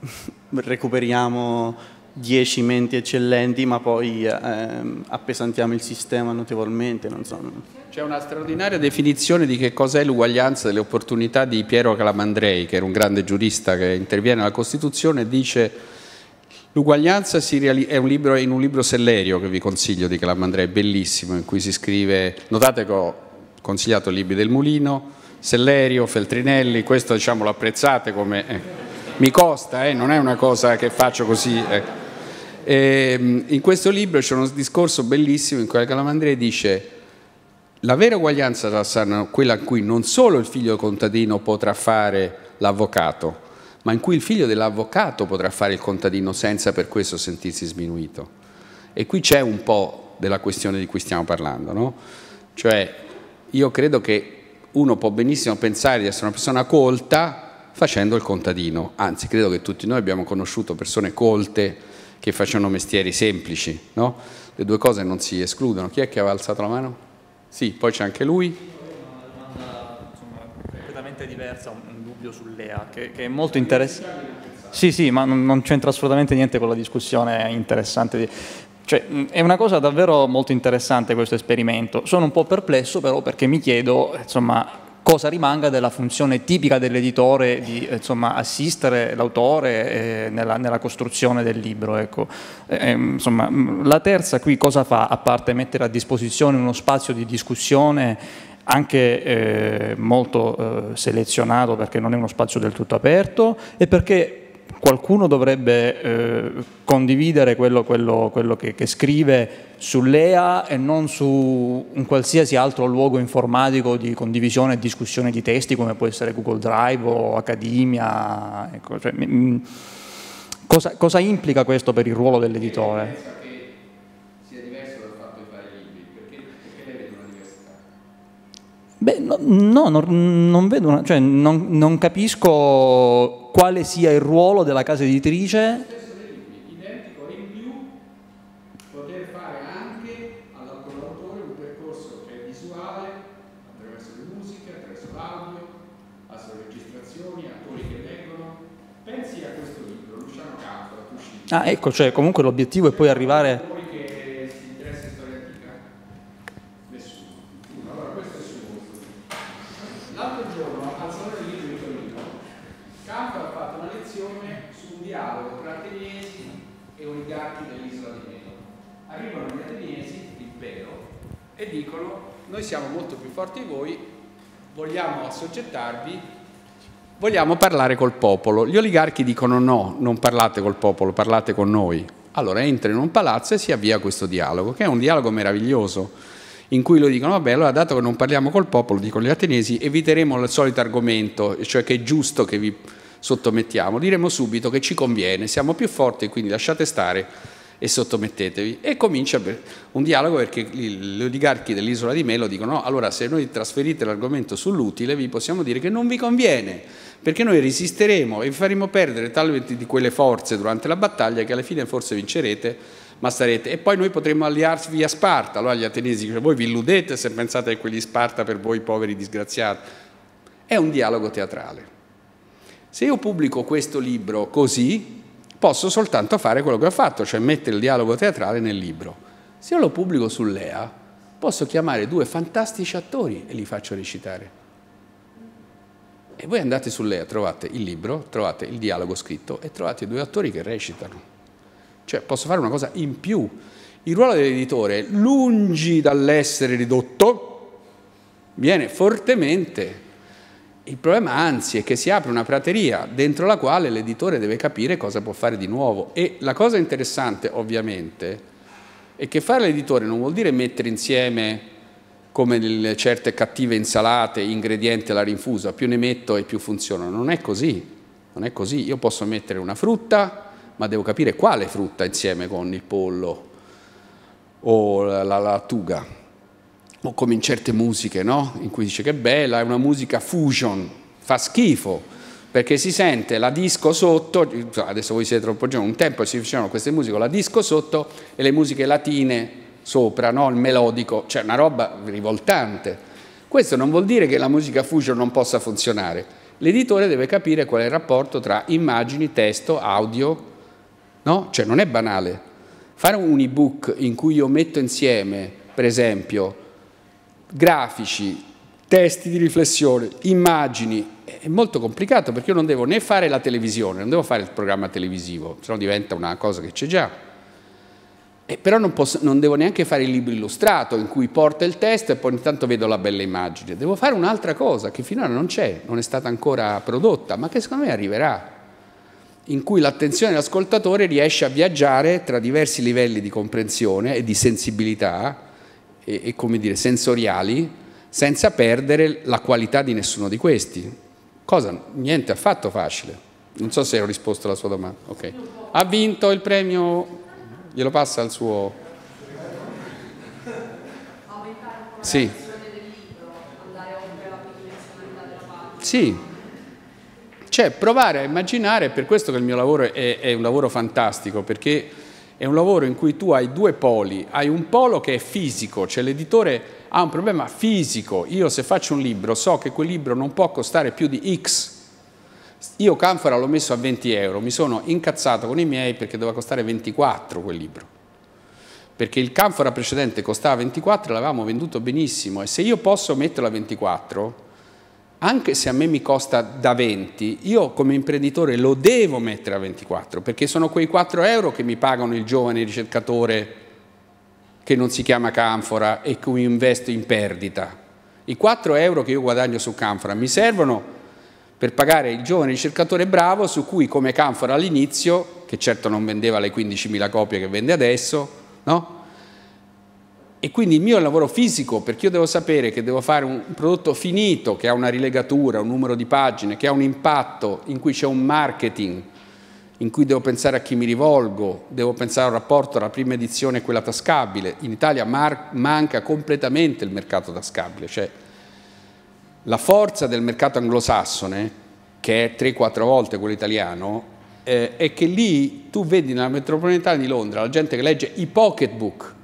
recuperiamo 10 menti eccellenti, ma poi ehm, appesantiamo il sistema notevolmente. So. C'è una straordinaria definizione di che cos'è l'uguaglianza delle opportunità di Piero Calamandrei, che era un grande giurista che interviene alla Costituzione, dice l'uguaglianza è un libro, in un libro Sellerio che vi consiglio di Calamandrei, bellissimo, in cui si scrive, notate che ho consigliato libri del Mulino, Sellerio, Feltrinelli, questo diciamo lo apprezzate come... Eh, mi costa, eh, non è una cosa che faccio così. Eh. E, ehm, in questo libro c'è un discorso bellissimo in cui Calamandrei dice la vera uguaglianza sarà quella in cui non solo il figlio contadino potrà fare l'avvocato, ma in cui il figlio dell'avvocato potrà fare il contadino senza per questo sentirsi sminuito. E qui c'è un po' della questione di cui stiamo parlando, no? Cioè, io credo che uno può benissimo pensare di essere una persona colta facendo il contadino, anzi credo che tutti noi abbiamo conosciuto persone colte che facciano mestieri semplici, no? Le due cose non si escludono. Chi è che aveva alzato la mano? Sì, poi c'è anche lui. Una domanda completamente diversa, un dubbio sull'EA, che, che è molto interessante. Sì, sì, ma non, non c'entra assolutamente niente con la discussione interessante. Di... Cioè, è una cosa davvero molto interessante questo esperimento. Sono un po' perplesso però perché mi chiedo, insomma, cosa rimanga della funzione tipica dell'editore di insomma, assistere l'autore eh, nella, nella, costruzione del libro. Ecco. Eh, insomma, la terza qui cosa fa a parte mettere a disposizione uno spazio di discussione anche eh, molto eh, selezionato perché non è uno spazio del tutto aperto e perché qualcuno dovrebbe eh, condividere quello, quello, quello che, che, scrive sull'EA e non su un qualsiasi altro luogo informatico di condivisione e discussione di testi come può essere Google Drive o Accademia. Ecco, cioè, cosa, cosa implica questo per il ruolo dell'editore? Beh, no, no non, non, vedo, una, cioè, non, non, capisco quale sia il ruolo della casa editrice. Identico in più poter fare anche all'autore un percorso che è visuale attraverso le musiche, attraverso l'audio, attraverso le registrazioni, attori che leggono. Pensi a questo libro, Luciano Canto, Ah, ecco, cioè comunque l'obiettivo è poi arrivare noi siamo molto più forti di voi, vogliamo assoggettarvi, vogliamo parlare col popolo. Gli oligarchi dicono no, non parlate col popolo, parlate con noi. Allora entra in un palazzo e si avvia questo dialogo, che è un dialogo meraviglioso, in cui loro dicono, vabbè, allora dato che non parliamo col popolo, dicono gli ateniesi, eviteremo il solito argomento, cioè che è giusto che vi sottomettiamo, diremo subito che ci conviene, siamo più forti, quindi lasciate stare e sottomettetevi. E comincia un dialogo perché gli oligarchi dell'isola di Melo dicono no, allora se noi trasferite l'argomento sull'utile vi possiamo dire che non vi conviene, perché noi resisteremo e vi faremo perdere talmente di quelle forze durante la battaglia che alla fine forse vincerete, ma starete. E poi noi potremmo allearvi a Sparta. Allora gli ateniesi dicono voi vi illudete se pensate che quelli Sparta per voi poveri disgraziati. È un dialogo teatrale. Se io pubblico questo libro così, posso soltanto fare quello che ho fatto, cioè mettere il dialogo teatrale nel libro. Se io lo pubblico sull'EA, posso chiamare due fantastici attori e li faccio recitare. E voi andate sull'EA, trovate il libro, trovate il dialogo scritto e trovate due attori che recitano. Cioè posso fare una cosa in più. Il ruolo dell'editore, lungi dall'essere ridotto, viene fortemente il problema anzi è che si apre una prateria dentro la quale l'editore deve capire cosa può fare di nuovo. E la cosa interessante ovviamente è che fare l'editore non vuol dire mettere insieme come nelle certe cattive insalate ingredienti alla rinfusa, più ne metto e più funzionano, non è così, non è così, io posso mettere una frutta ma devo capire quale frutta insieme con il pollo o la, la lattuga o come in certe musiche, no? in cui dice che è bella, è una musica fusion, fa schifo, perché si sente la disco sotto, adesso voi siete troppo giovani, un tempo si facevano queste musiche la disco sotto e le musiche latine sopra, no? il melodico, cioè una roba rivoltante. Questo non vuol dire che la musica fusion non possa funzionare, l'editore deve capire qual è il rapporto tra immagini, testo, audio, no? Cioè non è banale. Fare un ebook in cui io metto insieme, per esempio, grafici, testi di riflessione, immagini, è molto complicato perché io non devo né fare la televisione, non devo fare il programma televisivo, se no diventa una cosa che c'è già. E però non, posso, non, devo neanche fare il libro illustrato in cui porta il testo e poi ogni tanto vedo la bella immagine. Devo fare un'altra cosa che finora non c'è, non è stata ancora prodotta, ma che secondo me arriverà, in cui l'attenzione dell'ascoltatore riesce a viaggiare tra diversi livelli di comprensione e di sensibilità e, e come dire, sensoriali senza perdere la qualità di nessuno di questi. Cosa niente affatto facile. Non so se ho risposto alla sua domanda. Okay. Ha vinto il premio, glielo passa al suo... Sì. Sì, cioè provare a immaginare, per questo che il mio lavoro è, è un lavoro fantastico, perché è un lavoro in cui tu hai due poli, hai un polo che è fisico, cioè l'editore ha un problema fisico, io se faccio un libro so che quel libro non può costare più di X, io Canfora l'ho messo a 20 euro, mi sono incazzato con i miei perché doveva costare 24 quel libro. perché il Canfora precedente costava 24 e l'avevamo venduto benissimo e se io posso metterlo a 24, anche se a me mi costa da 20, io come imprenditore lo devo mettere a 24, perché sono quei 4 euro che mi pagano il giovane ricercatore che non si chiama Canfora e cui investo in perdita. I 4 euro che io guadagno su Canfora mi servono per pagare il giovane ricercatore bravo su cui come Canfora all'inizio, che certo non vendeva le 15.000 copie che vende adesso, no? E quindi il mio lavoro fisico, perché io devo sapere che devo fare un prodotto finito, che ha una rilegatura, un numero di pagine, che ha un impatto, in cui c'è un marketing, in cui devo pensare a chi mi rivolgo, devo pensare al rapporto tra la prima edizione e quella tascabile. In Italia manca completamente il mercato tascabile, cioè la forza del mercato anglosassone, che è 3-4 volte quello italiano, eh, è che lì tu vedi nella metropolitana di Londra la gente che legge i pocketbook.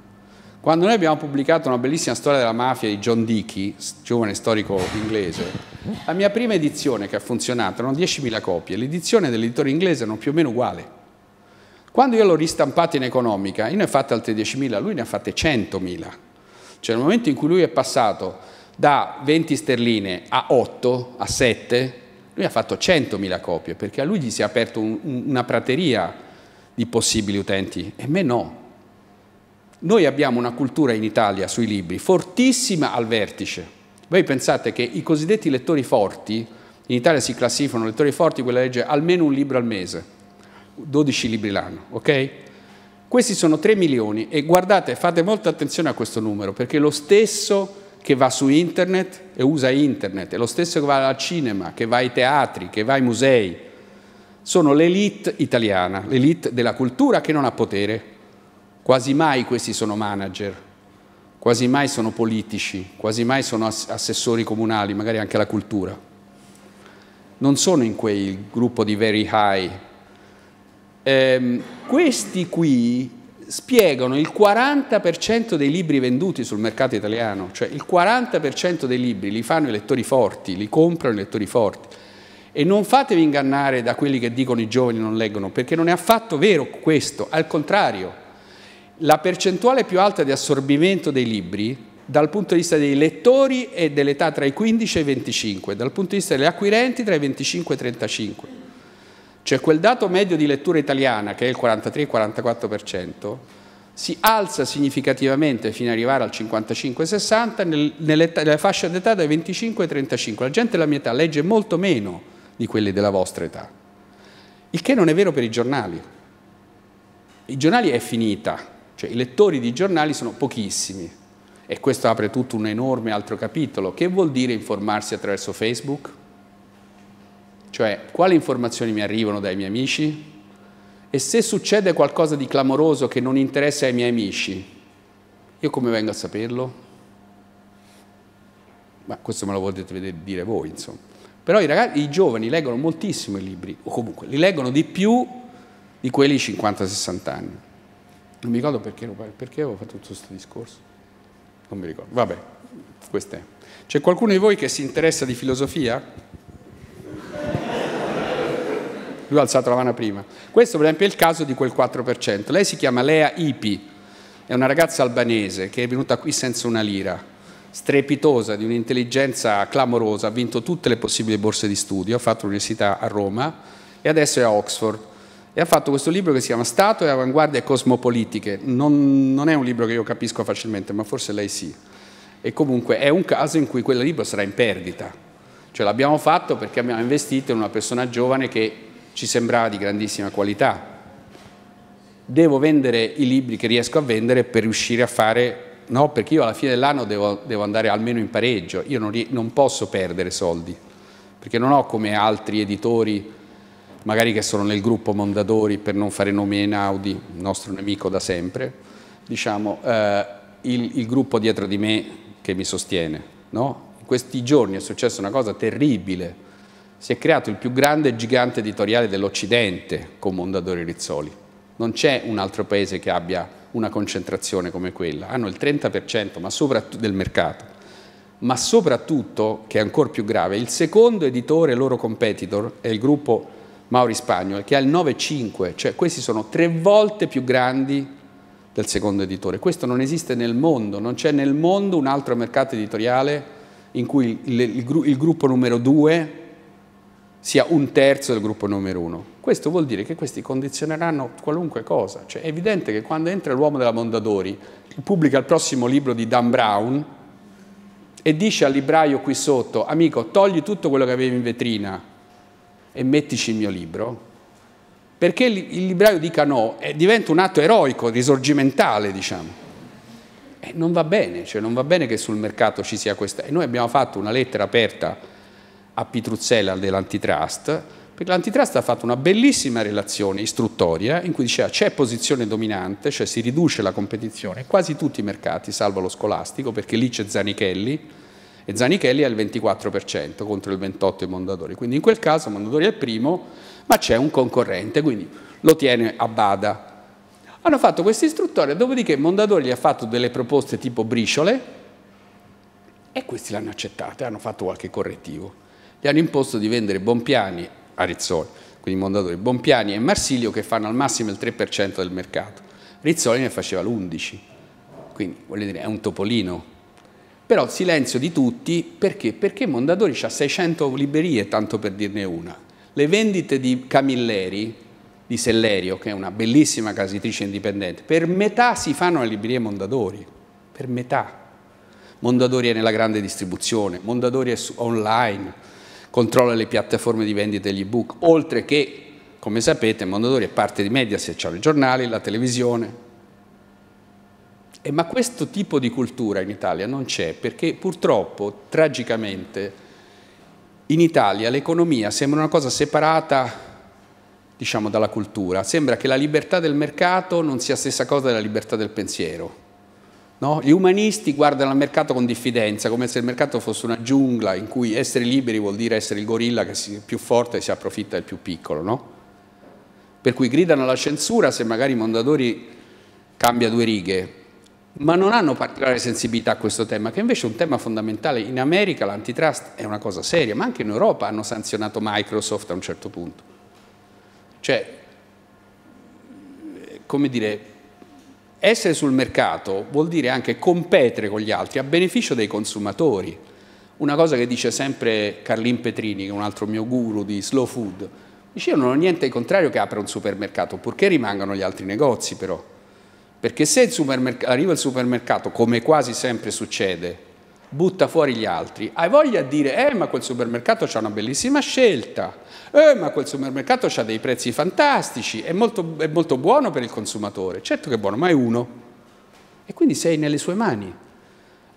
Quando noi abbiamo pubblicato una bellissima storia della mafia di John Dickey, giovane storico inglese, la mia prima edizione che ha funzionato erano 10.000 copie, l'edizione dell'editore inglese erano più o meno uguali. Quando io l'ho ristampato in economica, io ne ho fatte altre 10.000, lui ne ha fatte 100.000. Cioè nel momento in cui lui è passato da 20 sterline a 8, a 7, lui ha fatto 100.000 copie, perché a lui gli si è aperto un, una prateria di possibili utenti, e me no. Noi abbiamo una cultura in Italia sui libri fortissima al vertice. Voi pensate che i cosiddetti lettori forti, in Italia si classificano lettori forti, quelli che legge almeno un libro al mese, 12 libri l'anno, ok? Questi sono 3 milioni e guardate, fate molta attenzione a questo numero, perché lo stesso che va su internet e usa internet, è lo stesso che va al cinema, che va ai teatri, che va ai musei, sono l'elite italiana, l'elite della cultura che non ha potere. Quasi mai questi sono manager, quasi mai sono politici, quasi mai sono assessori comunali, magari anche la cultura. Non sono in quel gruppo di very high. Eh, questi qui spiegano il 40% dei libri venduti sul mercato italiano, cioè il 40% dei libri li fanno i lettori forti, li comprano i lettori forti. E non fatevi ingannare da quelli che dicono i giovani non leggono, perché non è affatto vero questo, al contrario. La percentuale più alta di assorbimento dei libri dal punto di vista dei lettori è dell'età tra i 15 e i 25, dal punto di vista degli acquirenti tra i 25 e i 35. Cioè quel dato medio di lettura italiana, che è il 43-44%, si alza significativamente fino ad arrivare al 55-60 nel, nella fascia d'età dai 25 ai 35. La gente della mia età legge molto meno di quelli della vostra età. Il che non è vero per i giornali. I giornali è finita, cioè i lettori di giornali sono pochissimi e questo apre tutto un enorme altro capitolo. Che vuol dire informarsi attraverso Facebook? Cioè, quali informazioni mi arrivano dai miei amici? E se succede qualcosa di clamoroso che non interessa ai miei amici, io come vengo a saperlo? Ma questo me lo potete dire voi, insomma. Però i, ragazzi, i giovani leggono moltissimo i libri, o comunque li leggono di più di quelli di 50-60 anni. Non mi ricordo perché, perché avevo fatto tutto questo discorso. Non mi ricordo. Vabbè, questo è. C'è qualcuno di voi che si interessa di filosofia? lui ha alzato la mano prima. Questo per esempio è il caso di quel 4%. Lei si chiama Lea Ipi, è una ragazza albanese che è venuta qui senza una lira, strepitosa, di un'intelligenza clamorosa, ha vinto tutte le possibili borse di studio, ha fatto l'università a Roma e adesso è a Oxford. E ha fatto questo libro che si chiama Stato e avanguardie cosmopolitiche. Non, non è un libro che io capisco facilmente, ma forse lei sì. E comunque è un caso in cui quel libro sarà in perdita. Cioè l'abbiamo fatto perché abbiamo investito in una persona giovane che ci sembrava di grandissima qualità. Devo vendere i libri che riesco a vendere per riuscire a fare, no, perché io alla fine dell'anno devo, devo, andare almeno in pareggio, io non, non posso perdere soldi, perché non ho come altri editori, magari che sono nel gruppo Mondadori, per non fare nome in Audi, il nostro nemico da sempre, diciamo, eh, il, il, gruppo dietro di me che mi sostiene. No? In questi giorni è successa una cosa terribile, si è creato il più grande gigante editoriale dell'Occidente con Mondadori Rizzoli. Non c'è un altro paese che abbia una concentrazione come quella. Hanno il 30% ma del mercato. Ma soprattutto, che è ancora più grave, il secondo editore loro competitor è il gruppo Mauri Spagnol, che ha il 9,5, cioè questi sono tre volte più grandi del secondo editore. Questo non esiste nel mondo, non c'è nel mondo un altro mercato editoriale in cui il, il, il gruppo numero due sia un terzo del gruppo numero uno. Questo vuol dire che questi condizioneranno qualunque cosa. Cioè, è evidente che quando entra l'uomo della Mondadori, pubblica il prossimo libro di Dan Brown e dice al libraio qui sotto, amico, togli tutto quello che avevi in vetrina e mettici il mio libro, perché il libraio dica no, eh, diventa un atto eroico, risorgimentale, diciamo. E non va bene, cioè non va bene che sul mercato ci sia questa. E noi abbiamo fatto una lettera aperta a Pitruzzella dell'antitrust, perché l'antitrust ha fatto una bellissima relazione istruttoria in cui diceva c'è posizione dominante, cioè si riduce la competizione, quasi tutti i mercati, salvo lo scolastico, perché lì c'è Zanichelli, e Zanichelli ha il 24% contro il 28% di Mondadori. Quindi in quel caso Mondadori è il primo, ma c'è un concorrente, quindi lo tiene a bada. Hanno fatto questa istruttoria, dopodiché Mondadori gli ha fatto delle proposte tipo briciole e questi l'hanno accettata, hanno fatto qualche correttivo gli hanno imposto di vendere Bompiani a Rizzoli, quindi Mondadori, Bompiani e Marsilio che fanno al massimo il 3% del mercato. Rizzoli ne faceva l'11%, quindi voglio dire è un topolino. Però silenzio di tutti perché? Perché Mondadori ha 600 librerie, tanto per dirne una. Le vendite di Camilleri, di Sellerio, che è una bellissima casa editrice indipendente, per metà si fanno le librerie Mondadori, per metà. Mondadori è nella grande distribuzione, Mondadori è online, controlla le piattaforme di vendita degli ebook, oltre che, come sapete, Mondadori è parte di Mediaset, c'hanno i giornali, la televisione. E ma questo tipo di cultura in Italia non c'è perché purtroppo, tragicamente, in Italia l'economia sembra una cosa separata diciamo, dalla cultura. Sembra che la libertà del mercato non sia la stessa cosa della libertà del pensiero. No? Gli umanisti guardano al mercato con diffidenza, come se il mercato fosse una giungla in cui essere liberi vuol dire essere il gorilla che è più forte e si approfitta del più piccolo. No? Per cui gridano alla censura se magari Mondadori cambia due righe, ma non hanno particolare sensibilità a questo tema, che invece è un tema fondamentale. In America l'antitrust è una cosa seria, ma anche in Europa hanno sanzionato Microsoft a un certo punto. Cioè, come dire, essere sul mercato vuol dire anche competere con gli altri a beneficio dei consumatori. Una cosa che dice sempre Carlin Petrini, che è un altro mio guru di slow food, dice io non ho niente al contrario che apra un supermercato, purché rimangano gli altri negozi però. Perché se il arriva il supermercato, come quasi sempre succede, butta fuori gli altri, hai voglia di dire, eh ma quel supermercato ha una bellissima scelta, eh ma quel supermercato ha dei prezzi fantastici, è molto, è molto buono per il consumatore, certo che è buono, ma è uno. E quindi sei nelle sue mani.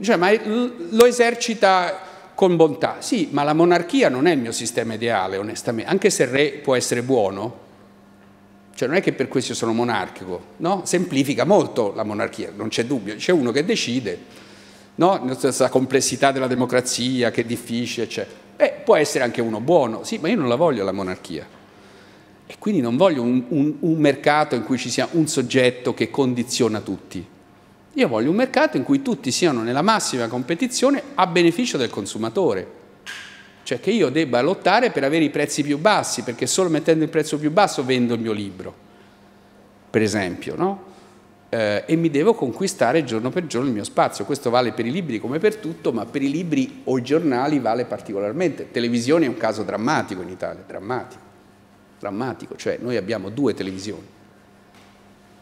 Cioè, ma lo esercita con bontà. Sì, ma la monarchia non è il mio sistema ideale, onestamente, anche se il re può essere buono. Cioè non è che per questo io sono monarchico, no? Semplifica molto la monarchia, non c'è dubbio. C'è uno che decide, no? questa complessità della democrazia, che è difficile, eccetera. Beh, può essere anche uno buono, sì, ma io non la voglio la monarchia. E quindi non voglio un, un, un mercato in cui ci sia un soggetto che condiziona tutti. Io voglio un mercato in cui tutti siano nella massima competizione a beneficio del consumatore. Cioè che io debba lottare per avere i prezzi più bassi, perché solo mettendo il prezzo più basso vendo il mio libro, per esempio, no? eh, e mi devo conquistare giorno per giorno il mio spazio. Questo vale per i libri come per tutto, ma per i libri o i giornali vale particolarmente. Televisione è un caso drammatico in Italia, drammatico, drammatico, cioè noi abbiamo due televisioni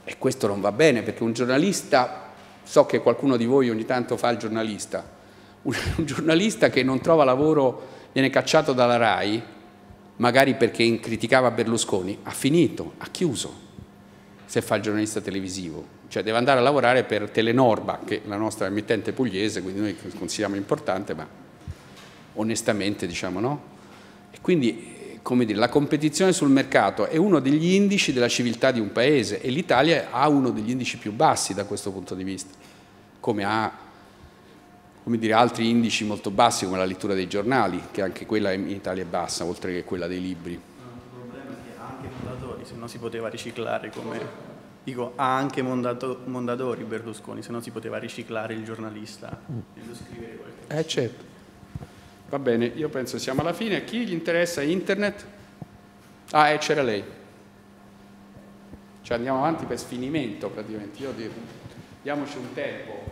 e questo non va bene perché un giornalista, so che qualcuno di voi ogni tanto fa il giornalista, un, un giornalista che non trova lavoro viene cacciato dalla RAI, magari perché criticava Berlusconi, ha finito, ha chiuso se fa il giornalista televisivo cioè deve andare a lavorare per Telenorba, che è la nostra emittente pugliese, quindi noi consideriamo importante, ma onestamente diciamo no. E quindi, come dire, la competizione sul mercato è uno degli indici della civiltà di un paese e l'Italia ha uno degli indici più bassi da questo punto di vista, come ha dire, altri indici molto bassi come la lettura dei giornali, che anche quella in Italia è bassa, oltre che quella dei libri. Il problema è che anche i fondatori, se non si poteva riciclare come Dico, ha anche Mondato, Mondadori Berlusconi, se no si poteva riciclare il giornalista nello scrivere qualche Eh certo. Va bene, io penso siamo alla fine. A chi gli interessa internet? Ah, eh, c'era lei. Cioè andiamo avanti per sfinimento praticamente. Io dico, diamoci un tempo.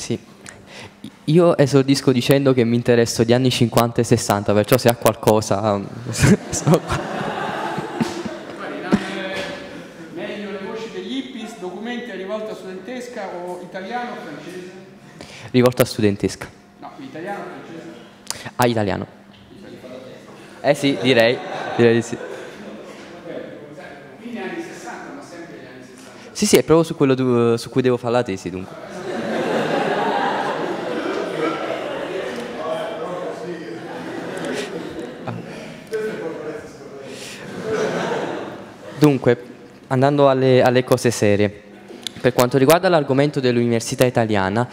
Sì. Io esordisco dicendo che mi interesso di anni 50 e 60, perciò se ha qualcosa... sono qua. Meglio le voci degli hippies, documenti a rivolta studentesca o italiano o francese? Rivolta studentesca. No, italiano o francese? Ah, italiano. Eh sì, direi. Direi di sì. Quindi anni 60, ma sempre gli anni 60. Sì, sì, è proprio su quello su cui devo fare la tesi, dunque. Dunque, andando alle, alle cose serie, per quanto riguarda l'argomento dell'università italiana,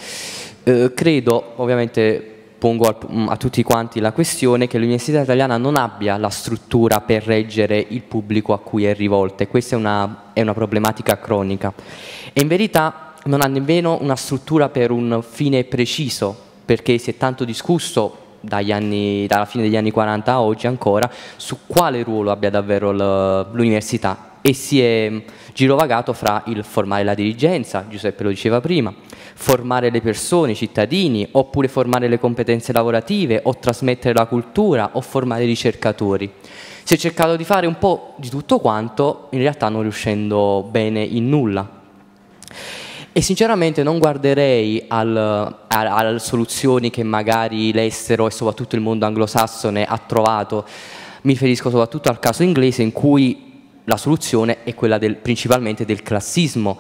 eh, credo, ovviamente pongo al- mm, a tutti quanti la questione, che l'università italiana non abbia la struttura per reggere il pubblico a cui è rivolta e questa è una, è una problematica cronica. E in verità non ha nemmeno una struttura per un fine preciso, perché si è tanto discusso anni- dalla fine degli anni 40 a oggi ancora su quale ruolo abbia davvero l'università e si è mh, girovagato fra il formare la dirigenza, Giuseppe lo diceva prima, formare le persone, i cittadini, oppure formare le competenze lavorative, o trasmettere la cultura, o formare i ricercatori. Si è cercato di fare un po' di tutto quanto, in realtà non riuscendo bene in nulla. E sinceramente non guarderei alle soluzioni che magari l'estero e soprattutto il mondo anglosassone ha trovato. Mi riferisco soprattutto al caso inglese in cui la soluzione è quella del- principalmente del classismo,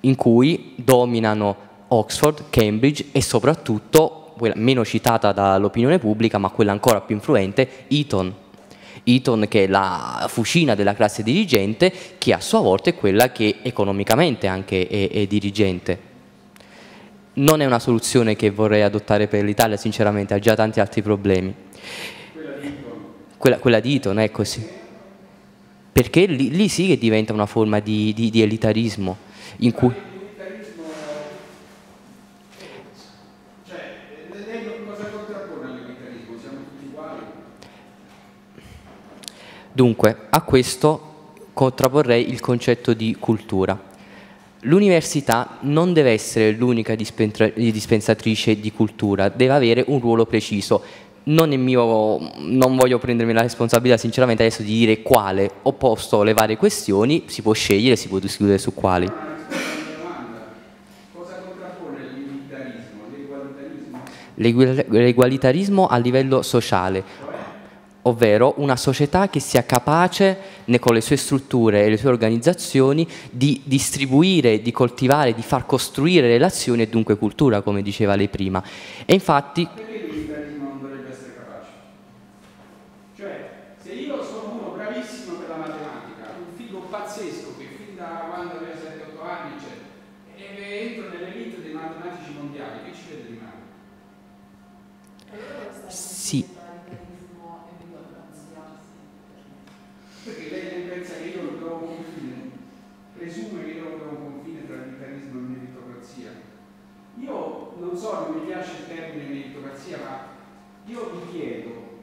in cui dominano Oxford, Cambridge e soprattutto, quella meno citata dall'opinione pubblica, ma quella ancora più influente, Eton. Eton che è la fucina della classe dirigente, che a sua volta è quella che economicamente anche è, è dirigente. Non è una soluzione che vorrei adottare per l'Italia, sinceramente, ha già tanti altri problemi. Quella, quella di Eton, ecco sì. Perché lì, lì sì che diventa una forma di, di- di elitarismo, in cui... Cioè, lei cosa contrappone all'elitarismo? Siamo tutti uguali? Dunque, a questo contrapporrei il concetto di cultura. L'università non deve essere l'unica dispensatrice di cultura, deve avere un ruolo preciso. Non, mio, non voglio prendermi la responsabilità sinceramente adesso di dire quale, ho posto le varie questioni, si può scegliere, si può discutere su quali. L'egualitarismo a livello sociale, ovvero una società che sia capace, con le sue strutture e le sue organizzazioni, di distribuire, di coltivare, di far costruire relazioni e dunque cultura, come diceva lei prima. E infatti Perché l'unitarismo non dovrebbe essere capace? Cioè, se io sono uno bravissimo per la matematica, un figo pazzesco che fin da quando avevo 7-8 anni c'è, e entro nell'elite dei matematici mondiali, che ci vede rimane? sì, Perché lei, lei pensa che io non trovo un confine, presume che io non trovo un elitarismo e meritocrazia. Io non so, non mi piace il termine meritocrazia, ma io mi chiedo,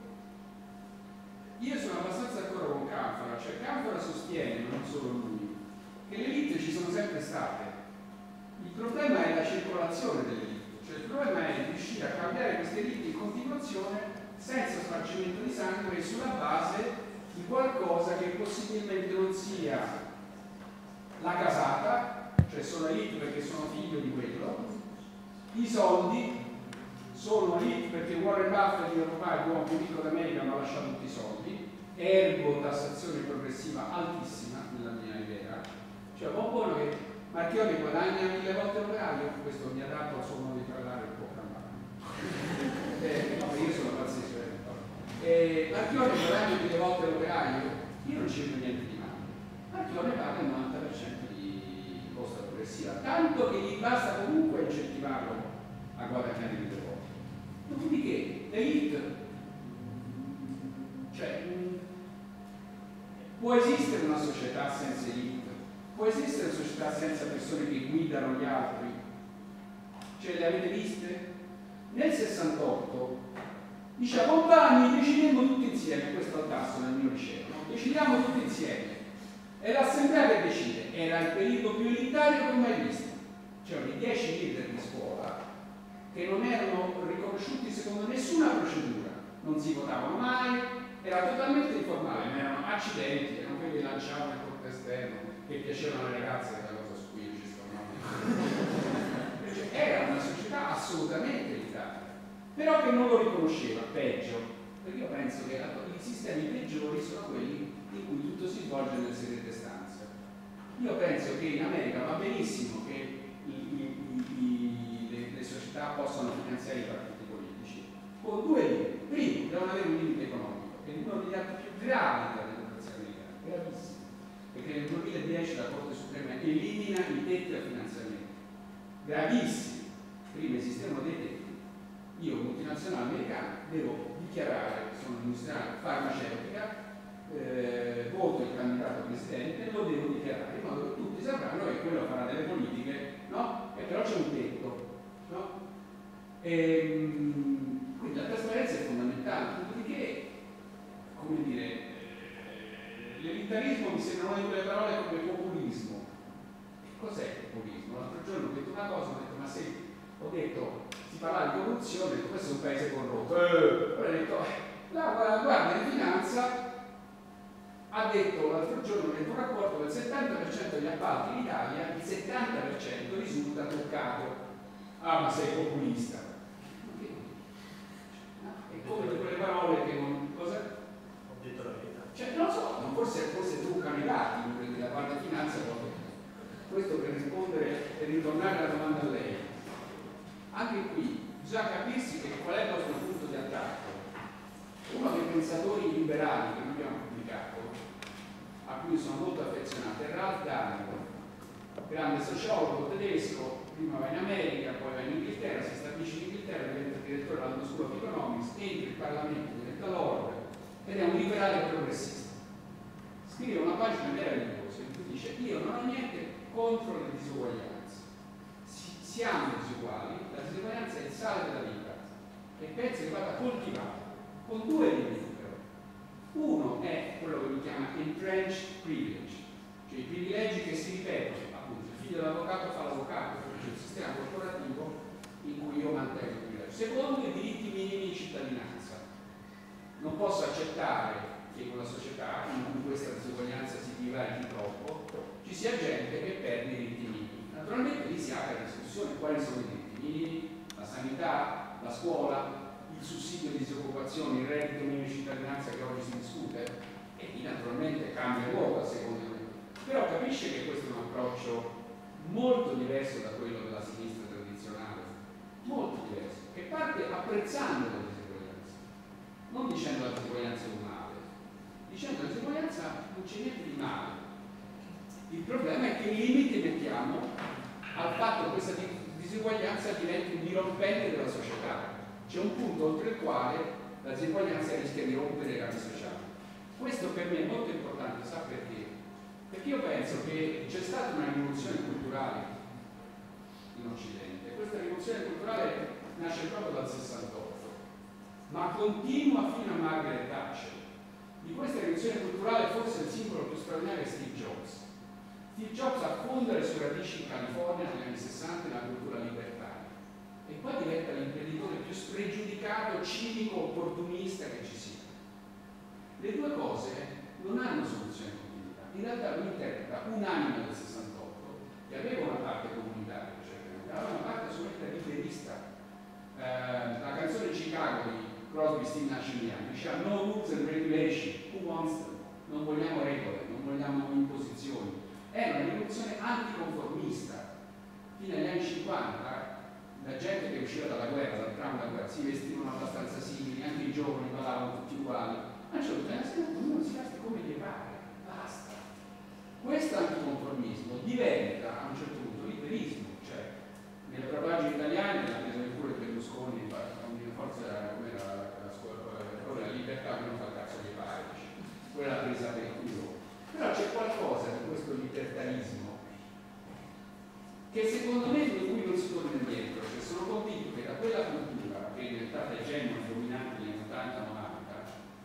io sono abbastanza d'accordo con Canfora, cioè Canfora sostiene, non solo lui, che le elite ci sono sempre state. Il problema è la circolazione delle elite, cioè il problema è riuscire a cambiare queste elite in continuazione senza spargimento di sangue e sulla base di qualcosa che possibilmente non sia la casata, cioè sono elite perché sono figlio di quello, i soldi sono elite perché Warren Buffett e ormai l'uomo più ricco d'America hanno lasciato tutti i soldi, ergo tassazione progressiva altissima nella mia idea, cioè un buono che Marchione guadagna mille volte l'orario, questo mi ha dato al suo modo di parlare un po' campano. Eh, no, io sono pazzesco. Eh, Marchione guadagna mille volte l'operaio, io non ci niente di male. Marchione paga il 90% di progressiva, tanto che gli basta comunque incentivarlo a guadagnare mille volte. Dopodiché, l'elite, cioè, può esistere una società senza elite? Può esistere una società senza persone che guidano gli altri? Cioè, le avete viste? Nel 68 dice compagni decidiamo tutti insieme, questo al tasso nel mio liceo, decidiamo tutti insieme È l'assemblea che decide, era il periodo più elitario che ho mai visto. C'erano i 10 leader di scuola che non erano riconosciuti secondo nessuna procedura, non si votavano mai, era totalmente informale, ma erano accidenti, erano quelli che lanciavano il corpo esterno, che piacevano alle ragazze, che la cosa su cui io ci sto cioè, Era una società assolutamente elitaria, però che non lo riconosceva, peggio, perché io penso che i sistemi peggiori sono quelli in cui tutto si svolge nelle segrete stanze. Io penso che in America va benissimo che i, i, le, le, società possano finanziare i partiti politici, con due limiti. Primo, devono avere un limite economico, che è uno degli atti più gravi della democrazia americana, gravissimo, perché nel 2010 la Corte Suprema elimina i tetti al finanziamento. Gravissimo. Prima esistevano dei tetti. Io, multinazionale americana, devo dichiarare, sono industriale farmaceutica, eh, voto il candidato presidente, lo devo dichiarare in modo che tutti sapranno che quello farà delle politiche, no? E però c'è un tetto, no? E, ehm, quindi la trasparenza è fondamentale, dopodiché, come dire, eh, l'elitarismo mi sembra una di quelle parole come populismo. Cos'è il populismo? L'altro giorno ho detto una cosa, ho detto, ma se ho detto, si parla di corruzione, questo è un paese corrotto. Eh, poi ho detto, la guardia di finanza ha detto l'altro giorno che un rapporto del 70% degli appalti in Italia, il 70% risulta toccato. Ah, ma sei populista. È come di quelle parole che non. Cosa? Ho detto la verità. Cioè, non lo so, forse, forse truccano i dati, perché la guardia finanza questo per rispondere, per ritornare alla domanda a lei. Anche qui bisogna capirsi che qual è il nostro punto di attacco. Uno dei pensatori liberali che noi abbiamo a cui sono molto affezionato, è Ralph Daniel, grande sociologo tedesco, prima va in America, poi va in Inghilterra, si stabilisce in Inghilterra, diventa direttore della School of Economics, entra in Parlamento, diventa Lord ed è un liberale progressista. Scrive una pagina meravigliosa in cui dice io non ho niente contro le disuguaglianze, siamo disuguali, la disuguaglianza è il sale della vita e penso che vada coltivata con due limiti uno è quello che lui chiama entrenched privilege, cioè i privilegi che si ripetono, appunto, il figlio dell'avvocato fa l'avvocato, cioè il sistema corporativo in cui io mantengo il privilegio. Secondo, i diritti minimi di cittadinanza. Non posso accettare che in una società in cui questa disuguaglianza si divari troppo ci sia gente che perde i diritti minimi. Naturalmente lì si apre la discussione quali sono i diritti minimi, la sanità, la scuola, il sussidio di disoccupazione, il reddito minimo di cittadinanza che oggi si discute e lì naturalmente cambia ruota secondo me. Però capisce che questo è un approccio molto diverso da quello della sinistra tradizionale, molto diverso, che parte apprezzando la diseguaglianza, non dicendo la diseguaglianza è un male, dicendo la diseguaglianza non c'è niente di male. Il problema è che limiti mettiamo al fatto che questa diseguaglianza diventi un dirompente della società c'è un punto oltre il quale la diseguaglianza rischia di rompere i rami sociali. Questo per me è molto importante, sa perché? Perché io penso che c'è stata una rivoluzione culturale in Occidente. Questa rivoluzione culturale nasce proprio dal 68, ma continua fino a Margaret Thatcher. Di questa rivoluzione culturale forse il simbolo più straordinario è Steve Jobs. Steve Jobs affonda le sue radici in California negli anni 60 nella cultura libertaria e poi diventa l'imprenditore più spregiudicato, cinico, opportunista che ci sia. Le due cose non hanno soluzione continuità. In realtà lui interpreta un'anima del 68 che aveva una parte comunitaria, cioè, aveva una parte assolutamente liberista. Eh, la canzone Chicago di Crosby, Steve Nash diceva no rules and regulation, who wants them? Non vogliamo regole, non vogliamo imposizioni. È una rivoluzione anticonformista. Fino agli anni 50 la gente che usciva dalla guerra, dal tram della guerra, si vestivano abbastanza simili, anche i giovani ballavano tutti uguali. Ma c'è un tempo ognuno si veste come gli pare, basta. Questo anticonformismo diventa a un certo punto liberismo, cioè nelle propagine italiane la presa di pure Berlusconi, forse come la, la, la, scuola, la libertà che non fa cazzo di pare, quella l'ha presa per il culo. Però c'è qualcosa di questo libertarismo che secondo me di cui non si torna indietro, cioè sono convinto che da quella cultura che è diventata egemone dominante negli anni 80-90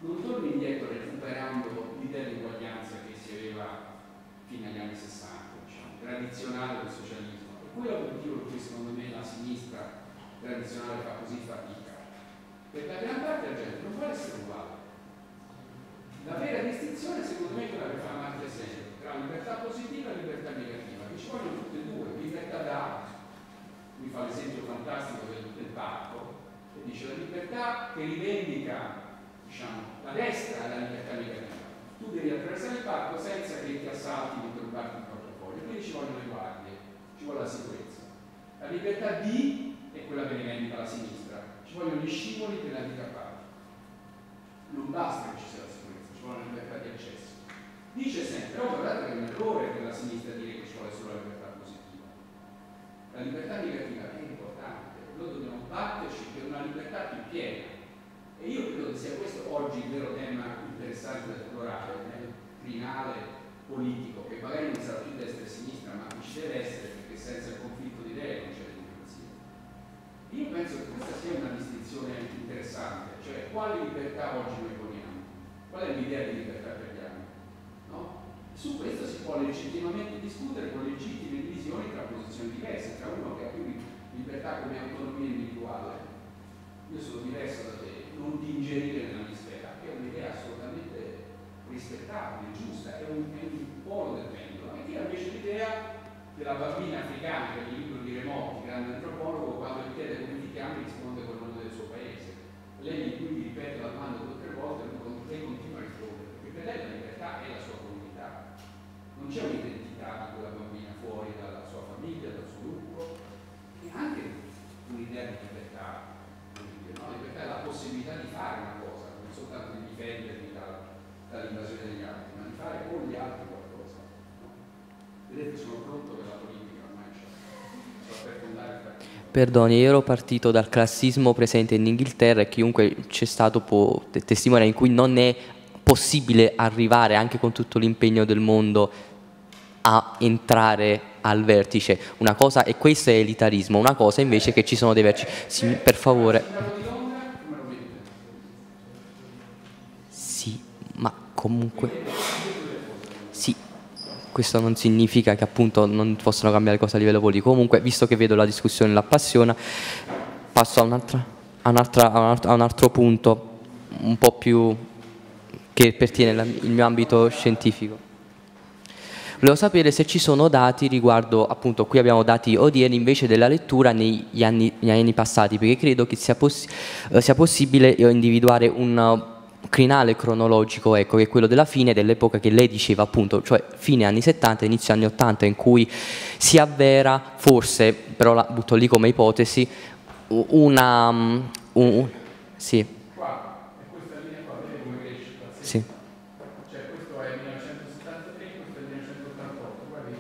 non torni indietro recuperando l'idea di uguaglianza che si aveva fino agli anni 60, diciamo, tradizionale del socialismo. E quello è il motivo per cui secondo me la sinistra tradizionale fa così fatica. Perché la gran parte della gente non vuole essere uguale. La vera distinzione secondo me è quella che fa Amartya Sen, tra libertà positiva e libertà negativa, che ci vogliono libertà da lui fa l'esempio fantastico del, del parco, e dice la libertà che rivendica diciamo, la destra è la libertà negativa. Tu devi attraversare il parco senza che ti assaltino per rubarti il portafoglio, quindi ci vogliono le guardie, ci vuole la sicurezza. La libertà D è quella che rivendica la sinistra, ci vogliono gli scivoli per l'handicappati. Non basta che ci sia la sicurezza, ci vuole la libertà di accesso. Dice sempre, oh guardate che è un errore per la sinistra dire che ci vuole solo la. La libertà negativa è importante, noi dobbiamo batterci per una libertà più piena. E io credo che sia questo oggi il vero tema interessante da esplorare nel crinale politico, che magari non sarà più destra e sinistra, ma ci deve essere, perché senza il conflitto di idee non c'è democrazia. Io penso che questa sia una distinzione interessante, cioè quale libertà oggi noi poniamo? Qual è l'idea di libertà gli anni? No? Su questo si può legittimamente discutere con legittime divisioni tra posizioni diverse, tra uno che ha più libertà come autonomia individuale. Io sono diverso da te, non di ingerire nella mia sfera, che è un'idea assolutamente rispettabile, giusta, è un, è un polo del pendolo. E ha invece l'idea della bambina africana, che il libro di Remotti, grande antropologo, quando gli chiede come ti chiami risponde col nome del suo paese. Lei quindi ripete la domanda due o tre volte e lei continua a rispondere, perché per lei la libertà è la sua comunità. Non c'è un'identità di quella bambina fuori dalla sua famiglia, dal suo gruppo, e anche un'idea di libertà. No? Libertà è la possibilità di fare una cosa, non soltanto di difendermi da, dall'invasione degli altri, ma di fare con gli altri qualcosa. No? Vedete, sono pronto per la politica ormai, sto per fondare il partito. Perdoni, io ero partito dal classismo presente in Inghilterra e chiunque c'è stato può te- testimoniare in cui non è possibile arrivare anche con tutto l'impegno del mondo a entrare al vertice. Una cosa, e questo è elitarismo, una cosa invece che ci sono dei vertici. Sì, per favore. Sì, ma comunque. Sì, questo non significa che appunto non possono cambiare cose a livello politico. Comunque, visto che vedo la discussione l'appassiona, passo a, un'altra, a, un'altra, a, un altro, a un altro punto un po' più che pertiene al mio ambito scientifico. Volevo sapere se ci sono dati riguardo, appunto, qui abbiamo dati odierni invece della lettura negli anni, negli anni passati, perché credo che sia, possi- eh, sia possibile individuare un uh, crinale cronologico, ecco, che è quello della fine dell'epoca che lei diceva, appunto, cioè fine anni 70, inizio anni 80, in cui si avvera, forse, però la butto lì come ipotesi, una... um, un- sì. Sì. Cioè questo è il 1973, questo è il 1988, guardi.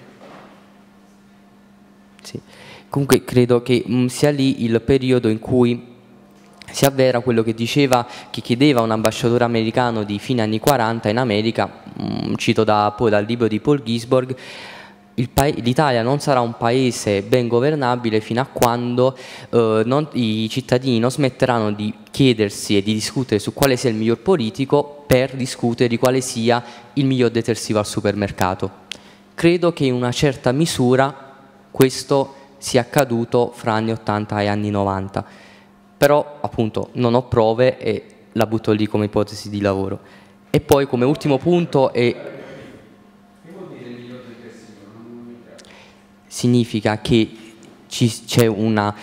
Sì. Comunque credo che mh, sia lì il periodo in cui si avvera quello che diceva, che chiedeva un ambasciatore americano di fine anni 40 in America, mh, cito da, poi dal libro di Paul Gisborg, l'Italia non sarà un paese ben governabile fino a quando eh, non- i cittadini non smetteranno di chiedersi e di discutere su quale sia il miglior politico per discutere di quale sia il miglior detersivo al supermercato. Credo che in una certa misura questo sia accaduto fra anni 80 e anni 90, però appunto non ho prove e la butto lì come ipotesi di lavoro. E poi come ultimo punto è significa che c'è una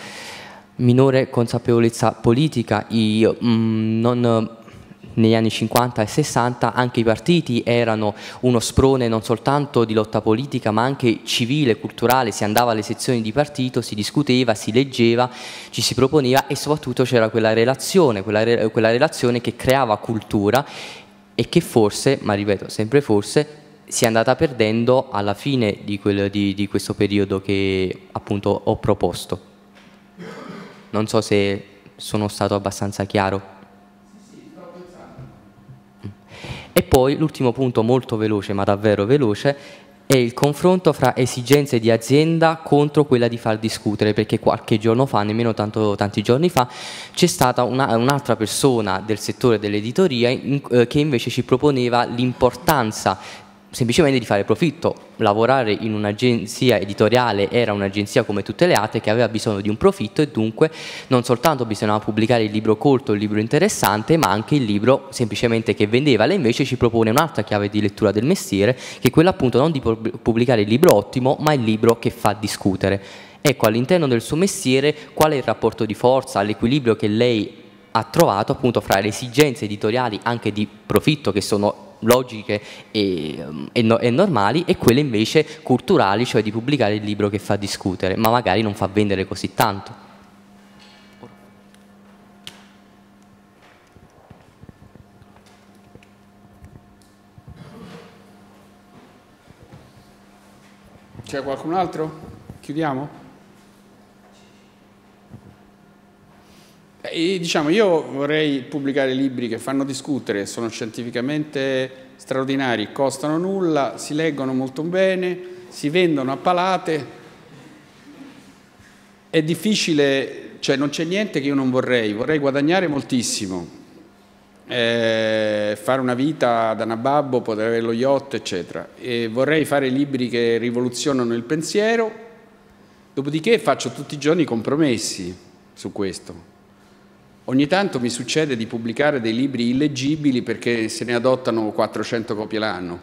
minore consapevolezza politica, i, mm, non- negli anni 50 e 60 anche i partiti erano uno sprone non soltanto di lotta politica ma anche civile, culturale, si andava alle sezioni di partito, si discuteva, si leggeva, ci si proponeva e soprattutto c'era quella relazione, quella, re- quella relazione che creava cultura e che forse, ma ripeto sempre forse, si è andata perdendo alla fine di, quel- di- di questo periodo che appunto ho proposto. Non so se sono stato abbastanza chiaro. E poi l'ultimo punto molto veloce, ma davvero veloce, è il confronto fra esigenze di azienda contro quella di far discutere, perché qualche giorno fa, nemmeno tanto- tanti giorni fa, c'è stata una- un'altra persona del settore dell'editoria in- eh, che invece ci proponeva l'importanza semplicemente di fare profitto. Lavorare in un'agenzia editoriale era un'agenzia come tutte le altre che aveva bisogno di un profitto e dunque non soltanto bisognava pubblicare il libro colto, il libro interessante, ma anche il libro semplicemente che vendeva. Lei invece ci propone un'altra chiave di lettura del mestiere, che è quella appunto non di pubblicare il libro ottimo, ma il libro che fa discutere. Ecco, all'interno del suo mestiere, qual è il rapporto di forza, l'equilibrio che lei ha trovato appunto fra le esigenze editoriali anche di profitto che sono logiche e, ehm, e, no, e, normali e quelle invece culturali, cioè di pubblicare il libro che fa discutere, ma magari non fa vendere così tanto. C'è qualcun altro? Chiudiamo? E, diciamo, io vorrei pubblicare libri che fanno discutere, sono scientificamente straordinari, costano nulla, si leggono molto bene, si vendono a palate. È difficile, cioè non c'è niente che io non vorrei, vorrei guadagnare moltissimo, eh, fare una vita da nababbo, poter avere lo yacht, eccetera. E vorrei fare libri che rivoluzionano il pensiero, dopodiché faccio tutti i giorni compromessi su questo. Ogni tanto mi succede di pubblicare dei libri illeggibili perché se ne adottano 400 copie l'anno.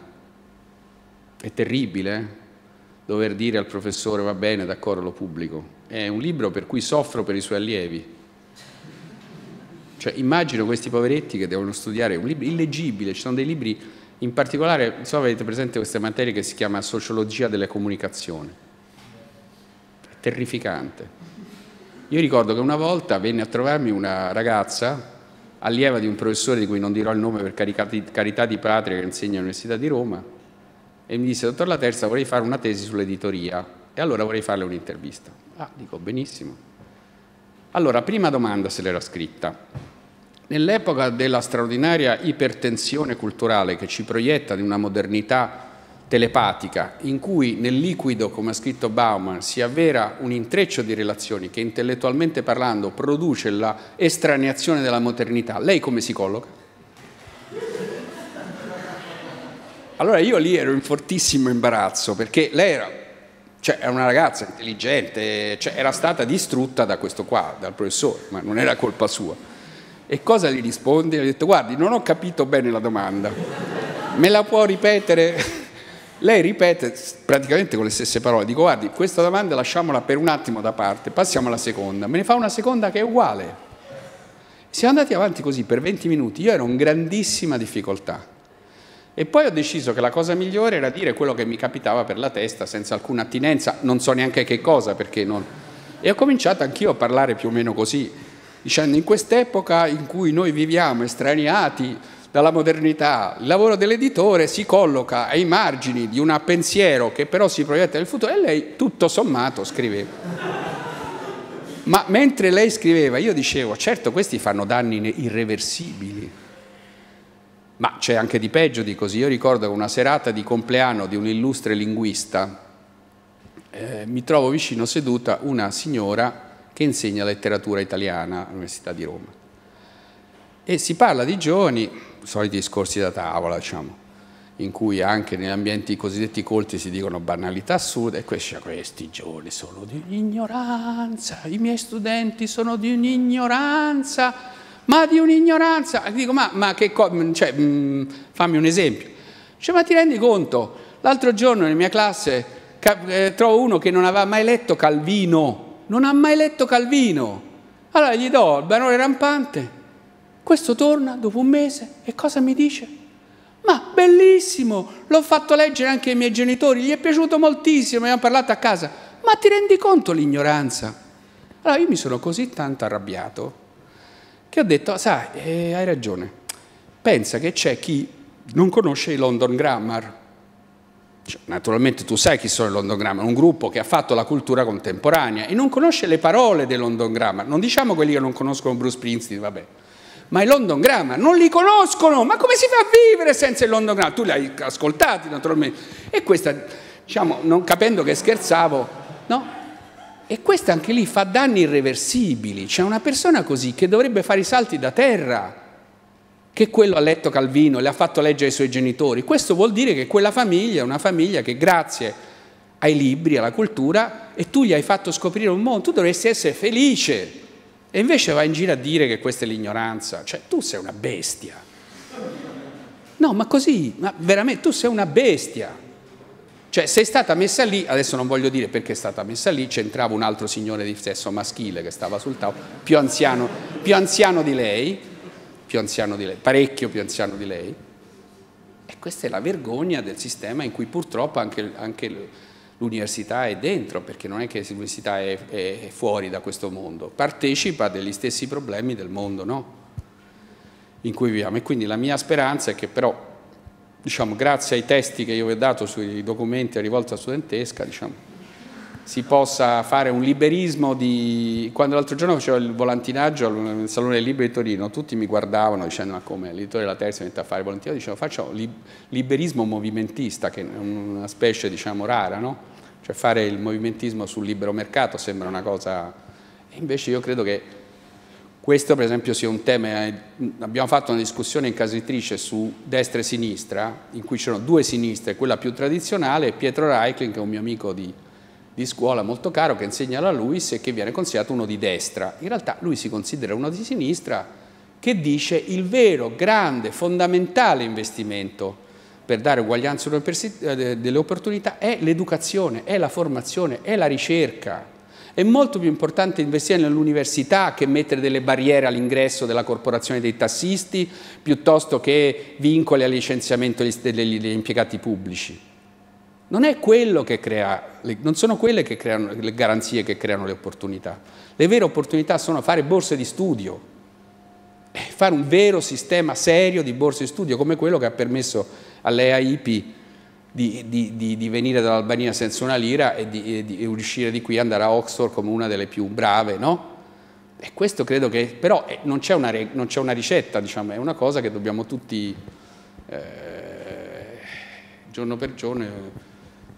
È terribile, eh? Dover dire al professore va bene, d'accordo, lo pubblico. È un libro per cui soffro per i suoi allievi. Cioè, immagino questi poveretti che devono studiare un libro illeggibile, ci sono dei libri, in particolare, so avete presente questa materia che si chiama sociologia delle comunicazioni. È terrificante. Io ricordo che una volta venne a trovarmi una ragazza, allieva di un professore di cui non dirò il nome per carità di patria che insegna all'Università di Roma, e mi disse, dottor La Terza, vorrei fare una tesi sull'editoria e allora vorrei farle un'intervista. Ah, dico, benissimo. Allora, prima domanda se l'era scritta. Nell'epoca della straordinaria ipertensione culturale che ci proietta di una modernità telepatica in cui nel liquido, come ha scritto Bauman, si avvera un intreccio di relazioni che intellettualmente parlando produce la estraneazione della modernità, lei come si colloca? Allora io lì ero in fortissimo imbarazzo perché lei era, cioè, era una ragazza intelligente, cioè, era stata distrutta da questo qua, dal professore, ma non era colpa sua. E cosa gli rispondi? Gli ho detto guardi, non ho capito bene la domanda, me la può ripetere? Lei ripete praticamente con le stesse parole, dico guardi, questa domanda lasciamola per un attimo da parte, passiamo alla seconda, me ne fa una seconda che è uguale. Siamo andati avanti così per 20 minuti, io ero in grandissima difficoltà. E poi ho deciso che la cosa migliore era dire quello che mi capitava per la testa senza alcuna attinenza, non so neanche che cosa perché non... E ho cominciato anch'io a parlare più o meno così, dicendo in quest'epoca in cui noi viviamo estraniati dalla modernità. Il lavoro dell'editore si colloca ai margini di un pensiero che però si proietta nel futuro e lei tutto sommato scriveva. Ma mentre lei scriveva io dicevo, certo questi fanno danni irreversibili, ma c'è anche di peggio di così. Io ricordo una serata di compleanno di un illustre linguista eh, mi trovo vicino seduta una signora che insegna letteratura italiana all'Università di Roma. E si parla di giovani soliti discorsi da tavola, diciamo, in cui anche negli ambienti cosiddetti colti si dicono banalità assurde, e questi, questi giovani sono di un'ignoranza, i miei studenti sono di un'ignoranza, ma di un'ignoranza. Dico, ma, ma che cosa, cioè, mh, mm, fammi un esempio. Cioè, ma ti rendi conto? L'altro giorno nella mia classe eh, trovo uno che non aveva mai letto Calvino, non ha mai letto Calvino. Allora gli do il barone rampante, questo torna dopo un mese e cosa mi dice? Ma bellissimo, l'ho fatto leggere anche ai miei genitori, gli è piaciuto moltissimo, abbiamo parlato a casa. Ma ti rendi conto l'ignoranza? Allora io mi sono così tanto arrabbiato che ho detto, sai, eh, hai ragione, pensa che c'è chi non conosce il London Grammar. Cioè, naturalmente tu sai chi sono i London Grammar, un gruppo che ha fatto la cultura contemporanea e non conosce le parole del London Grammar. Non diciamo quelli che non conoscono Bruce Springsteen, vabbè ma il London Grammar non li conoscono, ma come si fa a vivere senza il London Grammar? Tu li hai ascoltati naturalmente. E questa, diciamo, non capendo che scherzavo, no? E questa anche lì fa danni irreversibili. C'è una persona così che dovrebbe fare i salti da terra, che quello ha letto Calvino, le ha fatto leggere ai suoi genitori. Questo vuol dire che quella famiglia è una famiglia che grazie ai libri, alla cultura, e tu gli hai fatto scoprire un mondo, tu dovresti essere felice. E invece vai in giro a dire che questa è l'ignoranza. Cioè, tu sei una bestia. No, ma così, ma veramente, tu sei una bestia. Cioè, sei stata messa lì, adesso non voglio dire perché è stata messa lì, c'entrava un altro signore di sesso maschile che stava sul tavolo, più anziano, più anziano di lei, più anziano di lei, parecchio più anziano di lei. E questa è la vergogna del sistema in cui purtroppo anche, anche l'università è dentro, perché non è che l'università è, è, fuori da questo mondo, partecipa degli stessi problemi del mondo no? in cui viviamo. E quindi la mia speranza è che però, diciamo, grazie ai testi che io vi ho dato sui documenti a rivolta studentesca, diciamo, si possa fare un liberismo di... Quando l'altro giorno facevo il volantinaggio nel Salone del Libro di Torino, tutti mi guardavano dicendo ma come, l'editore della terza mette a fare il volantinaggio, dicevo faccio liberismo movimentista, che è una specie diciamo rara, no? Cioè fare il movimentismo sul libero mercato sembra una cosa... E invece io credo che questo per esempio sia un tema, eh, abbiamo fatto una discussione in casa editrice su destra e sinistra, in cui c'erano due sinistre, quella più tradizionale e Pietro Reichling, che è un mio amico di di scuola molto caro che insegna la Luis e che viene considerato uno di destra. In realtà lui si considera uno di sinistra che dice il vero, grande, fondamentale investimento per dare uguaglianza eh, delle opportunità è l'educazione, è la formazione, è la ricerca. È molto più importante investire nell'università che mettere delle barriere all'ingresso della corporazione dei tassisti piuttosto che vincoli al licenziamento degli impiegati pubblici. Non, crea, non sono quelle che creano le garanzie che creano le opportunità. Le vere opportunità sono fare borse di studio, fare un vero sistema serio di borse di studio come quello che ha permesso all'EAIP di, di, di, di venire dall'Albania senza una lira e di, uscire di qui e andare a Oxford come una delle più brave, no? E questo credo che, però eh, non c'è una, una, ricetta, diciamo, è una cosa che dobbiamo tutti, eh, giorno per giorno,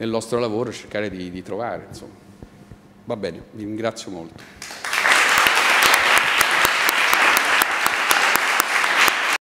nel nostro lavoro cercare di, di trovare. Insomma. Va bene, vi ringrazio molto.